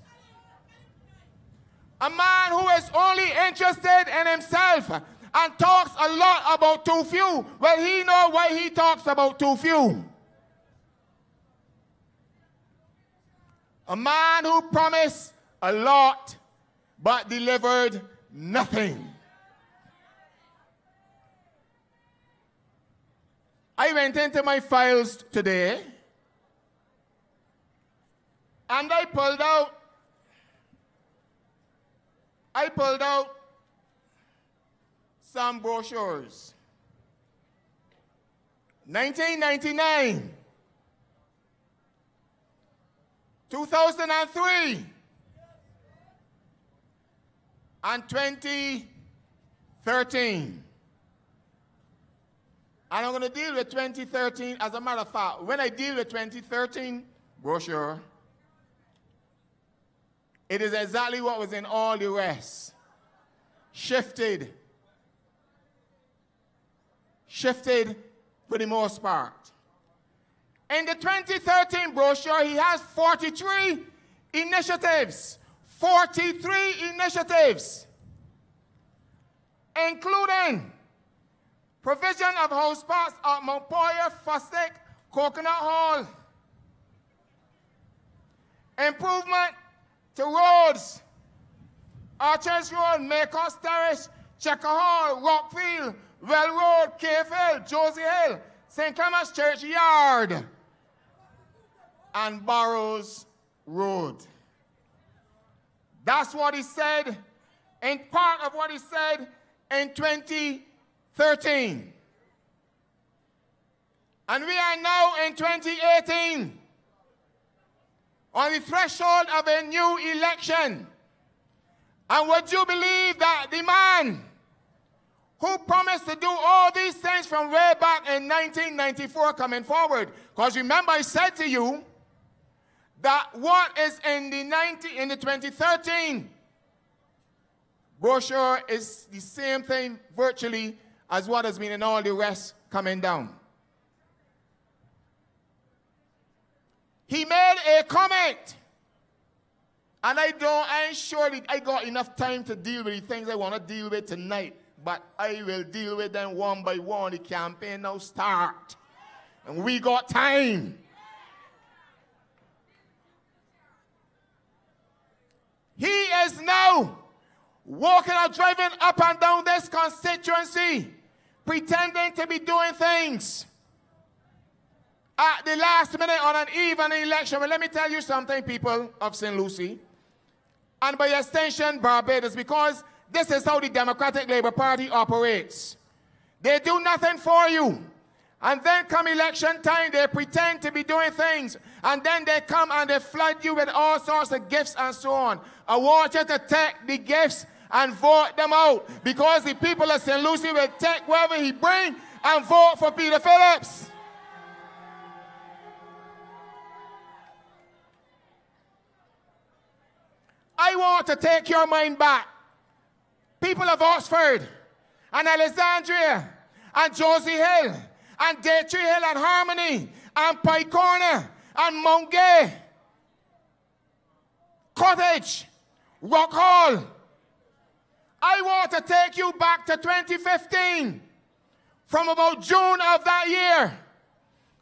Speaker 7: A man who is only interested in himself and talks a lot about too few. Well, he know why he talks about too few. A man who promised a lot but delivered nothing. I went into my files today and I pulled out I pulled out some brochures. 1999, 2003, and 2013. And I'm going to deal with 2013. As a matter of fact, when I deal with 2013 brochure, it is exactly what was in all the rest. Shifted. Shifted for the most part. In the 2013 brochure, he has 43 initiatives. 43 initiatives, including Provision of house spots at Mount Poyer, Fustic, Coconut Hall. Improvement to roads. Archers Road, Maycross Terrace, Checker Hall, Rockfield, Well Road, Caveville, Josie Hill, St. Clement's Church Yard, and Burrows Road. That's what he said, and part of what he said in 2013. And we are now in 2018 on the threshold of a new election. And would you believe that the man who promised to do all these things from way back in 1994 coming forward? Because remember, I said to you that what is in the 90, in the 2013 brochure is the same thing virtually as what has been in all the rest coming down. He made a comment. And I don't, I ain't sure that I got enough time to deal with the things I want to deal with tonight. But I will deal with them one by one. The campaign now start. And we got time. He is now walking or driving up and down this constituency, pretending to be doing things at the last minute on an even election. But let me tell you something, people of St. Lucy, and by extension, Barbados, because this is how the Democratic Labour Party operates. They do nothing for you. And then come election time, they pretend to be doing things. And then they come and they flood you with all sorts of gifts and so on. I want you to take the gifts and vote them out. Because the people of St. Lucy will take whatever he bring and vote for Peter Phillips. I want to take your mind back. People of Oxford and Alexandria and Josie Hill and Daytree Hill and Harmony and Pie Corner and Mount Gay, Cottage, Rock Hall. I want to take you back to 2015 from about June of that year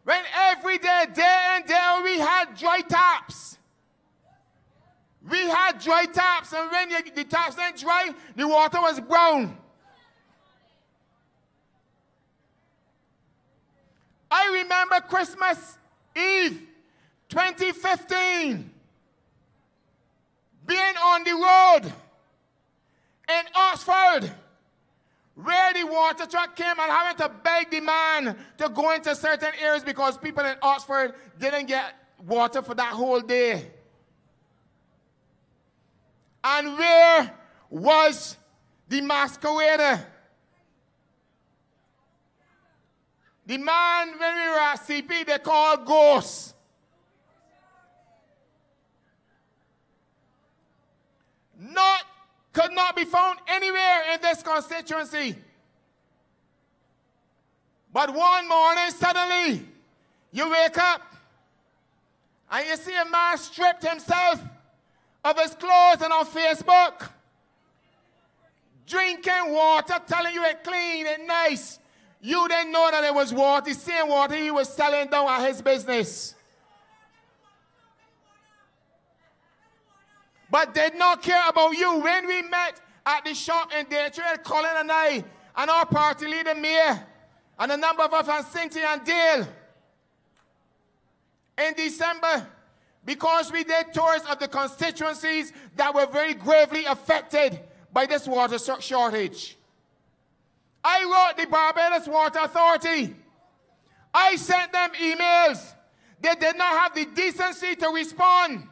Speaker 7: when every day, day and day, we had dry taps. We had dry taps, and when the taps ain't dry, the water was brown. I remember Christmas Eve 2015 being on the road in Oxford where the water truck came and having to beg the man to go into certain areas because people in Oxford didn't get water for that whole day. And where was the masquerader? The man, when we were at CP, they called ghosts. Not, could not be found anywhere in this constituency. But one morning, suddenly, you wake up and you see a man stripped himself of his clothes and on Facebook. Drinking water, telling you it clean and nice. You didn't know that it was water, same water he was selling down at his business. But did not care about you. When we met at the shop in Daytree, Colin and I, and our party leader, Mia, and a number of us from Cynthia and Dale, in December, because we did tours of the constituencies that were very gravely affected by this water shortage. I wrote the Barbados Water Authority. I sent them emails. They did not have the decency to respond.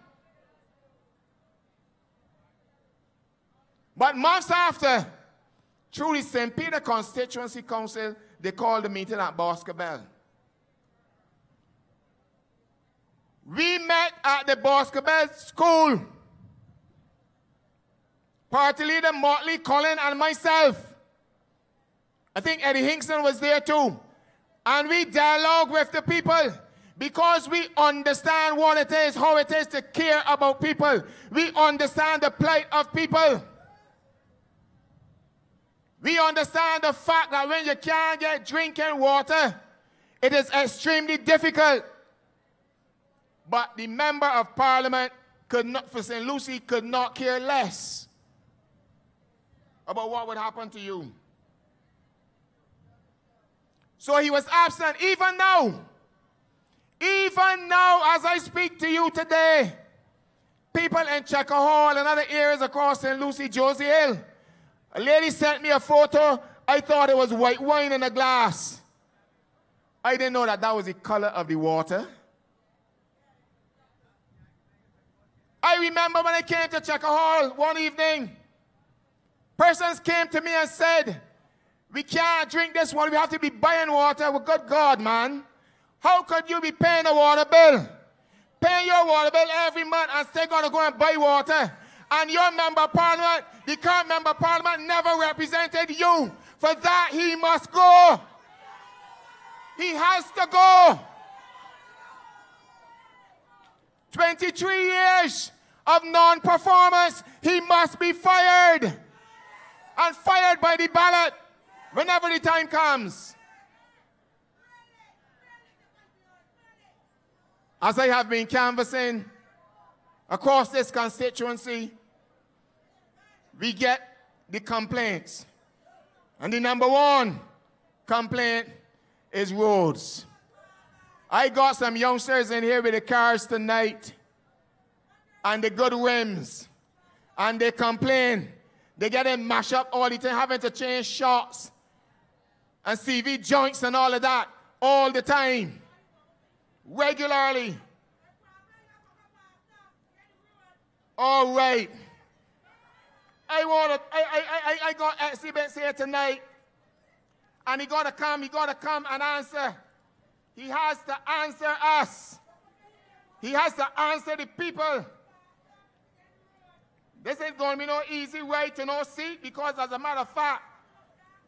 Speaker 7: But months after, through the St. Peter Constituency Council, they called the meeting at Boscobel. We met at the Boscobel School. Party leader Mottley, Colin, and myself. I think Eddie Hinkson was there too. And we dialogue with the people because we understand what it is, how it is to care about people. We understand the plight of people. We understand the fact that when you can't get drinking water, it is extremely difficult. But the member of parliament could not, for St. Lucy could not care less about what would happen to you. So he was absent even now. Even now, as I speak to you today, people in Checker Hall and other areas across St. Lucy, Josie Hill, a lady sent me a photo. I thought it was white wine in a glass. I didn't know that that was the color of the water. I remember when I came to Checker Hall one evening, persons came to me and said, We can't drink this water, we have to be buying water. Well, good God, man. How could you be paying a water bill? Paying your water bill every month and still going to go and buy water. And your member of parliament, the current member of parliament, never represented you. For that, he must go. He has to go. 23 years of non performance, he must be fired. And fired by the ballot whenever the time comes. As I have been canvassing across this constituency, we get the complaints. And the number one complaint is roads. I got some youngsters in here with the cars tonight and the good rims, and they complain. They get them mashed up all the time, having to change shots and CV joints and all of that all the time, regularly. All right. I want to, I, I, I, I got exhibits here tonight. And he got to come, he got to come and answer. He has to answer us. He has to answer the people. This ain't going to be no easy way to no seat because, as a matter of fact,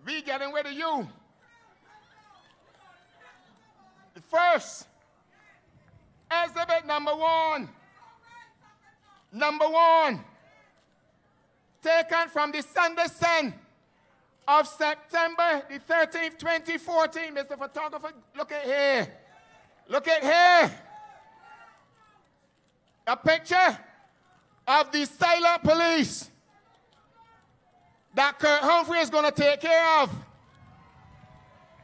Speaker 7: we getting rid of you. First, exhibit number one. Number one, taken from the Sunday Sun of September the 13th, 2014. Mr. Photographer, look at here. Look at here. A picture of the silent police that Kirk Humphrey is going to take care of.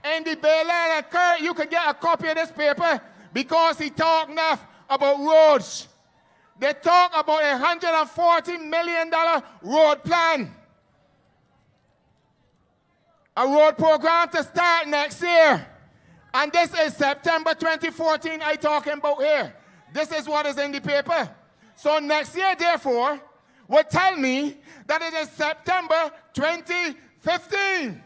Speaker 7: Andy Bailey and Kirk, you can get a copy of this paper because he talked enough about roads. They talk about a $140 million road plan. A road program to start next year. And this is September 2014 I talking about here. This is what is in the paper. So next year, therefore, will tell me that it is September 2015.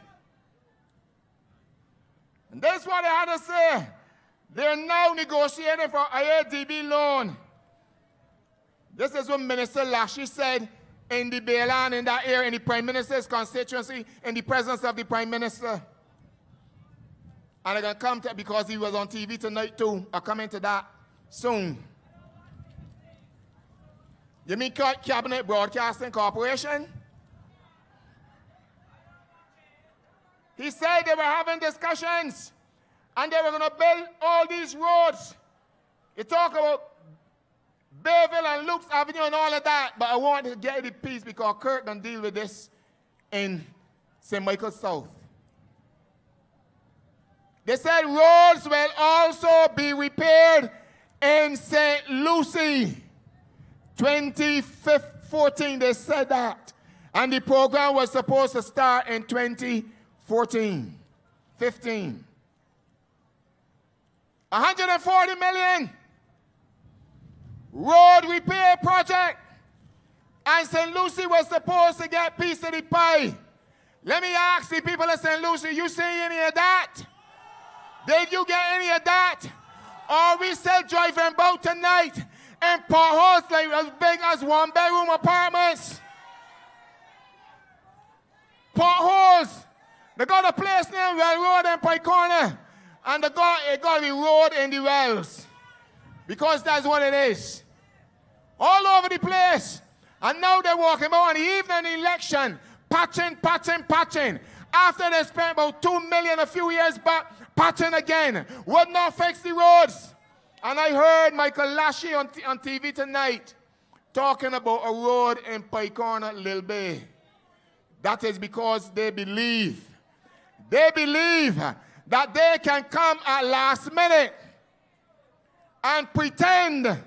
Speaker 7: And this is what I had to say. They're now negotiating for IADB loan. This is what Minister Lashley said in the Baylan in that area, in the Prime Minister's constituency, in the presence of the Prime Minister. And I'm going to come to because he was on TV tonight too. I'll come into that soon. You mean Cabinet Broadcasting Corporation? He said they were having discussions and they were going to build all these roads. You talk about Bayville and Luke's Avenue and all of that, but I want to get the peace because Kirk can deal with this in St. Michael South. They said roads will also be repaired in St. Lucy. 2014, they said that. And the program was supposed to start in 2014, 15. 140 million road repair project. And St. Lucy was supposed to get piece of the pie. Let me ask the people of St. Lucy, you see any of that? Did you get any of that? Or we still driving boat tonight in potholes like as big as one bedroom apartments? Potholes. They got a place named Well Road in Pie Corner. And they got, it got to be road in the wells. Because that's what it is. All over the place. And now they're walking on the evening election, patching, patching, patching. After they spent about two million a few years back, patching again. Would not fix the roads. And I heard Michael Lashley on, on TV tonight talking about a road in Corner, Lil Bay. That is because they believe. They believe that they can come at last minute and pretend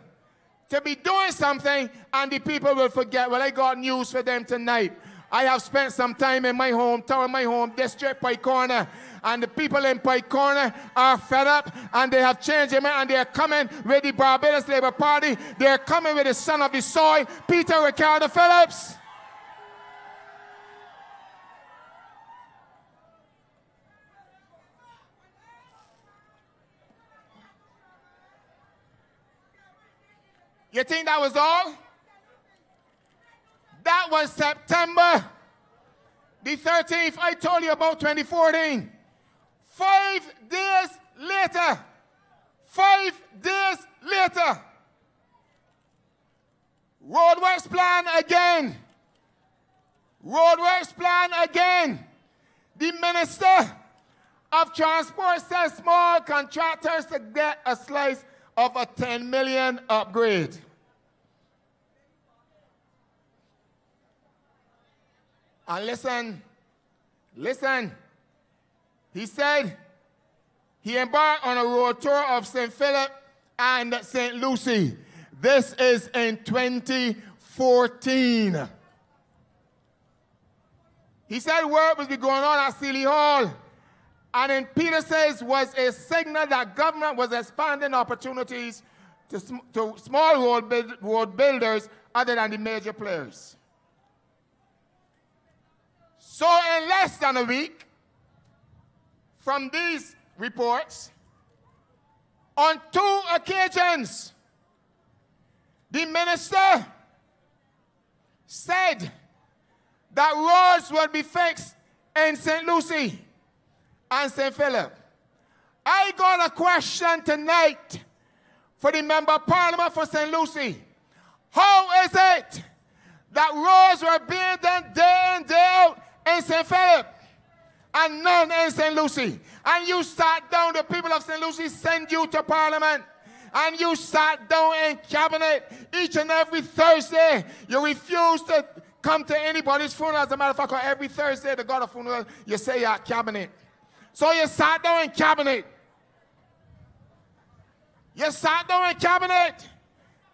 Speaker 7: to be doing something and the people will forget. Well, I got news for them tonight. I have spent some time in my hometown, my home district, Pie Corner, and the people in Pie Corner are fed up and they have changed their and they're coming with the Barbados Labour Party. They're coming with the son of the soil, Peter Ricardo Phillips. You think that was all? That was September the 13th. I told you about 2014. Five days later, five days later, roadworks plan again. Roadworks plan again. The minister of transport says small contractors to get a slice of a 10 million upgrade. And listen, listen. He said he embarked on a road tour of St. Philip and St. Lucy. This is in 2014. He said work was be going on at Sealy Hall. And in Peter says was a signal that government was expanding opportunities to, sm to small road, build road builders other than the major players. So in less than a week from these reports, on two occasions, the minister said that roads will be fixed in St. Lucy and St. Philip. I got a question tonight for the member of parliament for St. Lucy. How is it that roads were being done day in, day out in St. Philip and none in St. Lucy? And you sat down, the people of St. Lucy send you to parliament and you sat down in cabinet each and every Thursday. You refused to come to anybody's funeral. As a matter of fact, every Thursday the God of funeral, you say you're at cabinet. So you sat down in cabinet. You sat down in cabinet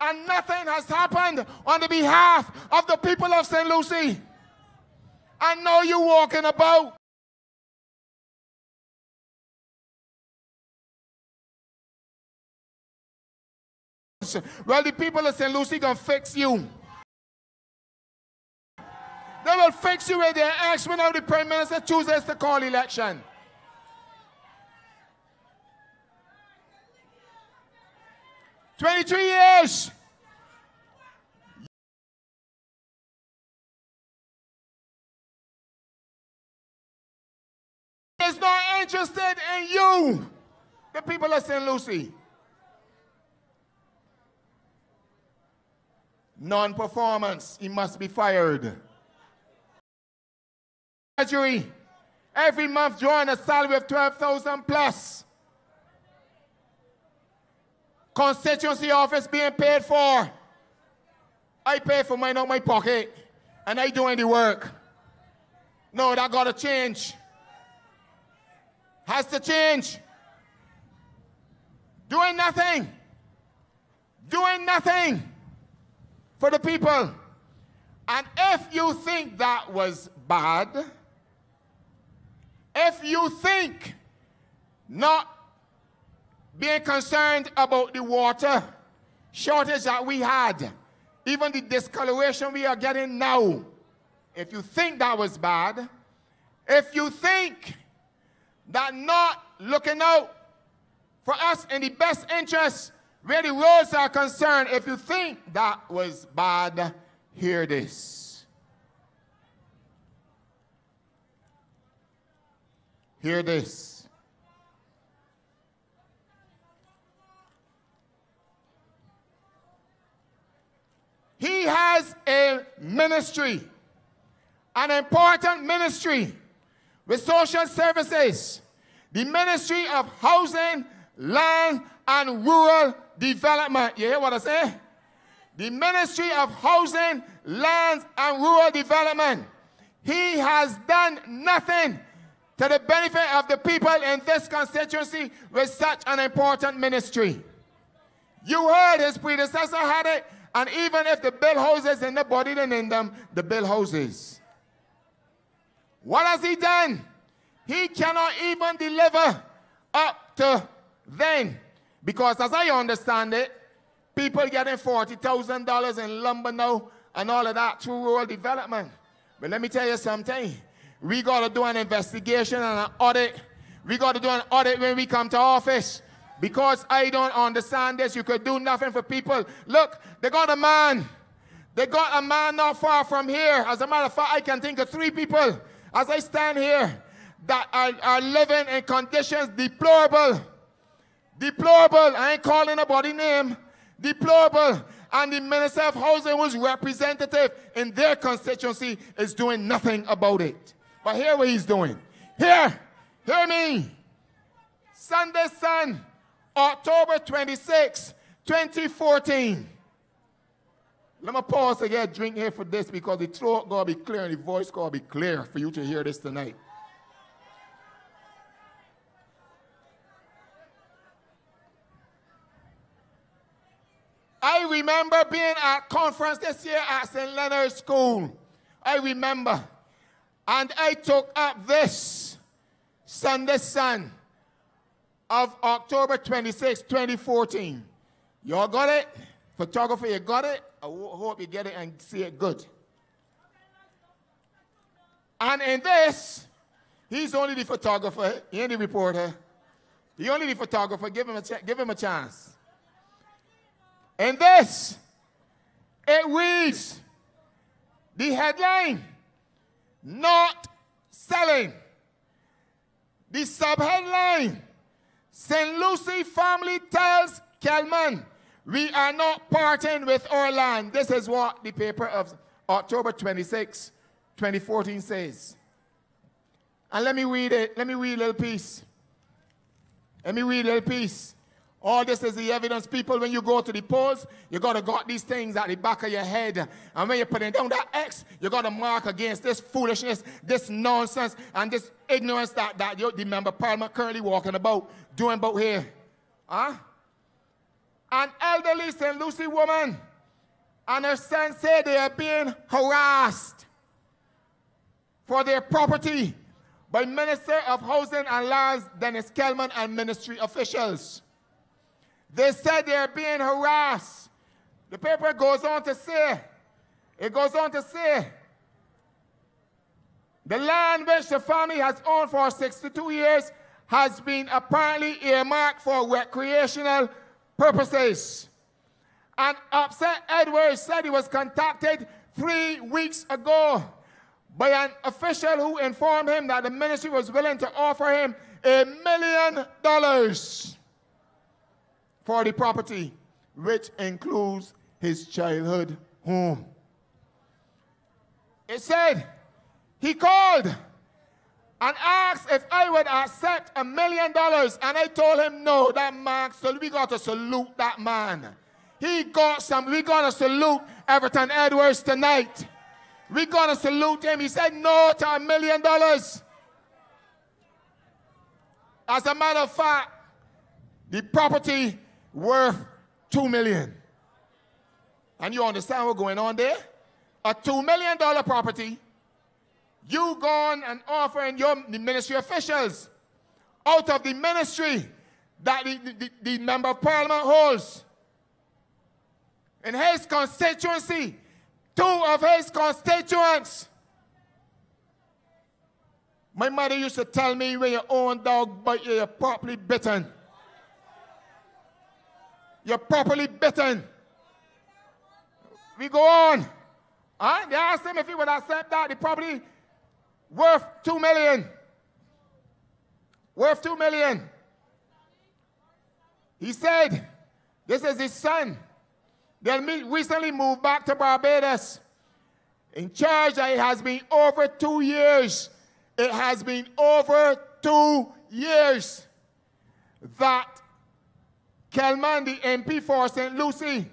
Speaker 7: and nothing has happened on the behalf of the people of St. Lucy. And know you're walking about. Well, the people of St. Lucy gonna fix you. They will fix you with their ex when the prime minister chooses to call election. 23 years. Is not interested in you, the people of St. Lucy. Non performance, he must be fired. Treasury, every month drawing a salary of 12,000 plus constituency office being paid for. I pay for mine out my pocket, and I doing the work. No, that gotta change. Has to change. Doing nothing. Doing nothing for the people. And if you think that was bad, if you think not being concerned about the water shortage that we had, even the discoloration we are getting now, if you think that was bad, if you think that not looking out for us in the best interest where the roads are concerned, if you think that was bad, hear this. Hear this. He has a ministry, an important ministry with social services, the Ministry of Housing, Land, and Rural Development. You hear what I say? The Ministry of Housing, Lands, and Rural Development. He has done nothing to the benefit of the people in this constituency with such an important ministry. You heard his predecessor had it, and even if the bill houses in the body and in them, the bill hoses. What has he done? He cannot even deliver up to then. Because as I understand it, people getting $40,000 in lumber now and all of that through rural development. But let me tell you something. We got to do an investigation and an audit. We got to do an audit when we come to office. Because I don't understand this. You could do nothing for people. Look, they got a man. They got a man not far from here. As a matter of fact, I can think of three people as I stand here that are, are living in conditions deplorable. Deplorable. I ain't calling nobody name. Deplorable. And the Minister of Housing, who's representative in their constituency, is doing nothing about it. But hear what he's doing. Here, hear me. Sunday Sun, October 26, 2014. Let me pause get drink here for this because the throat gotta be clear and the voice gotta be clear for you to hear this tonight. I remember being at conference this year at St. Leonard's School. I remember. And I took up this Sunday Sun of October 26, 2014. Y'all got it? Photographer, you got it? I hope you get it and see it good. And in this, he's only the photographer, he ain't the reporter. He only the photographer. Give him a, give him a chance. In this, it reads the headline, not selling. The subheadline, St. Lucy family tells Kellman, we are not parting with our land. This is what the paper of October 26, 2014 says. And let me read it. Let me read a little piece. Let me read a little piece. All this is the evidence, people. When you go to the polls, you got to got these things at the back of your head. And when you're putting down that X, you got to mark against this foolishness, this nonsense, and this ignorance that, that you, the member parliament currently walking about, doing about here. Huh? An elderly St. Lucy woman and her son say they are being harassed for their property by Minister of Housing and Lands Denis Kellman and ministry officials. They said they're being harassed. The paper goes on to say, it goes on to say, the land which the family has owned for 62 years has been apparently earmarked for recreational purposes. And Upset Edwards said he was contacted three weeks ago by an official who informed him that the ministry was willing to offer him a million dollars for the property, which includes his childhood home. It said he called and asked if I would accept a million dollars, and I told him no. That man, so we got to salute that man. He got some. We got to salute Everton Edwards tonight. We got to salute him. He said no to a million dollars. As a matter of fact, the property worth two million. And you understand what's going on there? A two million dollar property, you gone and offering your ministry officials out of the ministry that the, the, the member of parliament holds. In his constituency, two of his constituents. My mother used to tell me when your own dog bite you, you're properly bitten. You're properly bitten. We go on. Huh? They asked him if he would accept that. The property worth two million. Worth two million. He said, this is his son. They recently moved back to Barbados. In charge, it has been over two years. It has been over two years that Kellman, the MP for St. Lucy,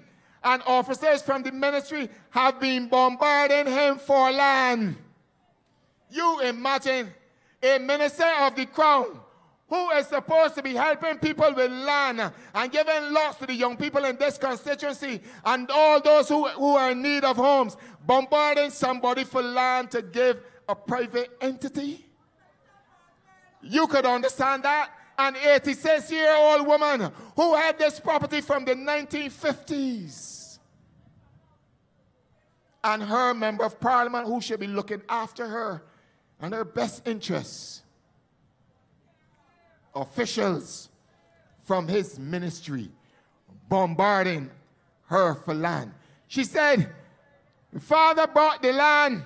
Speaker 7: and officers from the ministry have been bombarding him for land. You imagine a minister of the crown who is supposed to be helping people with land and giving lots to the young people in this constituency and all those who, who are in need of homes, bombarding somebody for land to give a private entity. You could understand that. An 86 year old woman who had this property from the 1950s. And her member of parliament who should be looking after her and her best interests. Officials from his ministry bombarding her for land. She said, The father bought the land.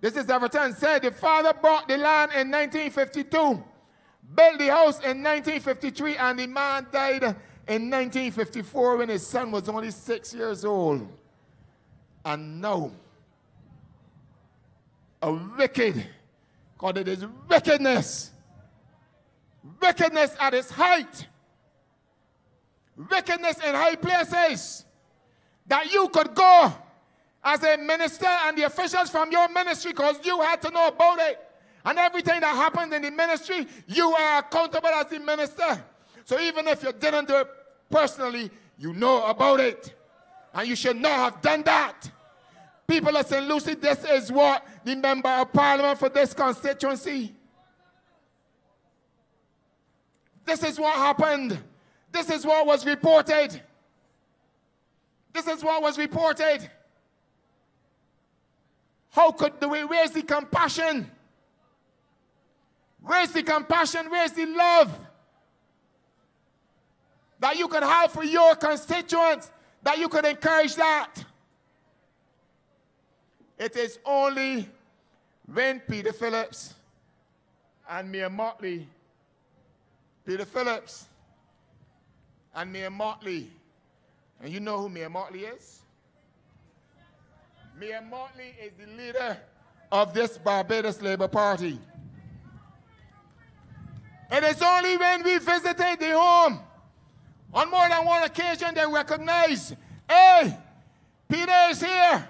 Speaker 7: This is Everton said, The father bought the land in 1952, built the house in 1953, and the man died in 1954 when his son was only six years old. And now, a wicked, God, it is wickedness, wickedness at its height wickedness in high places that you could go as a minister and the officials from your ministry because you had to know about it. And everything that happened in the ministry, you are accountable as the minister. So even if you didn't do it personally, you know about it. And you should not have done that. People of St. Lucy, this is what the member of parliament for this constituency. This is what happened. This is what was reported. This is what was reported. How could the way, where's the compassion? Where's the compassion? Where's the love that you could have for your constituents? That you could encourage that? It is only when Peter Phillips and Mia Mottley, Peter Phillips and Mia Mottley. And you know who Mia Mottley is? Mia Mottley is the leader of this Barbados Labour Party. It is only when we visited the home, on more than one occasion, they recognize, hey, Peter is here,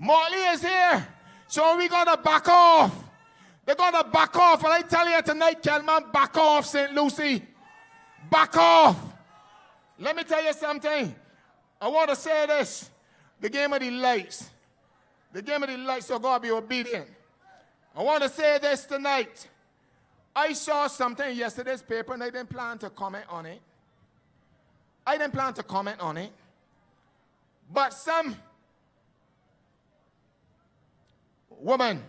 Speaker 7: Mottley is here, so we gotta back off. They're gonna back off, and I tell you tonight, Kellman, back off, St. Lucy. Back off. Let me tell you something. I want to say this. The game of the lights. The game of the lights, so God be obedient. I want to say this tonight. I saw something in yesterday's paper and I didn't plan to comment on it. I didn't plan to comment on it. But some woman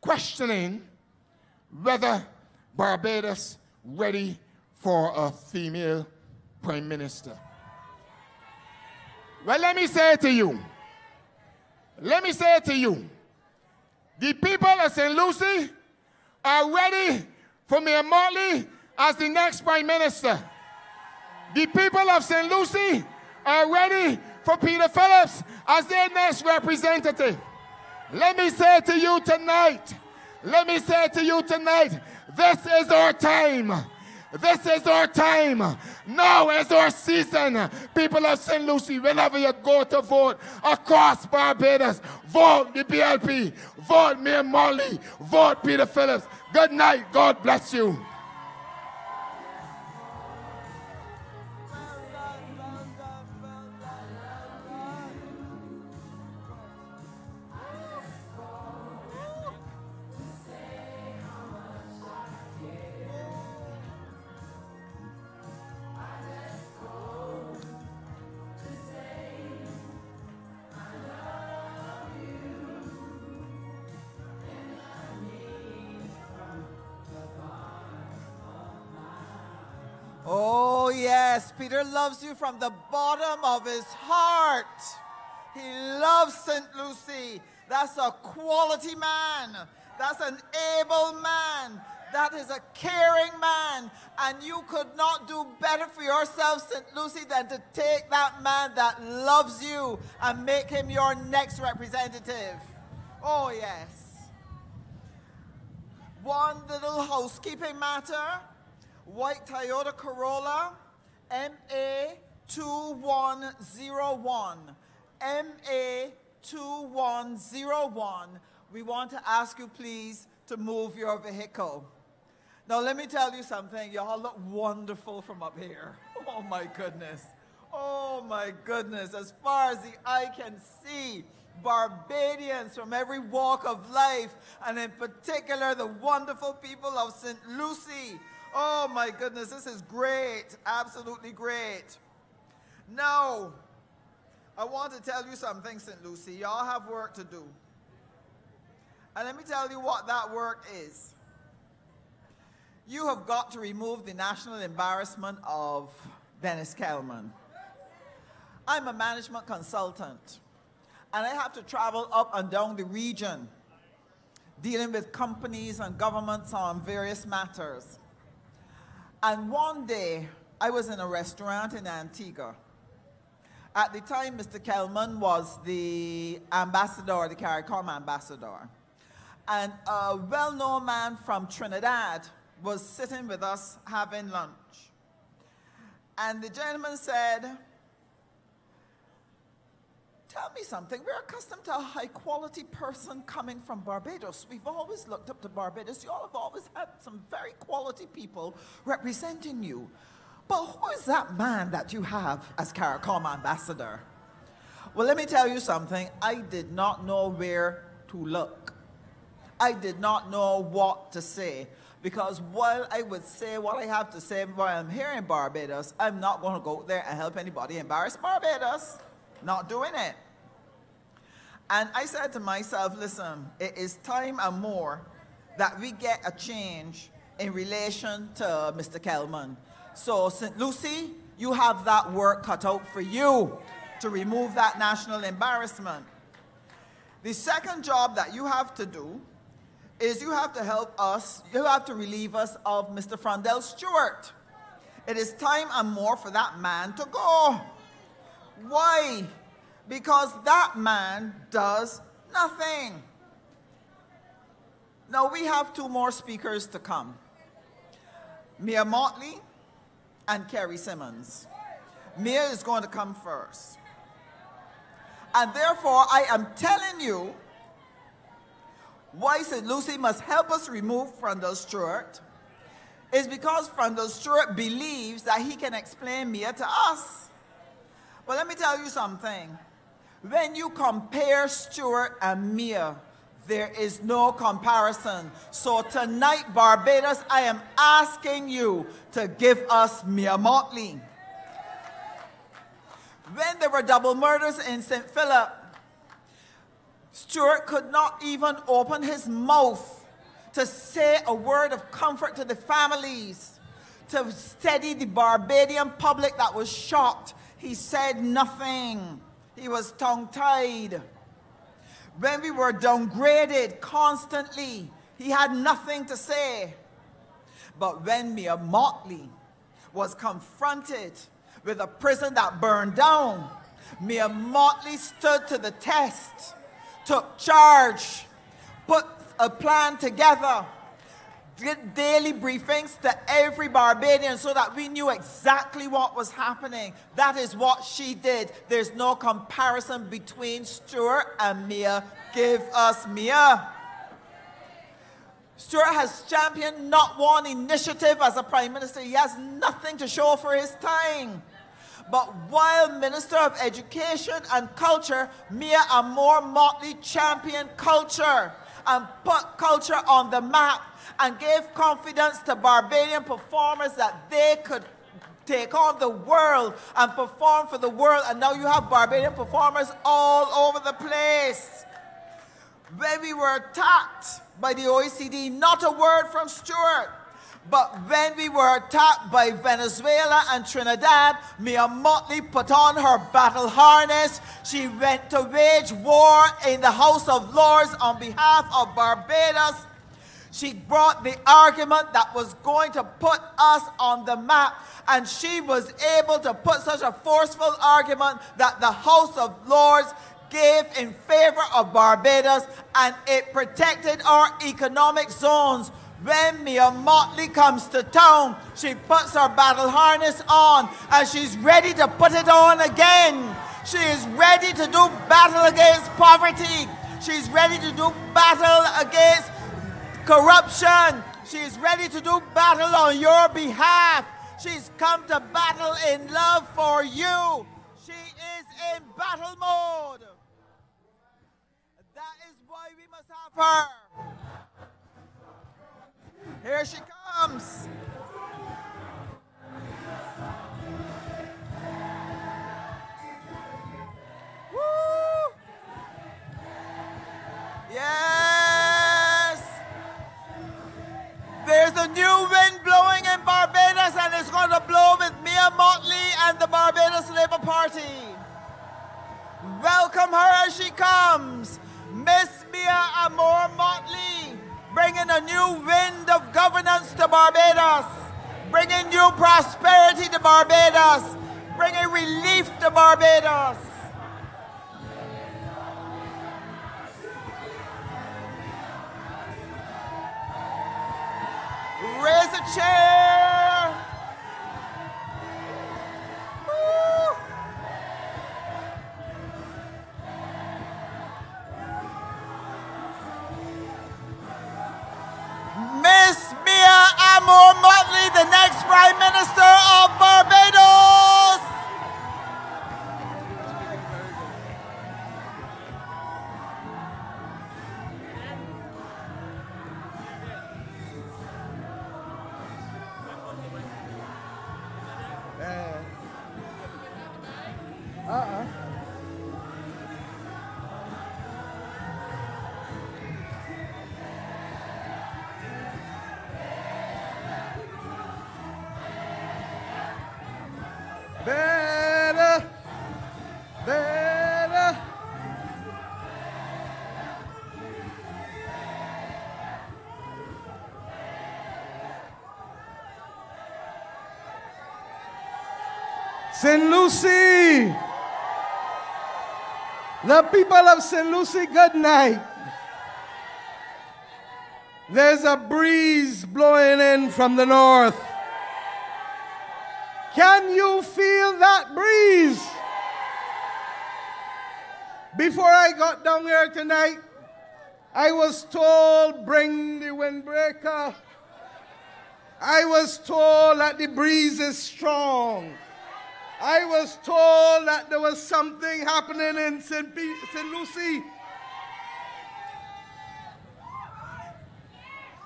Speaker 7: questioning whether Barbados ready for a female prime minister. Well, let me say to you, let me say to you, the people of St. Lucy are ready for Mia Mottley as the next prime minister. The people of St. Lucy are ready for Peter Phillips as their next representative. Let me say to you tonight, let me say to you tonight, this is our time. This is our time. Now is our season. People of St. Lucy, whenever you go to vote across Barbados, vote the BLP, vote Mia Mottley, vote Peter Phillips. Good night. God bless you.
Speaker 1: Oh, yes, Peter loves you from the bottom of his heart. He loves St. Lucy. That's a quality man. That's an able man. That is a caring man. And you could not do better for yourself, St. Lucy, than to take that man that loves you and make him your next representative. Oh, yes. One little housekeeping matter. White Toyota Corolla, MA2101. MA2101. We want to ask you, please, to move your vehicle. Now, let me tell you something. Y'all look wonderful from up here. Oh, my goodness. Oh, my goodness. As far as the eye can see, Barbadians from every walk of life, and in particular the wonderful people of St. Lucy. Oh my goodness, this is great, absolutely great. Now, I want to tell you something, St. Lucy. Y'all have work to do. And let me tell you what that work is. You have got to remove the national embarrassment of Denis Kellman. I'm a management consultant, and I have to travel up and down the region dealing with companies and governments on various matters. And one day, I was in a restaurant in Antigua. At the time, Mr. Kellman was the ambassador, the CARICOM ambassador. And a well-known man from Trinidad was sitting with us having lunch. And the gentleman said, Tell me something. We're accustomed to a high quality person coming from Barbados. We've always looked up to Barbados. You all have always had some very quality people representing you. But who is that man that you have as CARICOM ambassador? Well, let me tell you something. I did not know where to look. I did not know what to say. Because while I would say what I have to say while I'm here in Barbados, I'm not going to go there and help anybody embarrass Barbados. Not doing it. And I said to myself, listen, it is time and more that we get a change in relation to Mr. Kellman. So, St. Lucy, you have that work cut out for you to remove that national embarrassment. The second job that you have to do is you have to help us, you have to relieve us of Mr. Freundel Stuart. It is time and more for that man to go. Why? Because that man does nothing. Now we have two more speakers to come. Mia Mottley and Kerrie Symmonds. Mia is going to come first. And therefore, I am telling you why St. Lucy must help us remove Freundel Stuart is because Freundel Stuart believes that he can explain Mia to us. But let me tell you something. When you compare Stuart and Mia, there is no comparison. So tonight, Barbados, I am asking you to give us Mia Mottley. When there were double murders in St. Philip, Stuart could not even open his mouth to say a word of comfort to the families, to steady the Barbadian public that was shocked. He said nothing. He was tongue tied. When we were downgraded constantly, he had nothing to say. But when Mia Mottley was confronted with a prison that burned down, Mia Mottley stood to the test took charge, put a plan together, did daily briefings to every Barbadian so that we knew exactly what was happening. That is what she did. There's no comparison between Stuart and Mia. Give us Mia. Stuart has championed not one initiative as a prime minister. He has nothing to show for his time. But while Minister of Education and Culture, Mia Amor Mottley championed culture and put culture on the map and gave confidence to Barbadian performers that they could take on the world and perform for the world. And now you have Barbadian performers all over the place. When we were attacked by the OECD, not a word from Stuart. But when we were attacked by Venezuela and Trinidad, Mia Mottley put on her battle harness. She went to wage war in the House of Lords on behalf of Barbados. She brought the argument that was going to put us on the map, and she was able to put such a forceful argument that the House of Lords gave in favor of Barbados, and it protected our economic zones when Mia Mottley comes to town, she puts her battle harness on and she's ready to put it on again. She is ready to do battle against poverty. She's ready to do battle against corruption. She's ready to do battle on your behalf. She's come to battle in love for you. She is in battle mode. of her. Here she comes. Woo! Yes! There's a new wind blowing in Barbados and it's going to blow with Mia Mottley and the Barbados Labour Party. Welcome her as she comes. Miss Mia Amor Mottley, bringing a new wind of governance to Barbados, bringing new prosperity to Barbados, bringing relief to Barbados. Raise a chair. Miss Mia Amor Mottley, the next Prime Minister of Barbados.
Speaker 8: St. Lucy, the people of St. Lucy, good night. There's a breeze blowing in from the north. Can you feel that breeze? Before I got down here tonight, I was told, bring the windbreaker. I was told that the breeze is strong. I was told that there was something happening in St. Pe- St. Lucy.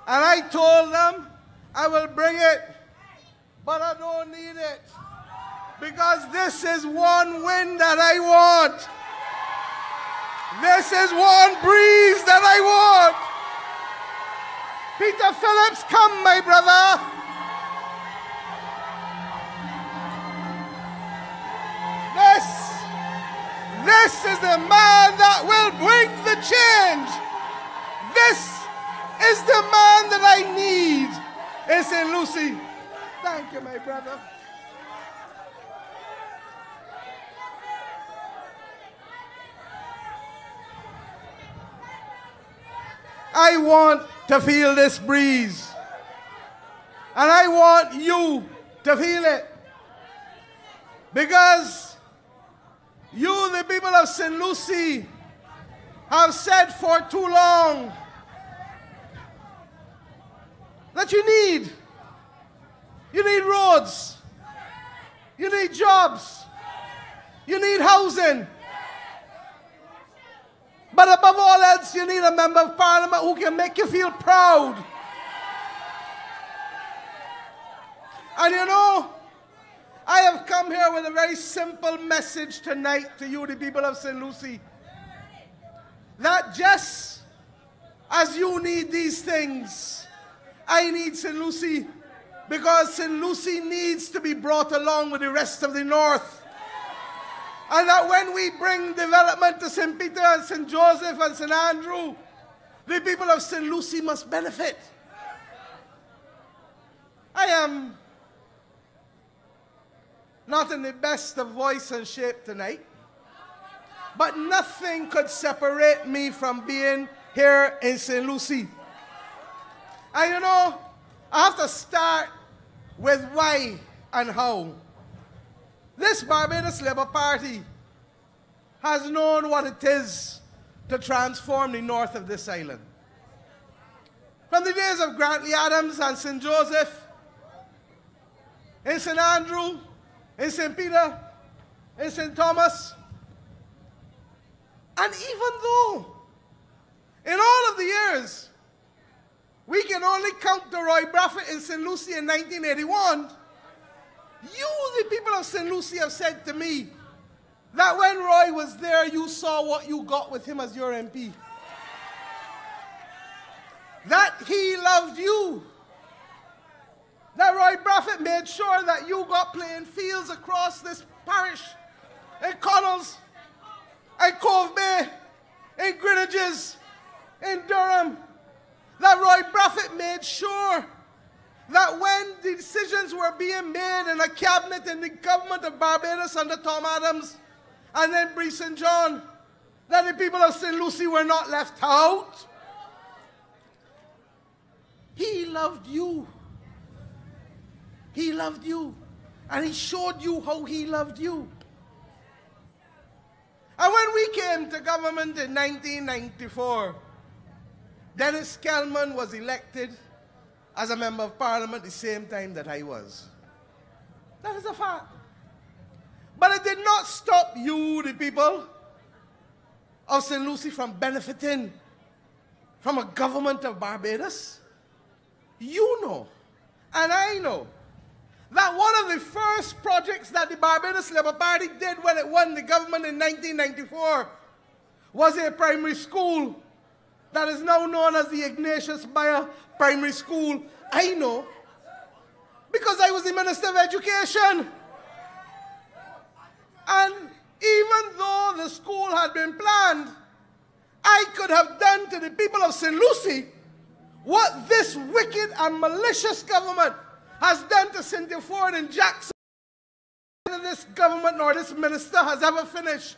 Speaker 8: And I told them, I will bring it but I don't need it. Because this is one wind that I want. This is one breeze that I want. Peter Phillips, come, my brother. This is the man that will bring the change. This is the man that I need in St. Lucy. Thank you, my brother. I want to feel this breeze. And I want you to feel it. Because you, the people of St. Lucy, have said for too long that you need you need roads. You need jobs. You need housing. But above all else, you need a member of parliament who can make you feel proud. And you know, I have come here with a very simple message tonight to you, the people of St. Lucy. That just as you need these things, I need St. Lucy because St. Lucy needs to be brought along with the rest of the North. And that when we bring development to St. Peter and St. Joseph and St. Andrew, the people of St. Lucy must benefit. I am not in the best of voice and shape tonight, but nothing could separate me from being here in St. Lucy. And you know, I have to start with why and how. This Barbados Labour Party has known what it is to transform the north of this island. From the days of Grantley Adams and St. Joseph, in St. Andrew, in St. Peter, in St. Thomas, and even though
Speaker 6: In all of the years, we can only count the Roy Braffett in St. Lucy in 1981. You, the people of St. Lucy, have said to me that when Roy was there, you saw what you got with him as your MP. That he loved you. That Roy Braffett made sure that you got playing fields across this parish in Connells, in Cove Bay, in Greenwiches, in Durham. That Roy Braffett made sure that when the decisions were being made in the cabinet in the government of Barbados under Tom Adams and then Bree St. John, that the people of St. Lucy were not left out. He loved you. He loved you. And he showed you how he loved you. And when we came to government in 1994, Denis Kellman was elected as a member of parliament the same time that I was. That is a fact. But it did not stop you, the people of St. Lucy, from benefiting from a government of Barbados. You know, and I know, that one of the first projects that the Barbados Labour Party did when it won the government in 1994 was a primary school that is now known as the Ignatius Byer Primary School. I know because I was the Minister of Education. And even though the school had been planned, I could have done to the people of St. Lucy what this wicked and malicious government has done to Cynthia Ford and Jackson, this government nor this minister has ever finished,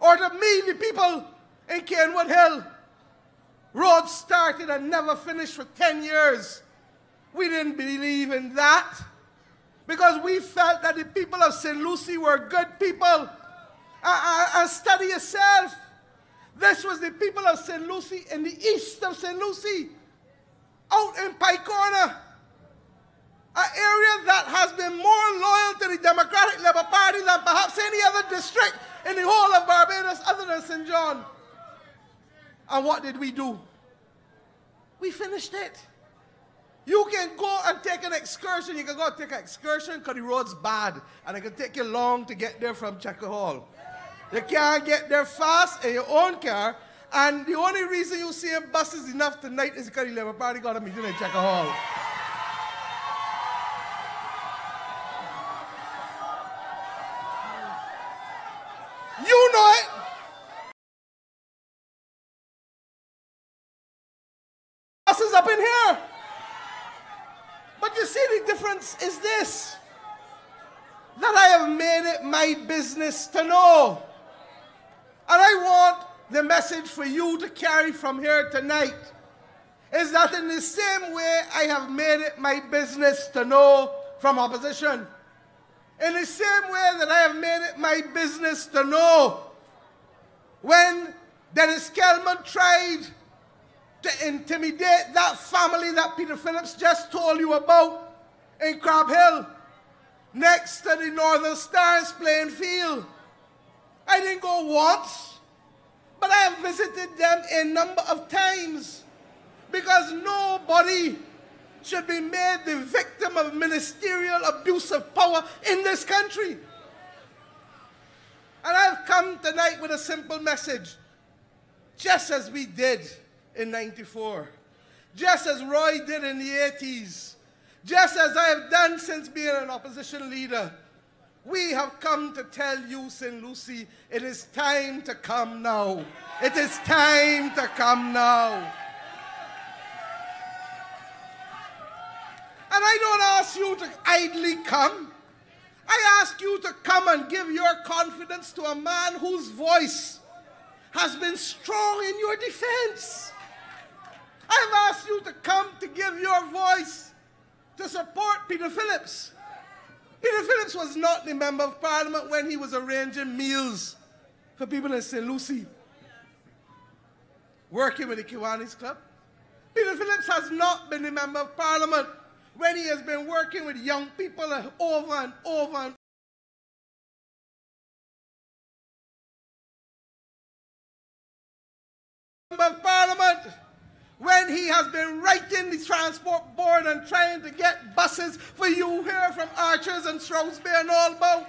Speaker 6: or to me, the people in Canewood Hill. Roads started and never finished for 10 years. We didn't believe in that because we felt that the people of St. Lucy were good people. Uh, uh, and study yourself. This was the people of St. Lucy in the east of St. Lucy, out in Pie Corner an area that has been more loyal to the Democratic Labour Party than perhaps any other district in the whole of Barbados other than St. John. And what did we do? We finished it. You can go and take an excursion. You can go take an excursion because the road's bad and it can take you long to get there from Checker Hall. You can't get there fast in your own car. And the only reason you see buses enough tonight is because the Labour Party got a meeting in Checker Hall. You know it. Buses up in here. But you see, the difference is this that I have made it my business to know. And I want the message for you to carry from here tonight is that in the same way I have made it my business to know from opposition in the same way that I have made it my business to know when Denis Kellman tried to intimidate that family that Peter Phillips just told you about in Crab Hill, next to the Northern Stars playing field. I didn't go once, but I have visited them a number of times because nobody should be made the victim of ministerial abuse of power in this country. And I've come tonight with a simple message. Just as we did in 94, just as Roy did in the 80s, just as I have done since being an opposition leader, we have come to tell you, St. Lucy, it is time to come now. It is time to come now. And I don't ask you to idly come. I ask you to come and give your confidence to a man whose voice has been strong in your defense. I've asked you to come to give your voice to support Peter Phillips. Peter Phillips was not the member of parliament when he was arranging meals for people in St. Lucy, working with the Kiwanis Club. Peter Phillips has not been the member of parliament when he has been working with young people over and over and of parliament when he has been writing the transport board and trying to get buses for you here from Archers and Shrewsbury and all about.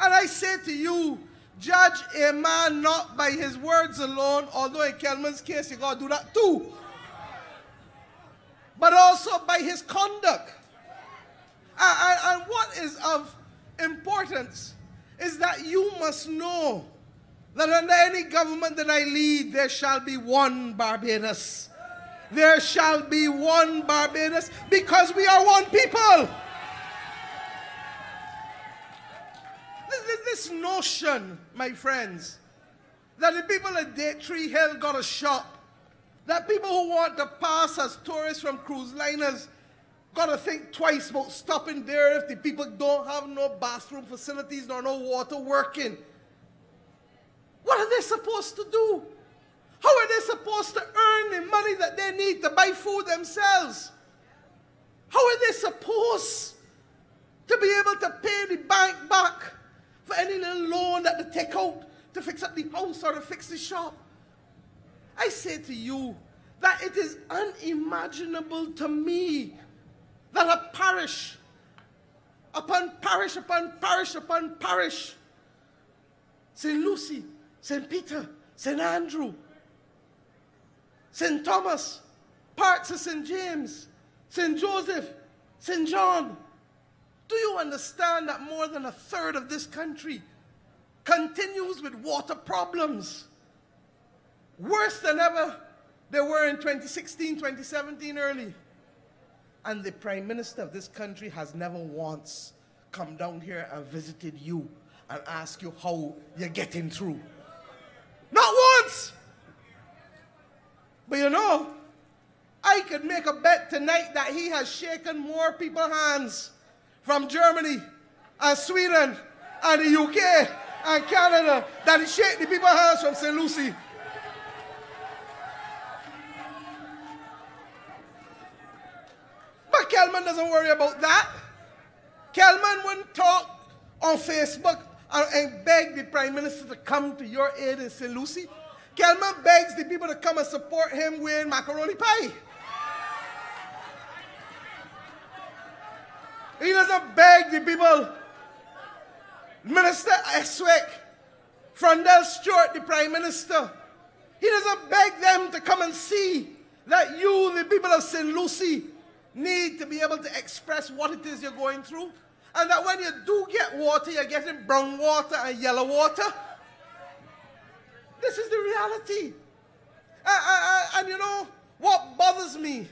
Speaker 6: And I say to you, judge a man not by his words alone, although in Kellman's case you got to do that too, but also by his conduct. And, and, what is of importance is that you must know that under any government that I lead, there shall be one Barbados. There shall be one Barbados because we are one people. This notion, my friends, that the people at Daintree Hill got a shop, that people who want to pass as tourists from cruise liners got to think twice about stopping there if the people don't have no bathroom facilities nor no water working. What are they supposed to do? How are they supposed to earn the money that they need to buy food themselves? How are they supposed to be able to pay the bank back for any little loan that they take out to fix up the house or to fix the shop? I say to you that it is unimaginable to me that a parish upon parish upon parish upon parish, St. Lucy, St. Peter, St. Andrew, St. Thomas, parts of St. James, St. Joseph, St. John. Do you understand that more than a third of this country continues with water problems? Worse than ever they were in 2016, 2017 early. And the Prime Minister of this country has never once come down here and visited you and asked you how you're getting through. Not once! But you know, I could make a bet tonight that he has shaken more people's hands from Germany and Sweden and the UK and Canada than he shake the people's hands from St. Lucy. But Kellman doesn't worry about that. Kellman wouldn't talk on Facebook and beg the Prime Minister to come to your aid in St. Lucy. Kellman begs the people to come and support him with macaroni pie. He doesn't beg the people. Minister Eswick, Freundel Stuart, the Prime Minister, he doesn't beg them to come and see that you, the people of St. Lucy, need to be able to express what it is you're going through. And that when you do get water, you're getting brown water and yellow water. This is the reality. And you know, what bothers me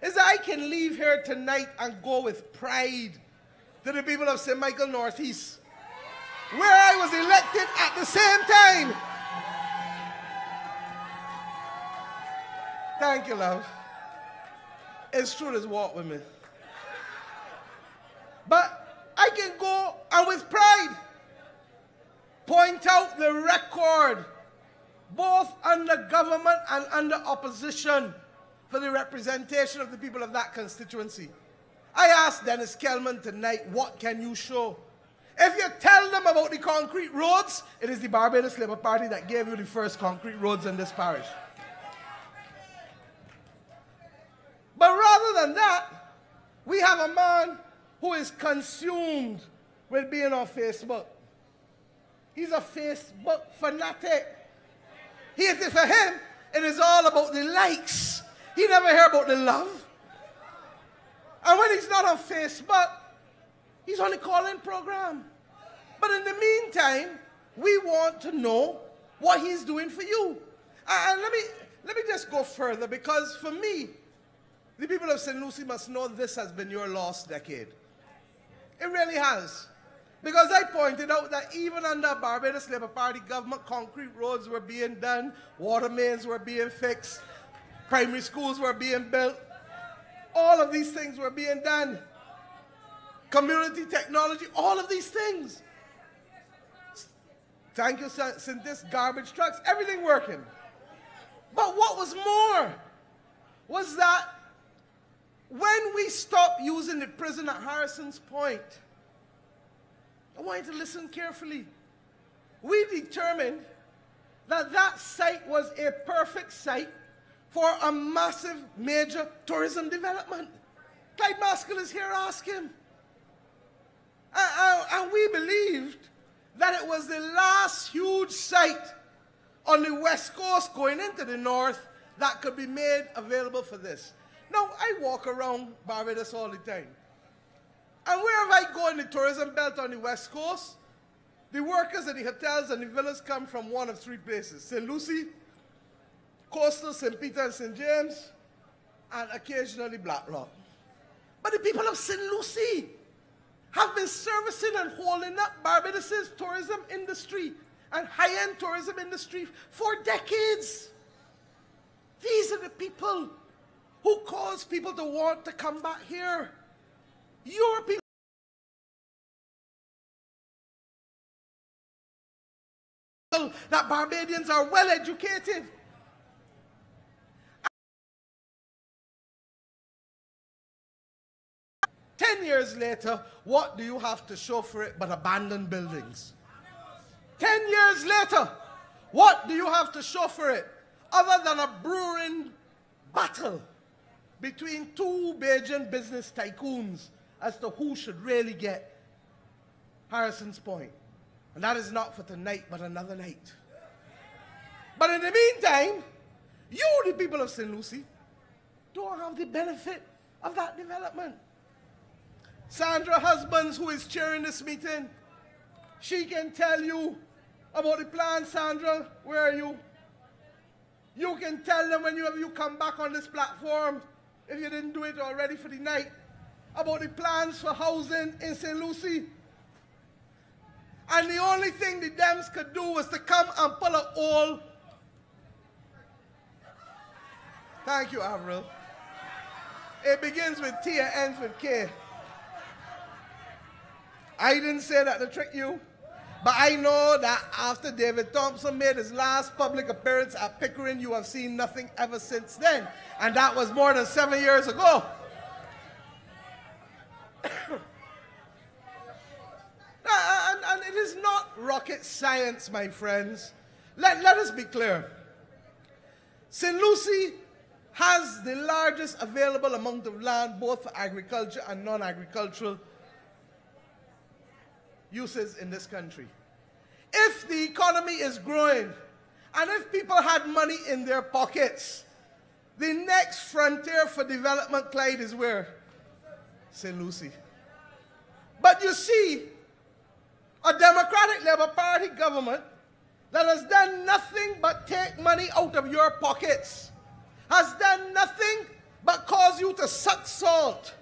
Speaker 6: is that I can leave here tonight and go with pride to the people of St. Michael Northeast, where I was elected at the same time. Thank you, love. It's true, this walk with me. But I can go and with pride point out the record, both under government and under opposition, for the representation of the people of that constituency. I asked Denis Kellman tonight, what can you show? If you tell them about the concrete roads, it is the Barbados Labour Party that gave you the first concrete roads in this parish. But rather than that, we have a man who is consumed with being on Facebook. He's a Facebook fanatic. He is for him, it is all about the likes. He never hear about the love. And when he's not on Facebook, he's on the call-in program. But in the meantime, we want to know what he's doing for you. And let me, let me just go further because for me, the people of St. Lucy must know this has been your lost decade. It really has. Because I pointed out that even under Barbados Labour Party government, concrete roads were being done, water mains were being fixed, primary schools were being built. All of these things were being done. Community technology, all of these things. Thank you, since this garbage trucks, everything working. But what was more was that when we stopped using the prison at Harrison's Point, I want you to listen carefully. We determined that that site was a perfect site for a massive major tourism development. Clyde Mascoll is here, ask him. And we believed that it was the last huge site on the west coast going into the north that could be made available for this. Now, I walk around Barbados all the time. And wherever I go in the tourism belt on the west coast, the workers at the hotels and the villas come from one of three places St. Lucy, Coastal, St. Peter, and St. James, and occasionally Black Rock. But the people of St. Lucy have been servicing and holding up Barbados' tourism industry and high-end tourism industry for decades. These are the people who caused people to want to come back here. Your people. That Barbadians are well educated. Ten years later, what do you have to show for it but abandoned buildings? Ten years later, what do you have to show for it other than a brewing battle between two Bajan business tycoons as to who should really get Harrison's Point? And that is not for tonight, but another night. But in the meantime, you, the people of St. Lucy, don't have the benefit of that development. Sandra Husbands, who is chairing this meeting, she can tell you about the plan, Sandra. Where are you? You can tell them when you, you come back on this platform, if you didn't do it already for the night, about the plans for housing in St. Lucy. And the only thing the Dems could do was to come and pull a all. Thank you, Avril. It begins with T and ends with K. I didn't say that to trick you, but I know that after David Thompson made his last public appearance at Pickering, you have seen nothing ever since then. And that was more than seven years ago. and, and it is not rocket science, my friends. Let, let us be clear. St. Lucy has the largest available amount of land, both for agriculture and non agricultural uses in this country. If the economy is growing and if people had money in their pockets, the next frontier for development, Clyde, is where? St. Lucy. But you see, a Democratic Labour Party government that has done nothing but take money out of your pockets, has done nothing but cause you to suck salt.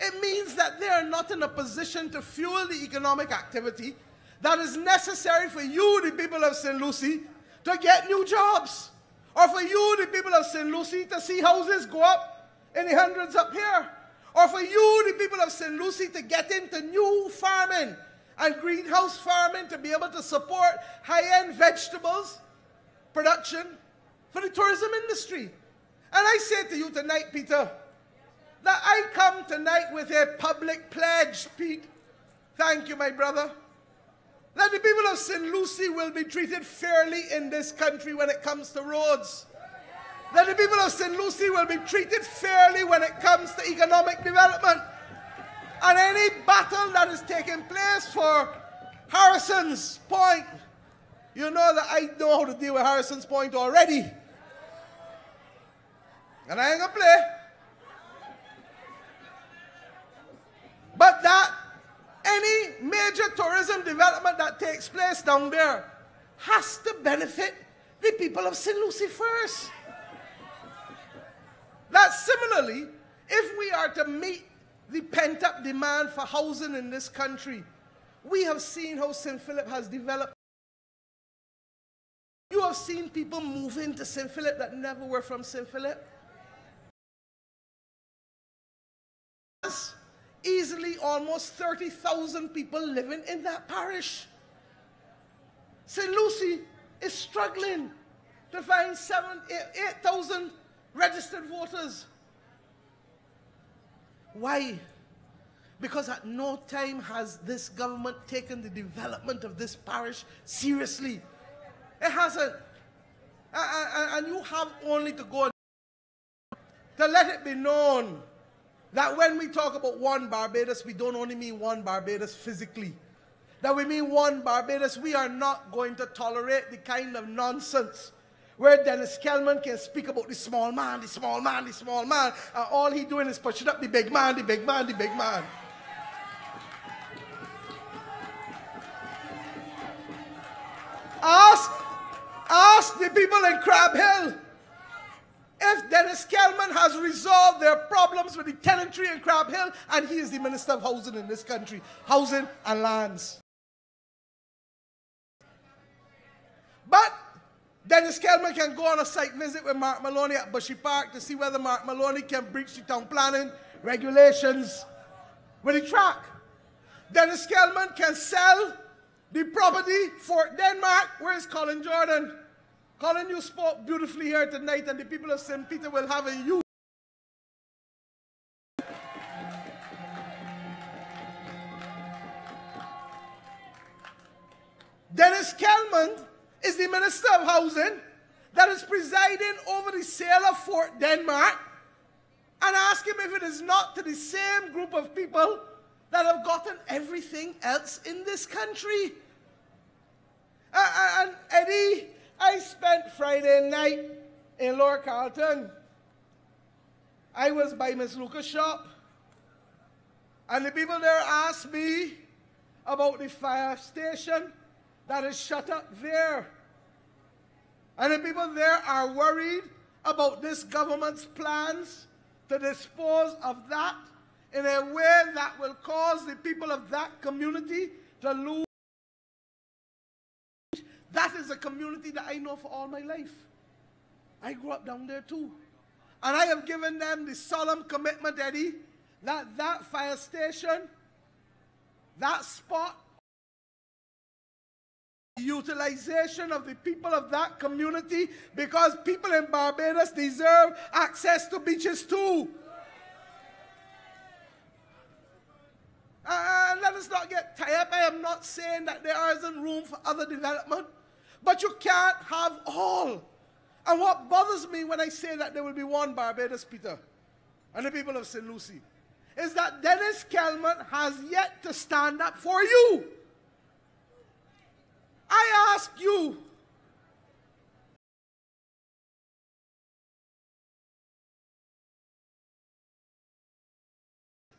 Speaker 6: It means that they are not in a position to fuel the economic activity that is necessary for you, the people of St. Lucy, to get new jobs. Or for you, the people of St. Lucy, to see houses go up in the hundreds up here. Or for you, the people of St. Lucy, to get into new farming and greenhouse farming to be able to support high-end vegetables production for the tourism industry. And I say to you tonight, Peter, that I come tonight with a public pledge, Pete. Thank you, my brother. That the people of St. Lucy will be treated fairly in this country when it comes to roads. That the people of St. Lucy will be treated fairly when it comes to economic development. And any battle that is taking place for Harrison's Point, you know that I know how to deal with Harrison's Point already. And I ain't gonna play. But that any major tourism development that takes place down there has to benefit the people of St. Lucy first. That similarly, if we are to meet the pent up demand for housing in this country, we have seen how St. Philip has developed. You have seen people move into St. Philip that never were from St. Philip. Easily almost 30,000 people living in that parish. St. Lucy is struggling to find 8,000 registered voters. Why? Because at no time has this government taken the development of this parish seriously. It hasn't. And you have only to go to let it be known that when we talk about one Barbados, we don't only mean one Barbados physically. That we mean one Barbados. We are not going to tolerate the kind of nonsense where Denis Kellman can speak about the small man, the small man, the small man, and all he doing is pushing up the big man, the big man, the big man. Ask, ask the people in Crab Hill if Denis Kellman has resolved their problems with the tenantry in Crab Hill, and he is the Minister of Housing in this country, housing and lands. But Denis Kellman can go on a site visit with Mark Maloney at Bushy Park to see whether Mark Maloney can breach the town planning regulations with the track. Denis Kellman can sell the property for Denmark. Where's Colin Jordan? Colin, you spoke beautifully here tonight, and the people of St. Peter will have a youth. Denis Kellman is the Minister of Housing that is presiding over the sale of Fort Denmark and ask him if it is not to the same group of people that have gotten everything else in this country. Uh, and Eddie, I spent Friday night in Lower Carlton. I was by Miss Lucas' shop, and the people there asked me about the fire station that is shut up there. And the people there are worried about this government's plans to dispose of that in a way that will cause the people of that community to lose. That is a community that I know for all my life. I grew up down there too. And I have given them the solemn commitment, Eddie, that that fire station, that spot utilization of the people of that community because people in Barbados deserve access to beaches too. And let us not get tied up. I am not saying that there isn't room for other development, but you can't have all. And what bothers me when I say that there will be one Barbados, Peter, and the people of St. Lucy, is that Denis Kellman has yet to stand up for you. I ask you,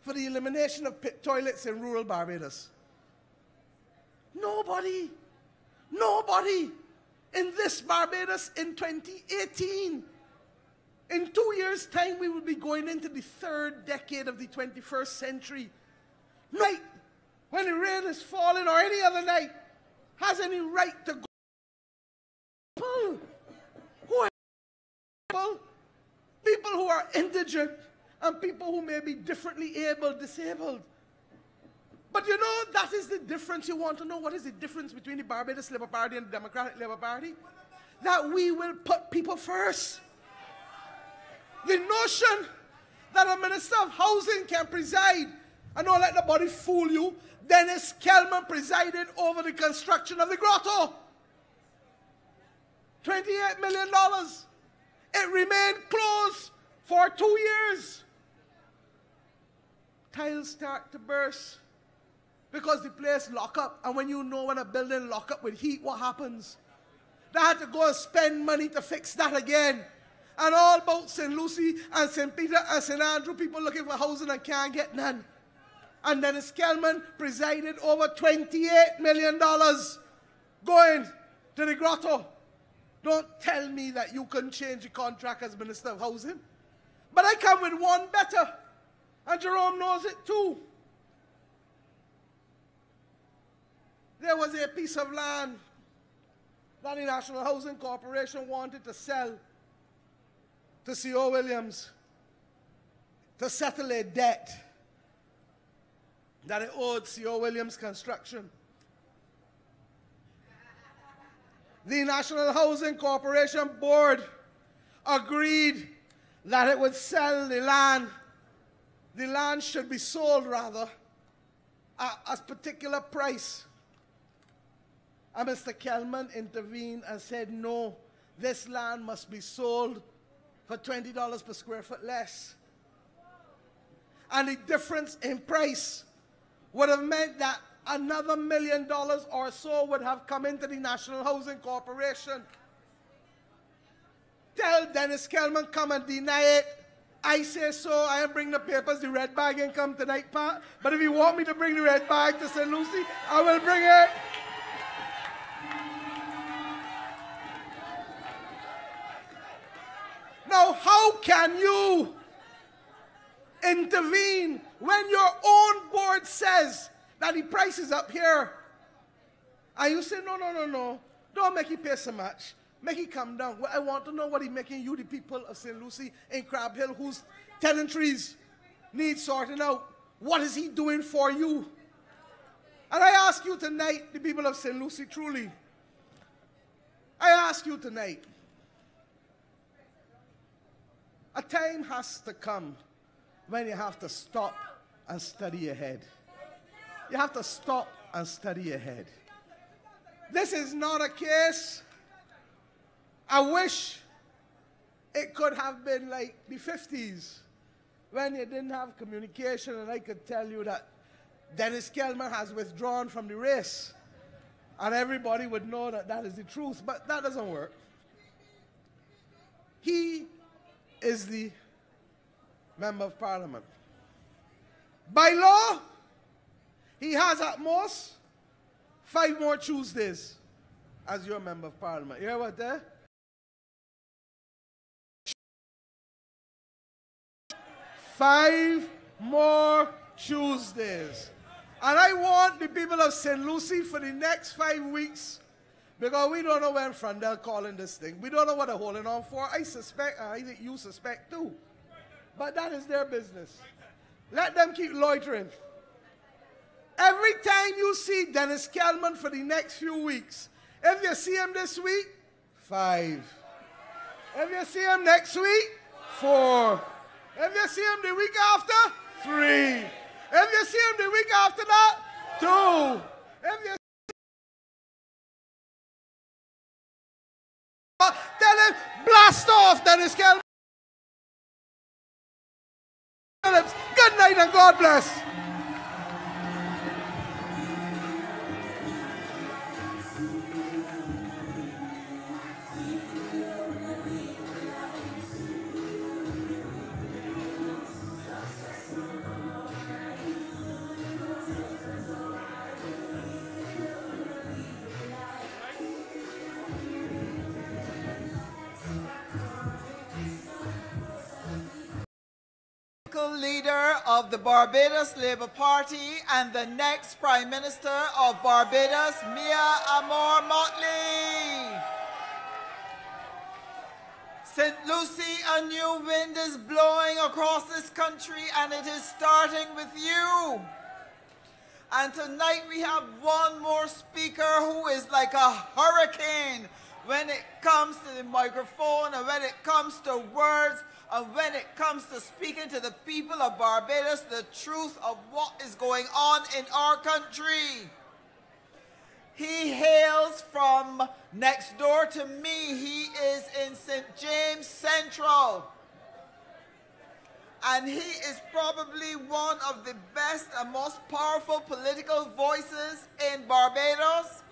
Speaker 6: for the elimination of pit toilets in rural Barbados. Nobody, nobody in this Barbados in 2018. In two years' time, we will be going into the third decade of the 21st century. Night, when the rain is falling, or any other night, has any right to go. People who people, people who are indigent, and people who may be differently able, disabled. But you know, that is the difference. You want to know what is the difference between the Barbados Labour Party and the Democratic Labour Party? That we will put people first. The notion that a minister of housing can preside and don't let nobody fool you Denis Kellman presided over the construction of the grotto. $28 million. It remained closed for two years. Tiles start to burst because the place lock up. And when you know when a building lock up with heat, what happens? They had to go and spend money to fix that again. And all about St. Lucy and St. Peter and St. Andrew, people looking for housing and can't get none and Denis Kellman presided over $28 million going to the grotto. Don't tell me that you can change the contract as Minister of Housing. But I come with one better, and Jerome knows it too. There was a piece of land that the National Housing Corporation wanted to sell to C.O. Williams to settle a debt that it owed C.O. Williams Construction. The National Housing Corporation Board agreed that it would sell the land. The land should be sold, rather, at a particular price. And Mr. Kellman intervened and said, no, this land must be sold for $20 per square foot less. And the difference in price would have meant that another million dollars or so would have come into the National Housing Corporation. Tell Denis Kellman come and deny it. I say so. I am bringing the papers. The red bag and come tonight, Pat. But if you want me to bring the red bag to St. Lucy, I will bring it. Now, how can you intervene when your own board says that the price is up here? And you say, no, no, no, no. Don't make it pay so much. Make it come down. Well, I want to know what he's making you, the people of St. Lucy in Crab Hill, whose tenantries need sorting out. What is he doing for you? And I ask you tonight, the people of St. Lucy, truly, I ask you tonight, a time has to come when you have to stop and study ahead. You have to stop and study ahead. This is not a case. I wish it could have been like the 50s when you didn't have communication and I could tell you that Denis Kellman has withdrawn from the race and everybody would know that that is the truth, but that doesn't work. He is the member of parliament. By law, he has at most five more Tuesdays as your member of parliament. You hear what there? Five more Tuesdays. And I want the people of St. Lucy for the next five weeks, because we don't know when Freundel calling this thing. We don't know what they're holding on for. I suspect, I think you suspect too. But that is their business. Let them keep loitering. Every time you see Denis Kellman for the next few weeks, if you see him this week, five. If you see him next week, four. If you see him the week after, three. If you see him the week after that, two. If you blast off, Denis Kellman. Good night and God bless.
Speaker 1: Of the Barbados Labour Party and the next Prime Minister of Barbados, Mia Amor Mottley. St. Lucy, a new wind is blowing across this country and it is starting with you. And tonight we have one more speaker who is like a hurricane when it comes to the microphone and when it comes to words and when it comes to speaking to the people of Barbados the truth of what is going on in our country. He hails from next door to me. He is in St. James Central. And he is probably one of the best and most powerful political voices in Barbados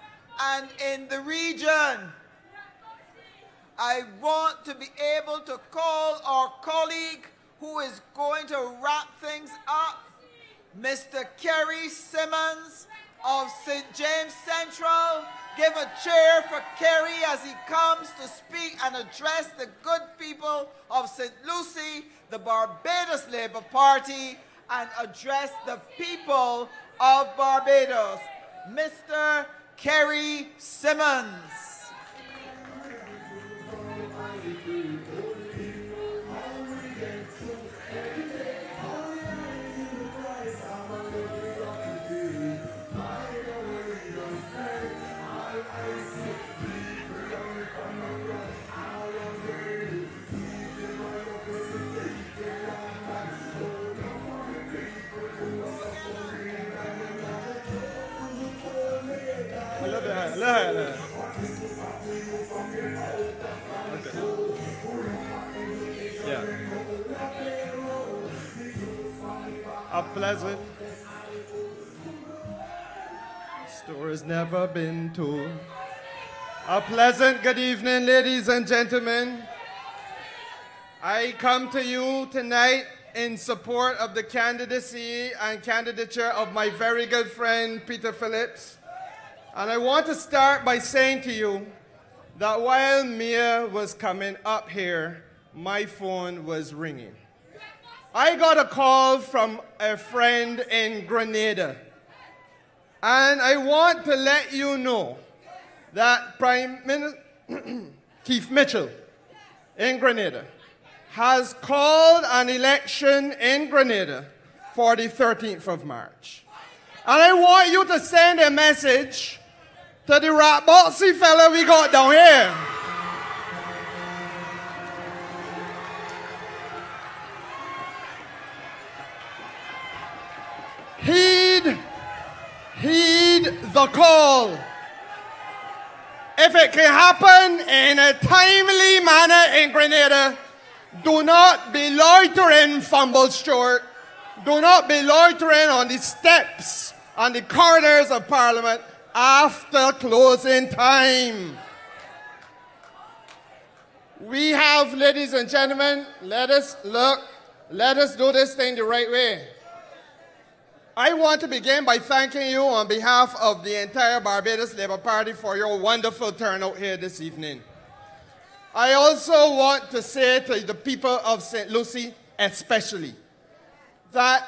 Speaker 1: and in the region. I want to be able to call our colleague who is going to wrap things up, Mr. Kerrie Symmonds of St. James Central. Give a cheer for Kerrie as he comes to speak and address the good people of St. Lucy, the Barbados Labour Party, and address the people of Barbados. Mr.
Speaker 8: Kerrie Symmonds. Story's never been told. A pleasant good evening, ladies and gentlemen. I come to you tonight in support of the candidacy and candidature of my very good friend Peter Phillips. And I want to start by saying to you that while Mia was coming up here, my phone was ringing. I got a call from a friend in Grenada. And I want to let you know that Prime Minister Keith Mitchell in Grenada has called an election in Grenada for the 13th of March. And I want you to send a message to the rat boxy fella we got down here. Heed, heed the call. If it can happen in a timely manner in Grenada, do not be loitering, Freundel Stuart. Do not be loitering on the steps, on the corridors of Parliament after closing time. We have, ladies and gentlemen, let us look, let us do this thing the right way. I want to begin by thanking you on behalf of the entire Barbados Labour Party for your wonderful turnout here this evening. I also want to say to the people of St. Lucy, especially, that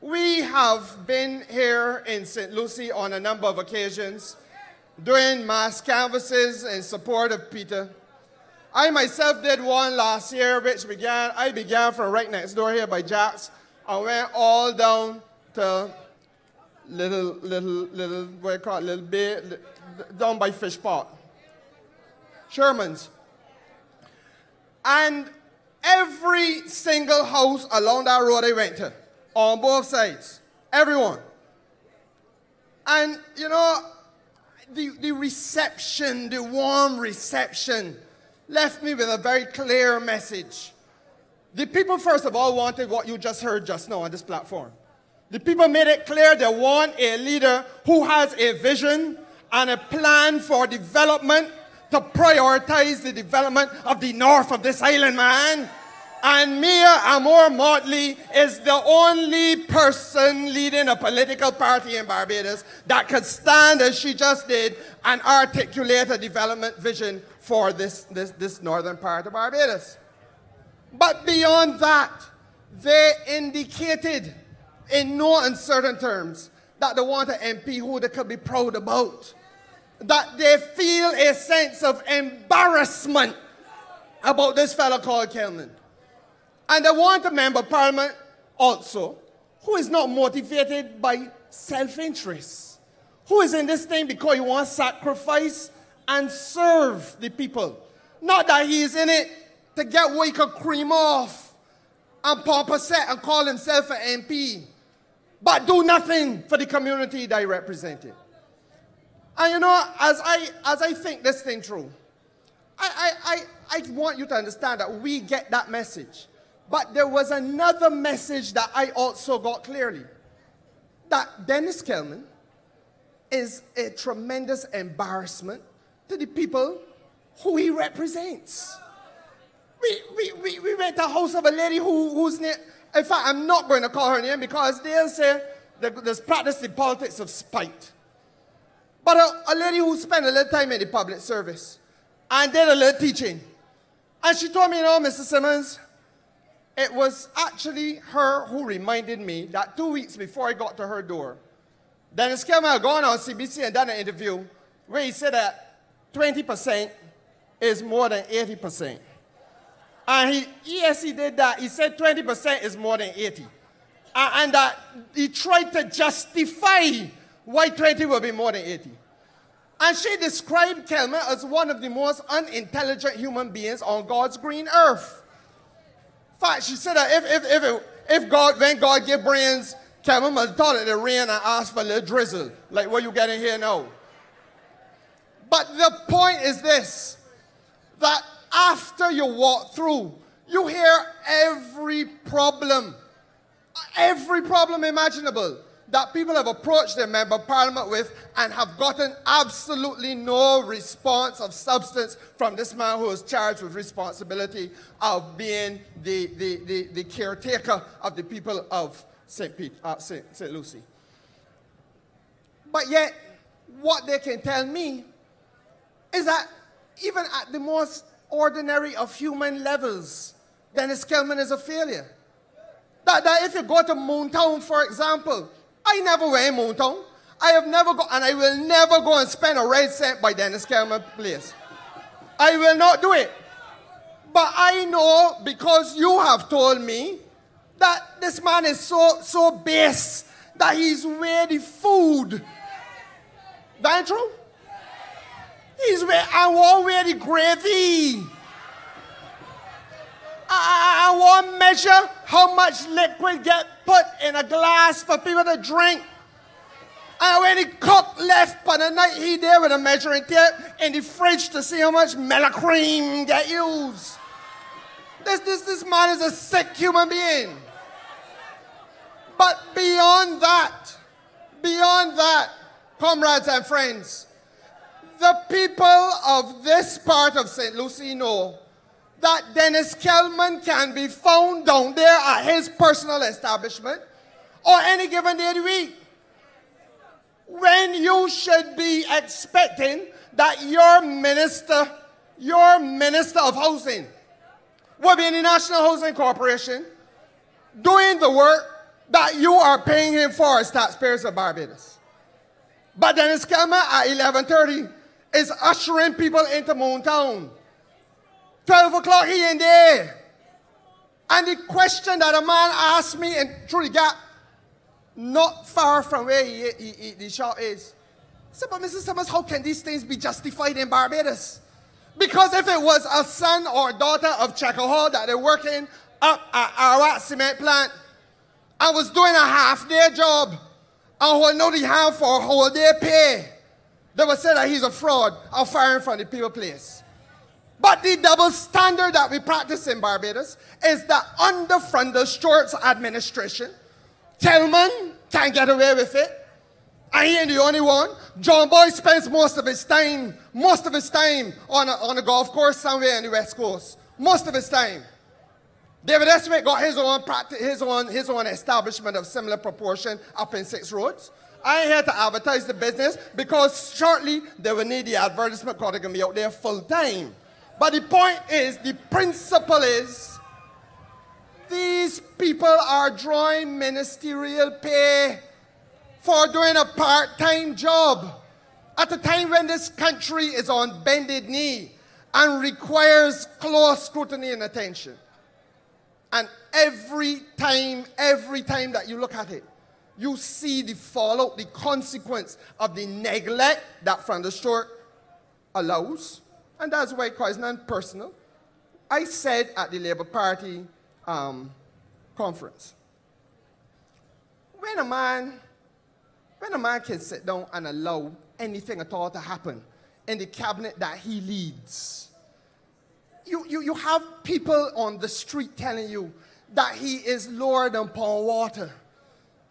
Speaker 8: we have been here in St. Lucy on a number of occasions doing mass canvasses in support of Peter. I myself did one last year, which began, I began from right next door here by Jack's. I went all down to little, little, little, what you call it, little bit, down by Fish Park. Sherman's. And every single house along that road I went to, on both sides, everyone. And, you know, the, the reception, the warm reception, left me with a very clear message. The people, first of all, wanted what you just heard just now on this platform. The people made it clear they want a leader who has a vision and a plan for development to prioritize the development of the north of this island, man. And Mia Amor Mottley is the only person leading a political party in Barbados that could stand as she just did and articulate a development vision for this, this, this northern part of Barbados. But beyond that, they indicated in no uncertain terms that they want an MP who they could be proud about that they feel a sense of embarrassment about this fellow called Kellman. And they want a member of parliament also who is not motivated by self-interest, who is in this thing because he wants to sacrifice and serve the people. Not that he is in it to get what he could cream off and pop a set and call himself an MP, but do nothing for the community they he represented. And you know, as I, as I think this thing through, I, I, I, I want you to understand that we get that message. But there was another message that I also got clearly that Denis Kellman is a tremendous embarrassment to the people who he represents. We, we, we, we went the house of a lady who, whose name, in fact, I'm not going to call her name because they'll say there's practice the politics of spite. But a, a lady who spent a little time in the public service and did a little teaching. And she told me, you know, Mr. Symmonds, it was actually her who reminded me that two weeks before I got to her door, Denis Kellman had gone on CBC and done an interview where he said that 20% is more than 80%. And he, yes, he did that. He said 20% is more than 80. And, that he tried to justify why 20 will be more than 80? And she described Kellman as one of the most unintelligent human beings on God's green earth. In fact, she said that if, if, if, it, if God, when God give brains, Kellman must thought it rain and ask for a little drizzle, like what you getting here now. But the point is this that after you walk through, you hear every problem, every problem imaginable that people have approached their member parliament with and have gotten absolutely no response of substance from this man who is charged with responsibility of being the, the, the, the caretaker of the people of St. Pete, uh, St. St. Lucy. But yet, what they can tell me is that even at the most ordinary of human levels, Denis Kellman is a failure. That, that if you go to Moontown, for example, I never went Moontown. I have never go, and I will never go and spend a red cent by Denis Kellman place. I will not do it. But I know because you have told me that this man is so so base that he's where the food. That true? He's I want the gravy. I, I want measure how much liquid get put in a glass for people to drink. I when the cook left for the night, he there with a measuring tape in the fridge to see how much mellow cream get used. This, this, this man is a sick human being. But beyond that, beyond that, comrades and friends, the people of this part of St. Lucy know that Denis Kellman can be found down there at his personal establishment or any given day of the week. When you should be expecting that your minister, your minister of housing, will be in the National Housing Corporation doing the work that you are paying him for as taxpayers of Barbados. But Denis Kellman at 11.30 is ushering people into Moontown 12 o'clock, he in there. And the question that a man asked me and through the gap, not far from where he, he, he, the shop is, I said, but Mr. Symmonds, how can these things be justified in Barbados? Because if it was a son or daughter of Hall that they're working up at our cement plant I was doing a half day job I will know the for a whole day pay, they would say that he's a fraud or firing from the people place. But the double standard that we practice in Barbados is that under Freundel Stuart's administration, Tillman can't get away with it. And he ain't the only one. John Boy spends most of his time, most of his time on a, on a golf course somewhere in the West Coast. Most of his time. David Estwick got his own, practice, his, own, his own establishment of similar proportion up in Six Roads. I here to advertise the business because shortly they will need the advertisement because they're going to be out there full time. But the point is, the principle is, these people are drawing ministerial pay for doing a part-time job at a time when this country is on bended knee and requires close scrutiny and attention. And every time, every time that you look at it, you see the fallout, the consequence of the neglect that Freundel Stuart allows. And that's why it's not personal. I said at the Labour Party um, conference, when a man, when a man can sit down and allow anything at all to happen in the cabinet that he leads, you, you, you have people on the street telling you that he is Lord upon Water.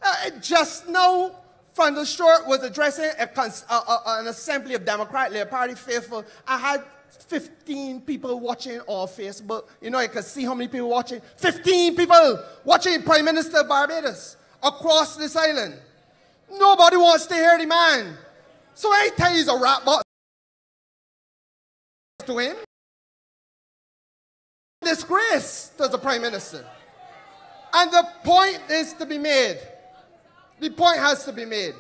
Speaker 8: Uh, just now, Freundel Stuart was addressing a, a, a, uh, uh, uh, an assembly of Democrat Labour Party faithful. I had 15 people watching on Facebook. You know, you can see how many people watching. 15 people watching Prime Minister Barbados across this island. Nobody wants to hear the man. So I tell you, a rap box to him. Disgrace to the Prime Minister. And the point is to be made. The point has to be made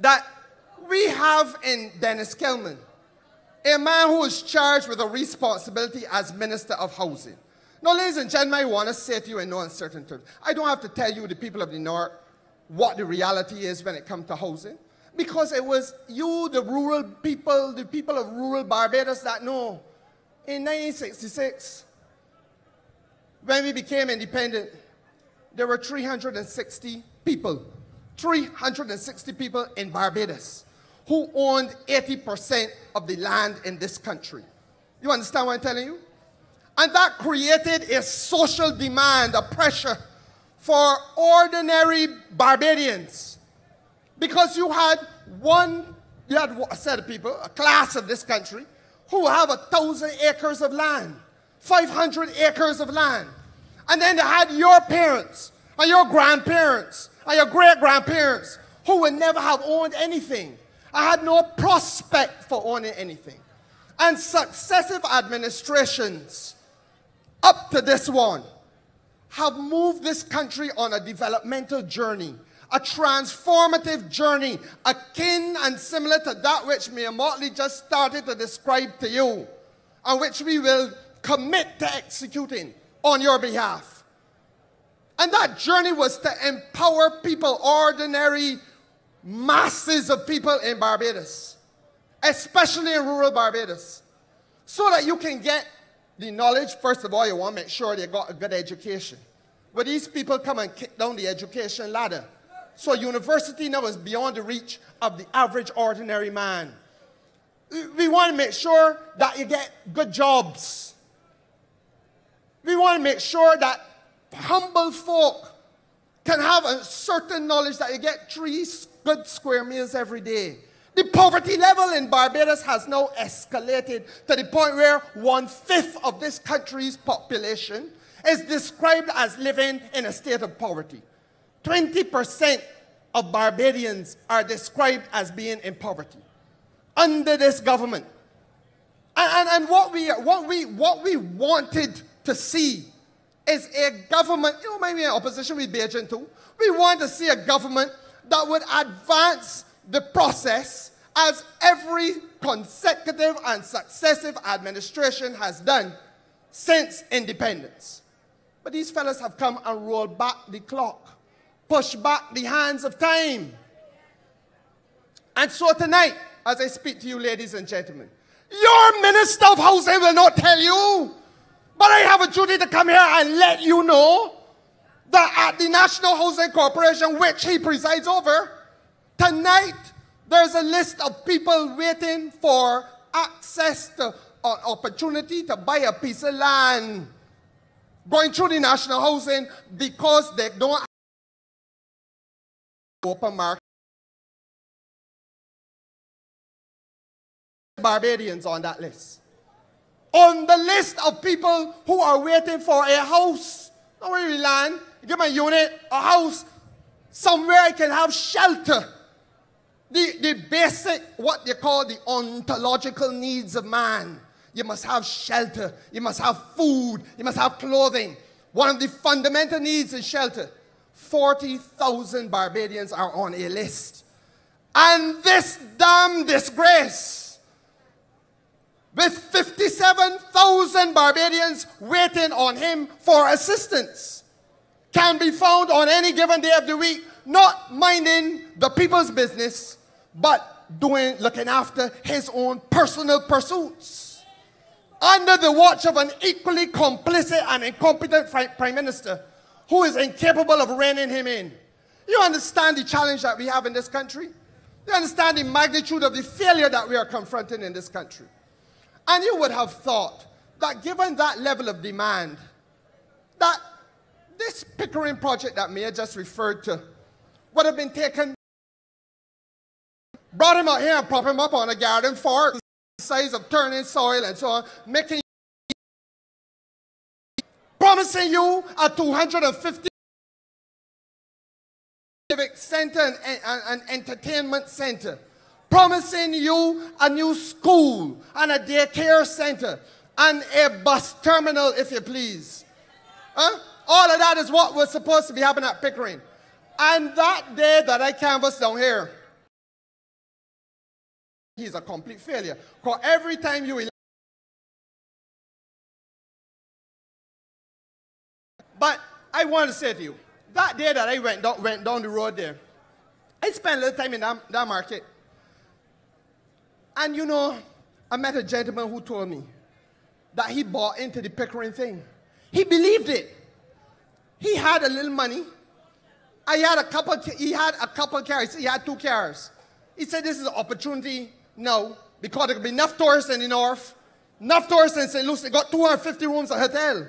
Speaker 8: that we have in Denis Kellman a man who is charged with a responsibility as Minister of Housing. Now, ladies and gentlemen, I want to say to you in no uncertain terms, I don't have to tell you, the people of the North, what the reality is when it comes to housing, because it was you, the rural people, the people of rural Barbados that know. In 1966, when we became independent, there were 360 people, 360 people in Barbados who owned 80% of the land in this country. You understand what I'm telling you? And that created a social demand, a pressure for ordinary Barbadians. Because you had one, you had a set of people, a class of this country, who have a thousand acres of land, 500 acres of land. And then they had your parents, and your grandparents, and your great grandparents, who would never have owned anything. I had no prospect for owning anything. And successive administrations up to this one have moved this country on a developmental journey, a transformative journey, akin and similar to that which Mia Mottley just started to describe to you, and which we will commit to executing on your behalf. And that journey was to empower people, ordinary masses of people in Barbados, especially in rural Barbados, so that you can get the knowledge. First of all, you want to make sure they got a good education. But these people come and kick down the education ladder. So university now is beyond the reach of the average ordinary man. We want to make sure that you get good jobs. We want to make sure that humble folk can have a certain knowledge that you get three good square meals every day. The poverty level in Barbados has now escalated to the point where one fifth of this country's population is described as living in a state of poverty. 20% of Barbadians are described as being in poverty under this government. And, and, and what, we, what, we, what we wanted to see is a government, you know, maybe in opposition with Beijing too. We want to see a government that would advance the process as every consecutive and successive administration has done since independence. But these fellas have come and rolled back the clock, pushed back the hands of time. And so tonight, as I speak to you, ladies and gentlemen, your Minister of Housing will not tell you, but I have a duty to come here and let you know that at the National Housing Corporation, which he presides over, tonight there's a list of people waiting for access to an opportunity to buy a piece of land going through the national housing because they don't have open market. Barbadians on that list. On the list of people who are waiting for a house, not really land, give me a unit, a house, somewhere I can have shelter. The, the basic, what they call the ontological needs of man. You must have shelter. You must have food. You must have clothing. One of the fundamental needs is shelter. 40,000 Barbadians are on a list. And this damn disgrace, with 57,000 Barbadians waiting on him for assistance, can be found on any given day of the week, not minding the people's business, but doing, looking after his own personal pursuits under the watch of an equally complicit and incompetent prime minister who is incapable of reining him in. You understand the challenge that we have in this country? You understand the magnitude of the failure that we are confronting in this country? And you would have thought that given that level of demand, that this Pickering project that Mia just referred to would have been taken, brought him out here and prop him up on a garden fork size of turning soil and so on, making promising you a 250 civic center and, and, and entertainment center, promising you a new school and a daycare center and a bus terminal, if you please. Huh? All of that is what was supposed to be happening at Pickering. And that day that I canvassed down here, he's a complete failure. Because every time you elect, But I want to say to you, that day that I went down, went down the road there, I spent a little time in that, that market. And you know, I met a gentleman who told me that he bought into the Pickering thing. He believed it. He had a little money. I had a couple, he had a couple cars. He had two cars. He said this is an opportunity now because there could be enough tourists in the north, enough tourists in St. They got 250 rooms at hotel.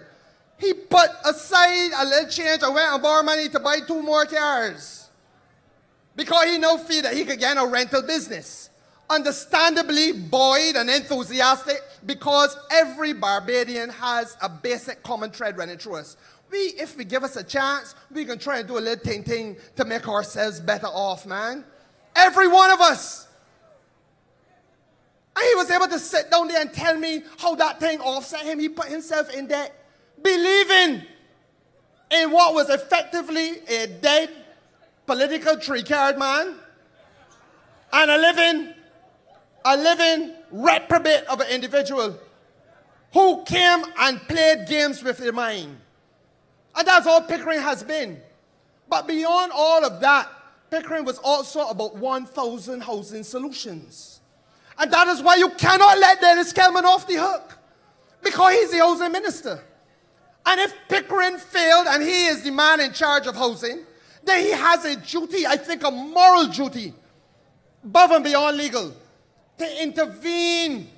Speaker 8: He put aside a little change and went and borrowed money to buy two more cars. Because he now feel that he could get a rental business. Understandably buoyed and enthusiastic because every Barbadian has a basic common thread running through us. We, if we give us a chance, we can try and do a little thing thing to make ourselves better off, man. Every one of us. And he was able to sit down there and tell me how that thing offset him. He put himself in debt, believing in what was effectively a dead political tree-card man and a living, a living reprobate of an individual who came and played games with their mind. And that's all Pickering has been. But beyond all of that, Pickering was also about 1,000 housing solutions. And that is why you cannot let Denis Kellman off the hook. Because he's the housing minister. And if Pickering failed and he is the man in charge of housing, then he has a duty, I think a moral duty, above and beyond legal, to intervene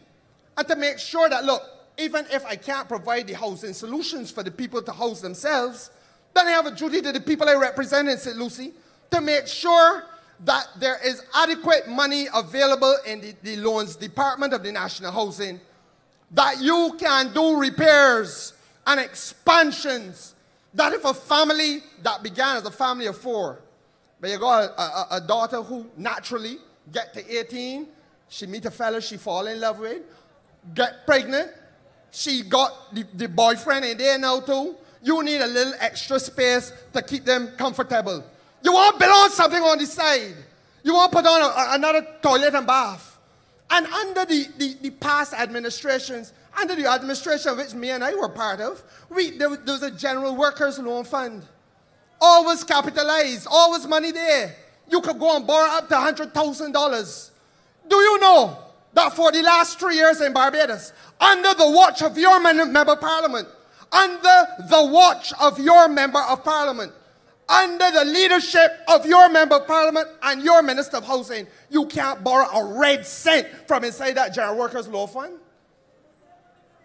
Speaker 8: and to make sure that, look, even if I can't provide the housing solutions for the people to house themselves, then I have a duty to the people I represent in St. Lucy to make sure that there is adequate money available in the, the loans department of the National Housing, that you can do repairs and expansions, that if a family that began as a family of four, but you got a, a, a daughter who naturally get to 18, she meet a fella she fall in love with, get pregnant, she got the, the boyfriend in there now too. You need a little extra space to keep them comfortable. You want to build on something on the side. You want to put on a, another toilet and bath. And under the, the, the, past administrations, under the administration which me and I were part of, we, there, there was a general workers loan fund. Always capitalized, always money there. You could go and borrow up to $100,000. Do you know that for the last three years in Barbados, under the watch of your member of parliament, under the watch of your member of parliament, under the leadership of your member of parliament and your minister of housing, you can't borrow a red cent from inside that general workers law fund.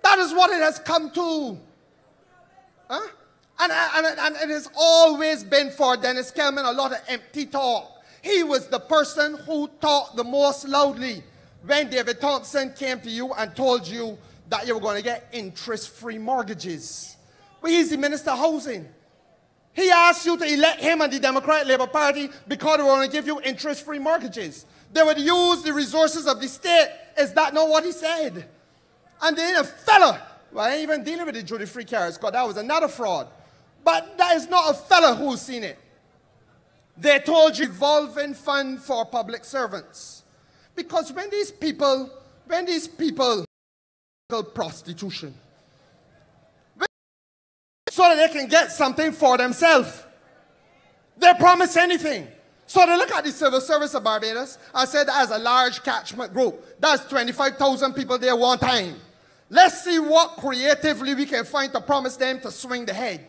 Speaker 8: That is what it has come to. Huh? And, and, and it has always been for Denis Kellman a lot of empty talk. He was the person who talked the most loudly when David Thompson came to you and told you that you were going to get interest-free mortgages. But he's the Minister of Housing. He asked you to elect him and the Democratic Labour Party because they were going to give you interest-free mortgages. They would use the resources of the state. Is that not what he said? And then a fella, well, I ain't even dealing with the duty-free cars because that was another fraud. But that is not a fella who's seen it. They told you revolving fund for public servants. Because when these people, when these people prostitution. So that they can get something for themselves. They promise anything. So they look at the civil service of Barbados I said as a large catchment group. That's 25,000 people there one time. Let's see what creatively we can find to promise them to swing the head.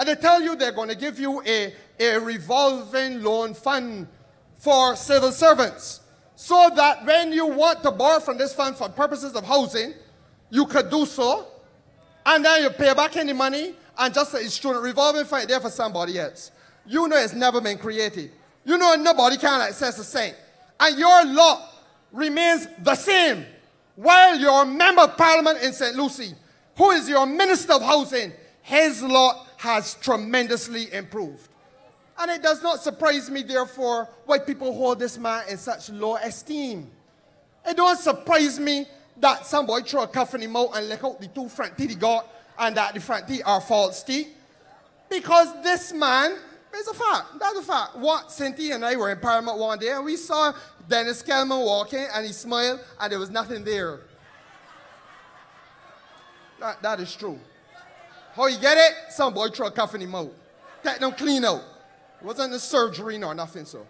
Speaker 8: And they tell you they're going to give you a, a revolving loan fund for civil servants. So that when you want to borrow from this fund for purposes of housing, you could do so, and then you pay back any money, and just a student revolving fund there for somebody else. You know it's never been created. You know nobody can access the same. And your law remains the same. While your member of parliament in St. Lucy, who is your minister of housing, his law has tremendously improved. And it does not surprise me, therefore, why people hold this man in such low esteem. It don't surprise me that some boy throw a cuff in him out and lick out the two front teeth he got and that the front teeth are false teeth. Because this man is a fact. That's a fact. What Cynthia and I were in Parliament one day and we saw Denis Kellman walking and he smiled and there was nothing there. That, that is true. How you get it? Some boy throw a cuff in him out. Take them clean out. It wasn't a surgery nor nothing so.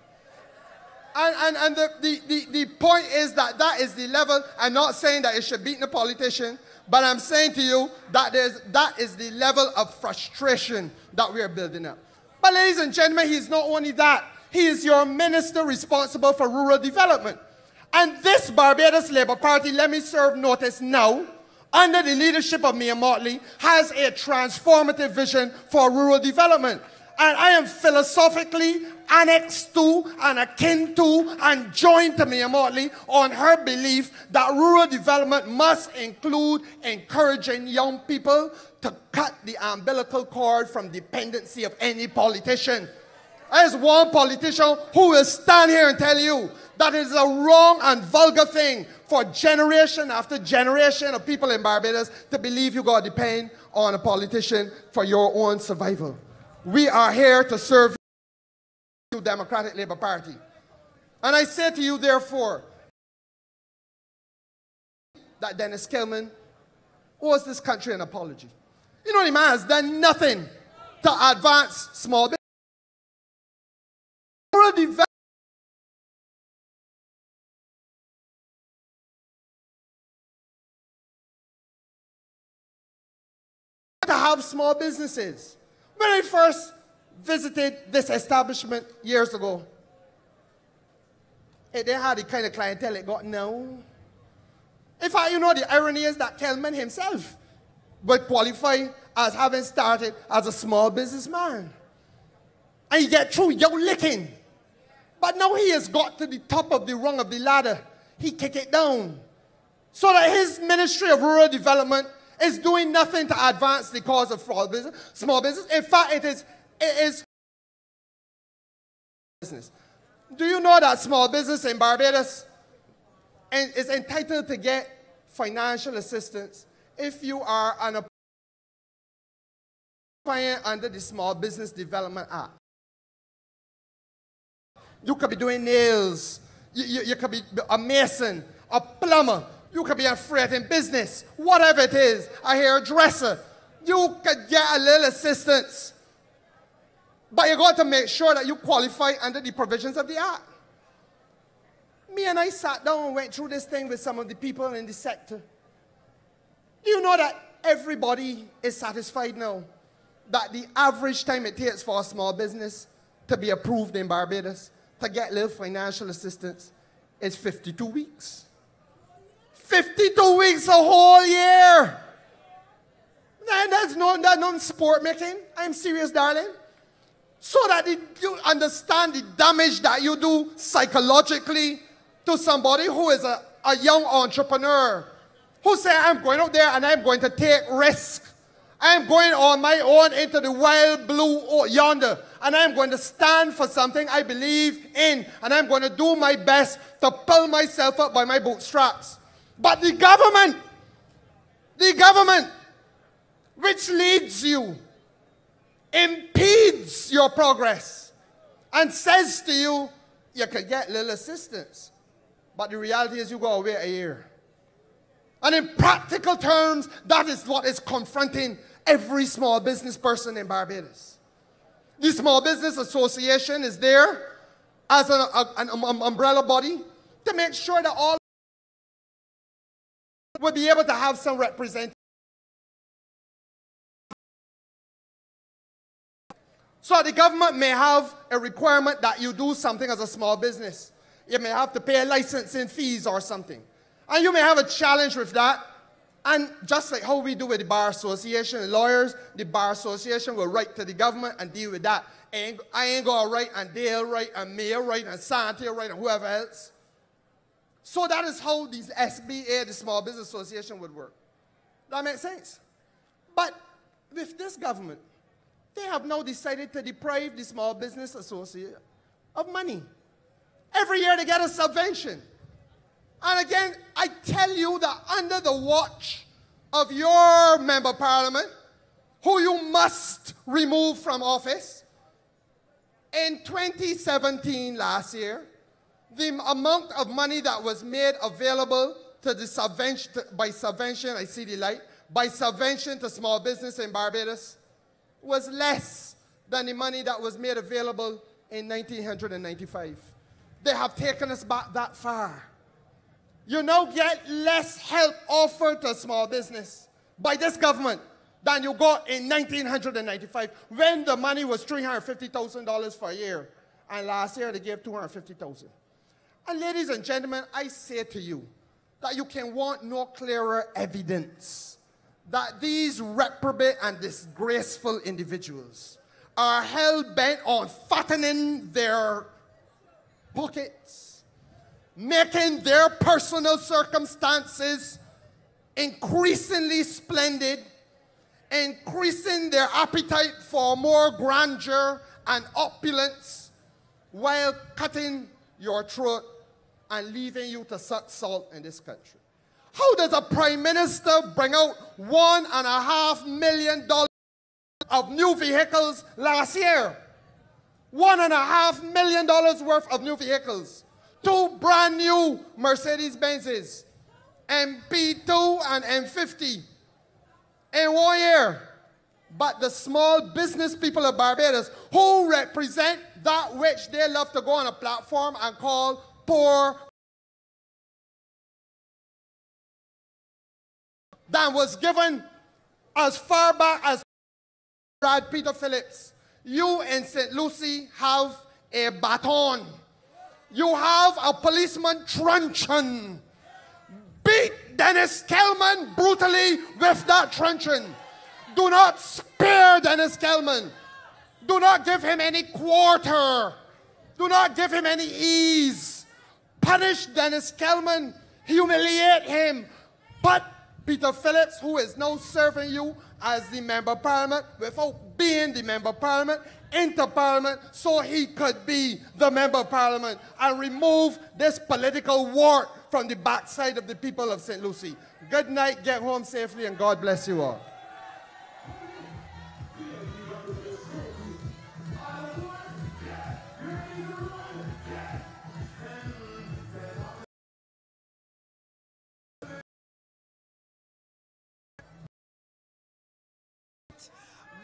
Speaker 8: And, and, and the, the, the, the point is that that is the level. I'm not saying that it should beat the politician, but I'm saying to you that there's, that is the level of frustration that we are building up. But ladies and gentlemen, he's not only that. he is your minister responsible for rural development. And this Barbados Labour Party, let me serve notice now, under the leadership of Mia Mottley, has a transformative vision for rural development. And I am philosophically annexed to and akin to and joined to Mia Mottley on her belief that rural development must include encouraging young people to cut the umbilical cord from dependency of any politician. There's one politician who will stand here and tell you that it is a wrong and vulgar thing for generation after generation of people in Barbados to believe you got to depend on a politician for your own survival. We are here to serve you, Democratic Labour Party. And I say to you, therefore, that Denis Kellman owes this country an apology. You know, the man has done nothing to advance small business. Development to have small businesses. When I first visited this establishment years ago, it didn't have the kind of clientele it got now. In fact, you know, the irony is that Kellman himself would qualify as having started as a small businessman. And he get through yo licking. But now he has got to the top of the rung of the ladder. He kick it down. So that his Ministry of Rural Development is doing nothing to advance the cause of small business. Small business. In fact, it is, it is business. Do you know that small business in Barbados is entitled to get financial assistance if you are an client under the Small Business Development Act? You could be doing nails. You, you, you could be a mason, a plumber. You could be a freighting business, whatever it is, a hairdresser. You could get a little assistance. But you got to make sure that you qualify under the provisions of the Act. Me and I sat down and went through this thing with some of the people in the sector. You know that everybody is satisfied now that the average time it takes for a small business to be approved in Barbados to get little financial assistance is 52 weeks. 52 weeks a whole year. And that's not, that's not sport making. I'm serious, darling. So that it, you understand the damage that you do psychologically to somebody who is a, a young entrepreneur who say, I'm going out there and I'm going to take risk. I'm going on my own into the wild blue yonder and I'm going to stand for something I believe in and I'm going to do my best to pull myself up by my bootstraps. But the government, the government, which leads you, impedes your progress and says to you, you can get little assistance. But the reality is you go away a year. And in practical terms, that is what is confronting every small business person in Barbados. The Small Business Association is there as an, a, an um, um, umbrella body to make sure that all will be able to have some representation. So the government may have a requirement that you do something as a small business. You may have to pay a licensing fees or something. And you may have a challenge with that. And just like how we do with the Bar Association, lawyers, the Bar Association will write to the government and deal with that. I ain't, I ain't to write and Dale write and Mia write and Santia write and whoever else. So that is how these SBA, the Small Business Association, would work. That makes sense. But with this government, they have now decided to deprive the Small Business Association of money. Every year they get a subvention. And again, I tell you that under the watch of your member parliament, who you must remove from office, in 2017, last year, the amount of money that was made available to the subvention, to, by subvention, I see the light, by subvention to small business in Barbados was less than the money that was made available in 1995. They have taken us back that far. You now get less help offered to small business by this government than you got in 1995 when the money was $350,000 for a year And last year they gave 250,000. And ladies and gentlemen, I say to you that you can want no clearer evidence that these reprobate and disgraceful individuals are hell bent on fattening their pockets, making their personal circumstances increasingly splendid, increasing their appetite for more grandeur and opulence, while cutting your throat and leaving you to suck salt in this country. How does a prime minister bring out one and a half million dollars of new vehicles last year? One and a half million dollars worth of new vehicles. Two brand new Mercedes Benzes, MP2 and M50 in one year. But the small business people of Barbados who represent that which they love to go on a platform and call poor that was given as far back as Brad Peter Phillips. You in St. Lucy have a baton. You have a policeman truncheon. Beat Denis Kellman brutally with that truncheon. Do not spare Denis Kellman. Do not give him any quarter. Do not give him any ease. Punish Denis Kellman. Humiliate him. But Peter Phillips, who is now serving you as the Member of Parliament without being the Member of Parliament, into Parliament so he could be the Member of Parliament and remove this political wart from the backside of the people of St. Lucy. Good night, get home safely, and God bless you all.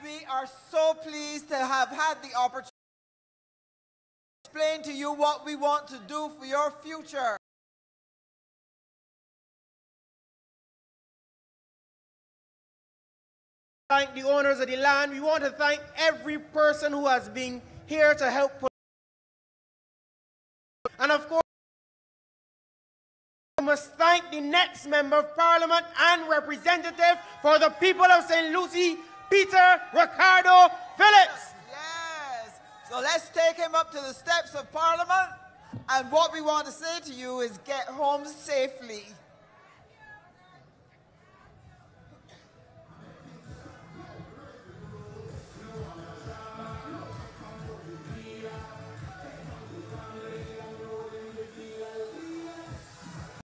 Speaker 1: We are so pleased to have had the opportunity to explain to you what we want to do for your future.
Speaker 2: Thank the owners of the land. We want to thank every person who has been here to help. put- And of course, we must thank the next member of parliament and representative for the people of St. Lucy, Peter Ricardo Phillips.
Speaker 1: Yes. So let's take him up to the steps of Parliament. And what we want to say to you is get home safely.